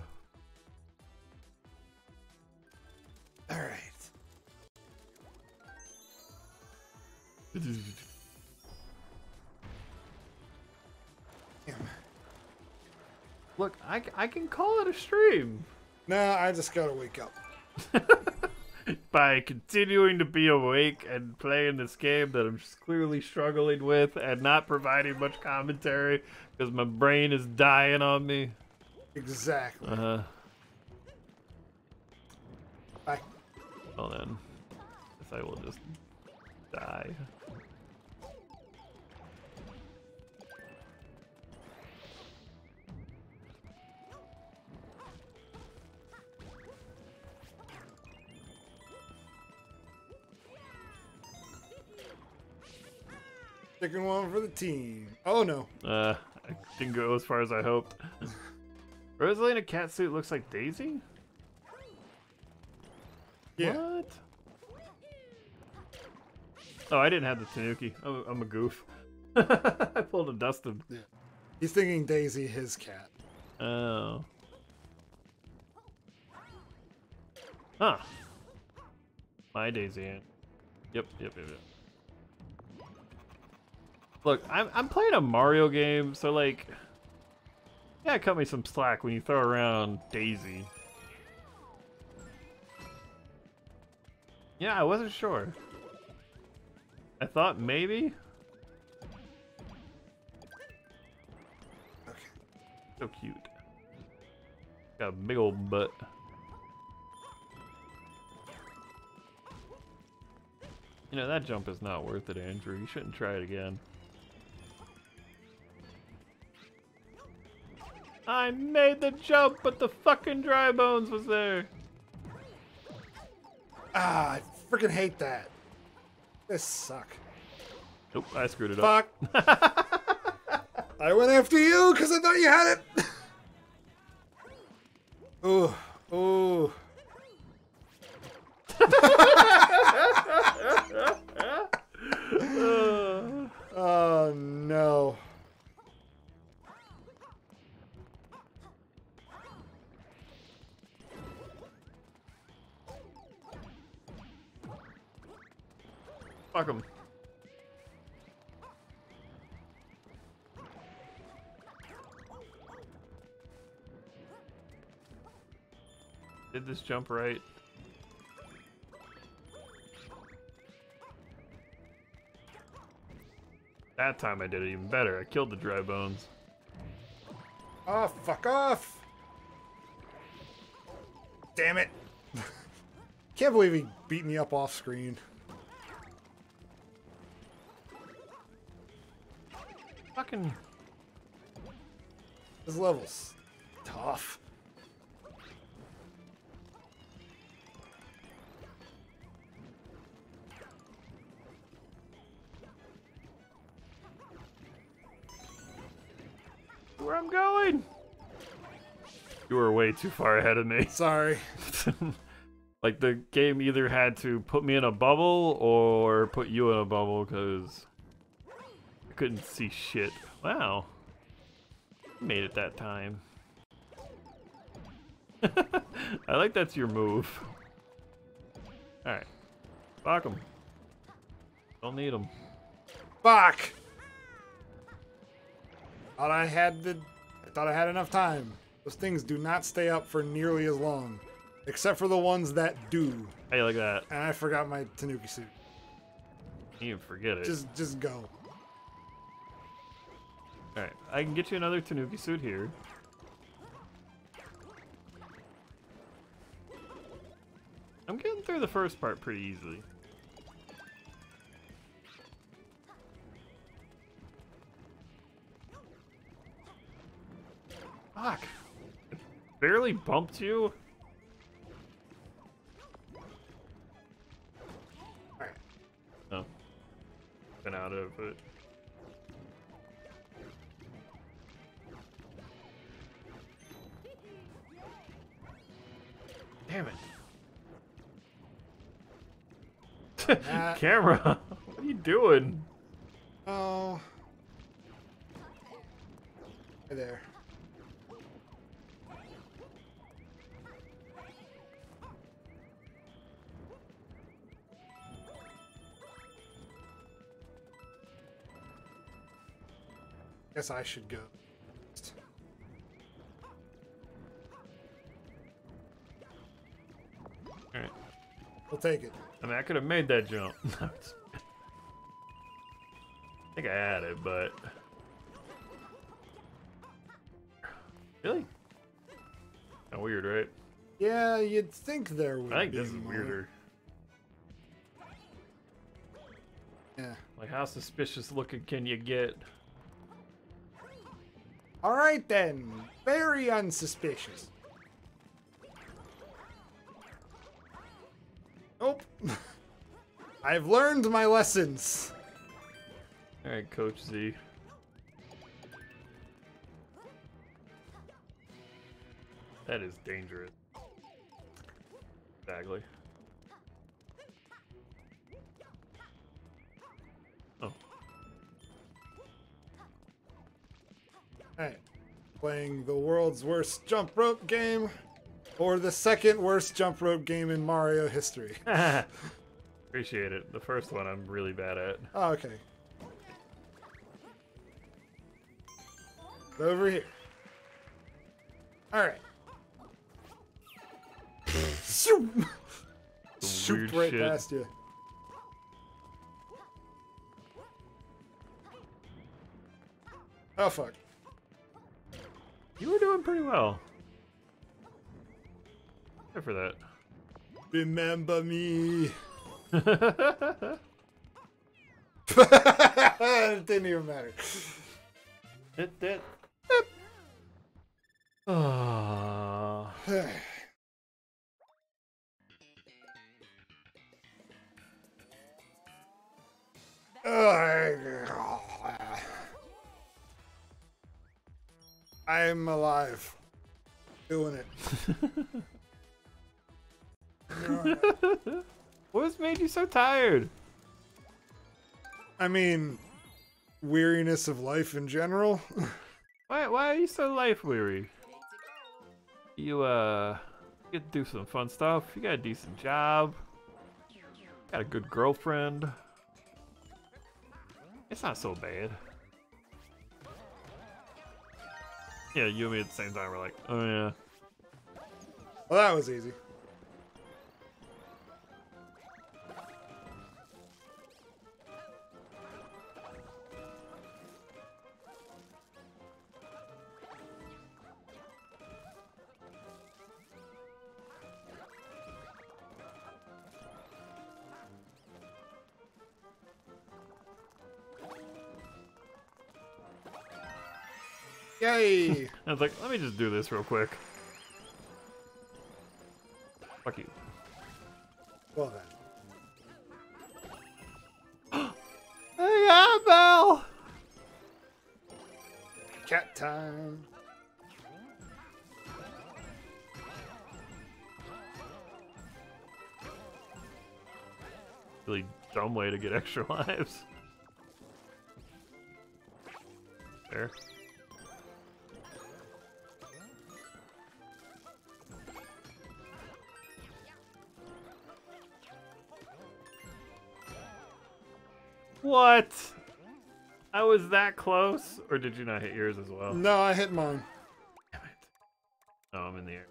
right. Damn. Look, I can call it a stream. Nah, I just gotta wake up. By continuing to be awake and playing this game that I'm clearly struggling with and not providing much commentary because my brain is dying on me. Exactly. Uh huh. Bye. Well then, guess I will just die. Taking one for the team. Oh no. Uh, I didn't go as far as I hoped. Rosalina catsuit looks like Daisy? Yeah. What? Oh, I didn't have the Tanuki. I'm, I'm a goof. I pulled a Dustin. He's thinking Daisy, his cat. Oh. Huh. My Daisy Yep, yep, yep, yep. Look, I'm, I'm playing a Mario game, so like, yeah, cut me some slack when you throw around Daisy. Yeah, I wasn't sure. I thought maybe. So cute. Got a big old butt. You know, that jump is not worth it, Andrew. You shouldn't try it again. I made the jump, but the fucking dry bones was there. Ah, I freaking hate that. This suck. Nope, I screwed it up. Fuck. I went after you because I thought you had it. Ooh, ooh. Oh no. Fuck him. Did this jump right? That time I did it even better. I killed the dry bones. Oh, fuck off. Damn it. Can't believe he beat me up off screen. Fucking. This level's tough. Where I'm going? You were way too far ahead of me. Sorry. like the game either had to put me in a bubble or put you in a bubble because I couldn't see shit. Wow. Made it that time. I like that's your move. Alright. Fuck him. Don't need him. Fuck. Thought I had the. I thought I had enough time. Those things do not stay up for nearly as long, except for the ones that do. Hey, like that. And I forgot my Tanuki suit. You forget it. Just, just go. Alright, I can get you another Tanuki suit here. I'm getting through the first part pretty easily. Fuck. Barely bumped you? Alright. Oh. Been out of it. Damn it. Camera, what are you doing? Oh. Hey there. Guess I should go. Alright. We'll take it. I mean, I could have made that jump. I think I had it, but. Really? Kind of weird, right? Yeah, you'd think there would I think this is more. weirder. Yeah. Like, how suspicious looking can you get? All right then. Very unsuspicious. I've learned my lessons. Alright, Coach Z. That is dangerous. Exactly. Oh, Alright. Playing the world's worst jump rope game or the second worst jump rope game in Mario history. appreciate it. The first one I'm really bad at. Oh, okay. Over here. Alright. Shoot! Shoot right shit. past you. Oh fuck. You were doing pretty well. Good for that. Remember me. It didn't even matter. It did. Ah. I'm alive. Doing it. What's made you so tired? I mean, weariness of life in general. Why why are you so life weary? You uh you get to do some fun stuff, you got a decent job, got a good girlfriend. It's not so bad. Yeah, you and me at the same time were like, oh yeah. Well, that was easy. I was like, let me just do this real quick. Fuck you. well then. Hey, Annabelle! Cat time. Really dumb way to get extra lives. There. What? I was that close? Or did you not hit yours as well? No, I hit mine. Damn it. No, I'm in the air.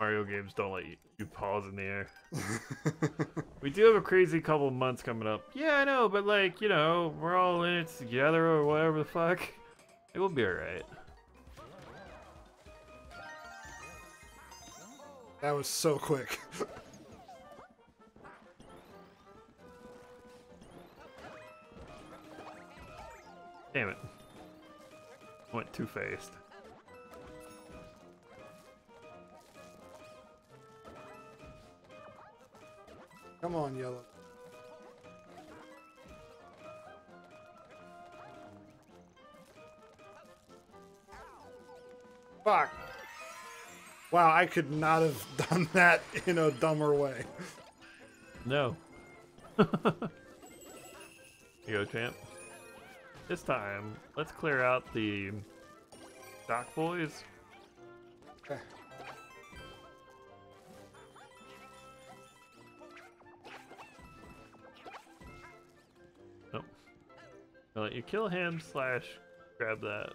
Mario games don't let you, you pause in the air. We do have a crazy couple months coming up. Yeah, I know, but like, you know, we're all in it together or whatever the fuck. It will be alright. That was so quick. Damn it. Went too fast. Come on, yellow. Fuck. Wow, I could not have done that in a dumber way. No. you go, champ. This time, let's clear out the dock boys. Okay. Nope. I'll let you kill him slash grab that.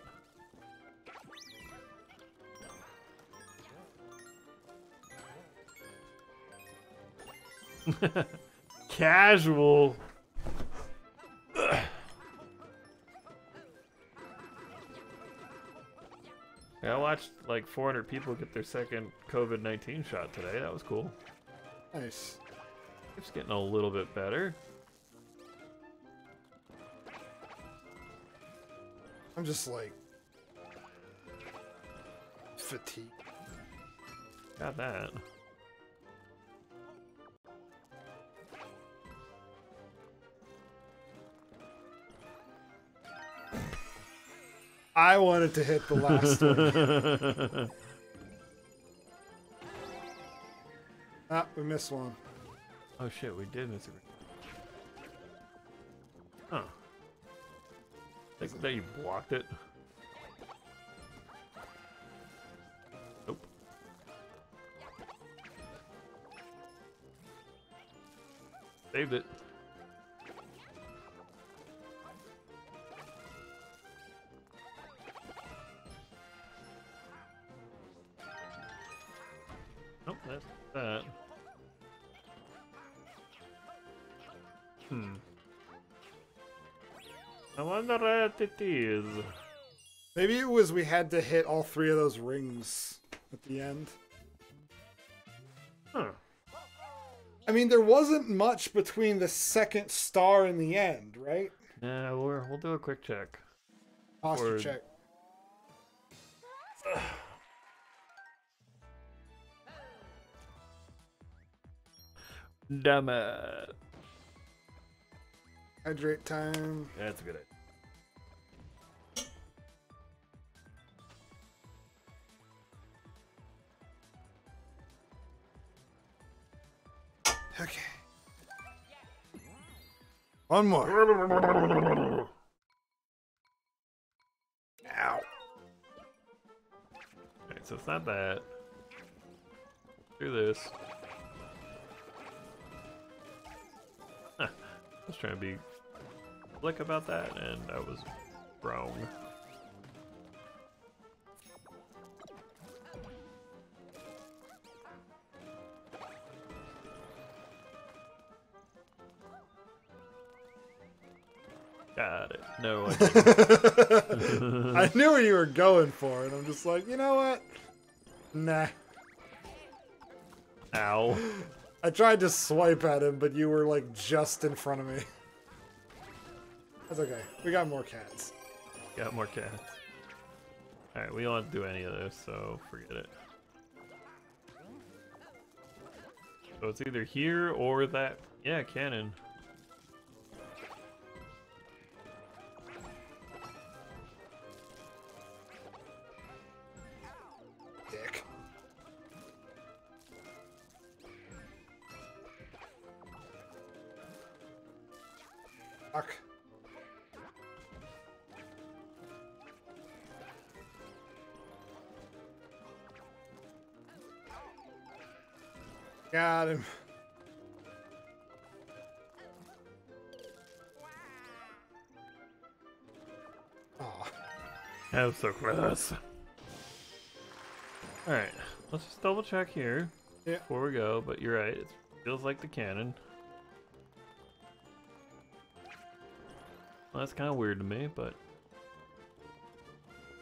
Casual. Watched like 400 people get their second COVID 19 shot today. That was cool. Nice. It's getting a little bit better. I'm just like fatigued. Got that. I wanted to hit the last one. Ah, we missed one. oh shit, we did miss it. Huh. Think that you blocked it? Nope. Saved it. Is. Maybe it was we had to hit all three of those rings at the end. Huh. I mean, there wasn't much between the second star and the end, right? Yeah, we're, we'll do a quick check. Posture Word. check. Damn it. Hydrate time. That's a good idea. Okay. One more. Ow. Alright, so it's not that. Do this. Huh. I was trying to be slick about that, and I was wrong. Got it. No, I. I knew what you were going for, and I'm just like, you know what? Nah. Ow. I tried to swipe at him, but you were like just in front of me. That's okay. We got more cats. Got more cats. Alright, we don't have to do any of this, so forget it. So it's either here or that. Yeah, cannon. Fuck. Got him. Aw. That was so close. Alright, let's just double check here Yeah. before we go, but you're right, it feels like the cannon. Well, that's kind of weird to me, but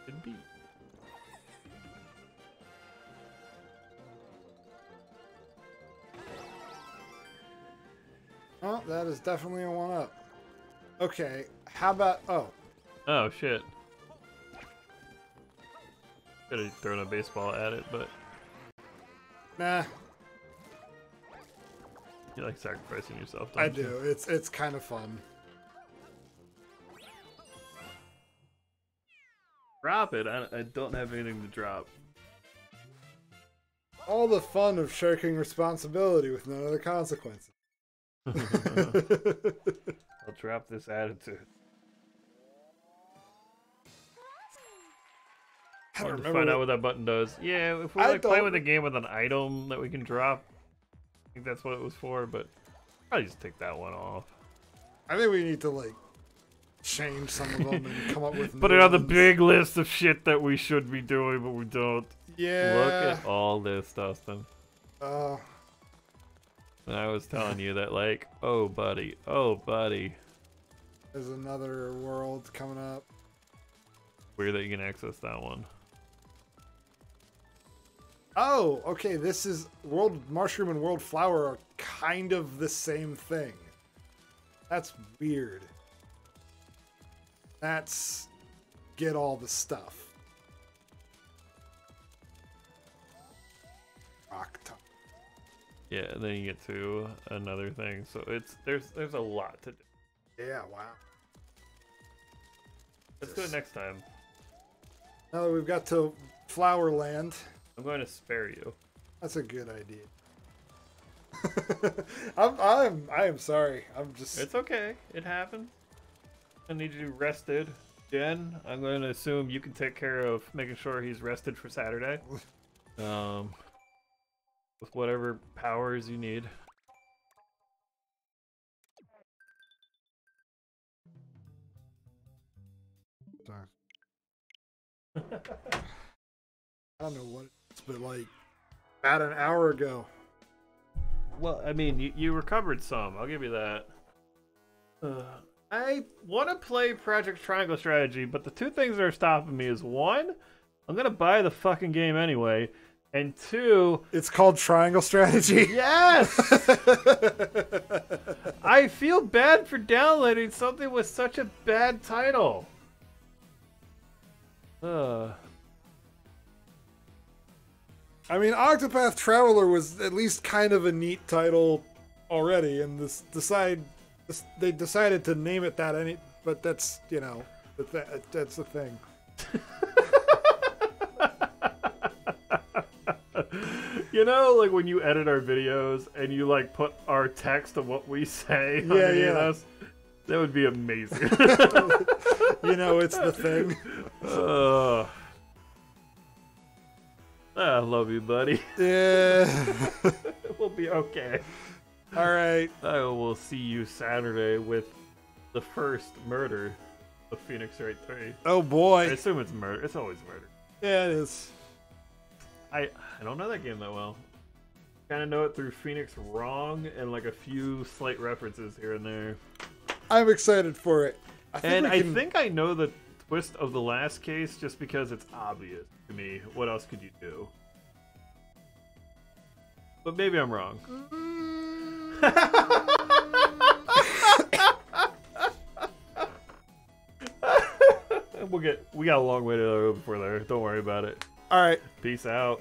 could be. Oh, that is definitely a one up. Okay, how about oh, Oh shit. Could have thrown a baseball at it, but nah, you like sacrificing yourself. I don't you? do. It's it's kind of fun. Drop it. I, I don't have anything to drop. All the fun of shirking responsibility with none of the consequences. I'll drop this attitude. I don't to remember. find what- out what that button does. Yeah, if we I like play with a game with an item that we can drop, I think that's what it was for. But I'll just take that one off. I think we need to like change some of them and come up with. Put it on the big list of shit that we should be doing, but we don't. Yeah. Look at all this, Dustin. Uh, And I was telling you that, like, oh, buddy, oh, buddy. There's another world coming up. Weird that you can access that one. Oh, okay. This is World Mushroom and World Flower are kind of the same thing. That's weird. That's get all the stuff. Top. Yeah, and then you get to another thing. So it's there's there's a lot to do. Yeah, wow. Let's do it next time. Now that we've got to Flower Land, I'm going to spare you. that's a good idea. I'm I'm I am sorry. I'm just It's okay. It happens. I need you rested. Jen, I'm going to assume you can take care of making sure he's rested for Saturday. Um, with whatever powers you need. I don't know what it's but like about an hour ago. Well, I mean, you, you recovered some. I'll give you that. Uh, I want to play Project Triangle Strategy, but the two things that are stopping me is one, I'm gonna buy the fucking game anyway, and two, It's called Triangle Strategy. yes, I feel bad for downloading something with such a bad title. Uh, I mean, Octopath Traveler was at least kind of a neat title already, and this decide they decided to name it that any, but that's you know that's the thing. you know, like when you edit our videos and you like put our text of what we say Yeah, underneath yeah. us, that would be amazing. You know, it's the thing. uh, I love you, buddy. Yeah. we'll be okay. All right. I will see you Saturday with the first murder of Phoenix Wright 3. Oh boy. I assume it's murder. It's always murder. Yeah, it is. I I don't know that game that well. Kind of know it through Phoenix Wrong and like a few slight references here and there. I'm excited for it. I And I can- think I know the twist of the last case just because it's obvious to me. What else could you do? But maybe I'm wrong. Mm, we'll get we got a long way to go before there. Don't worry about it. All right. Peace out.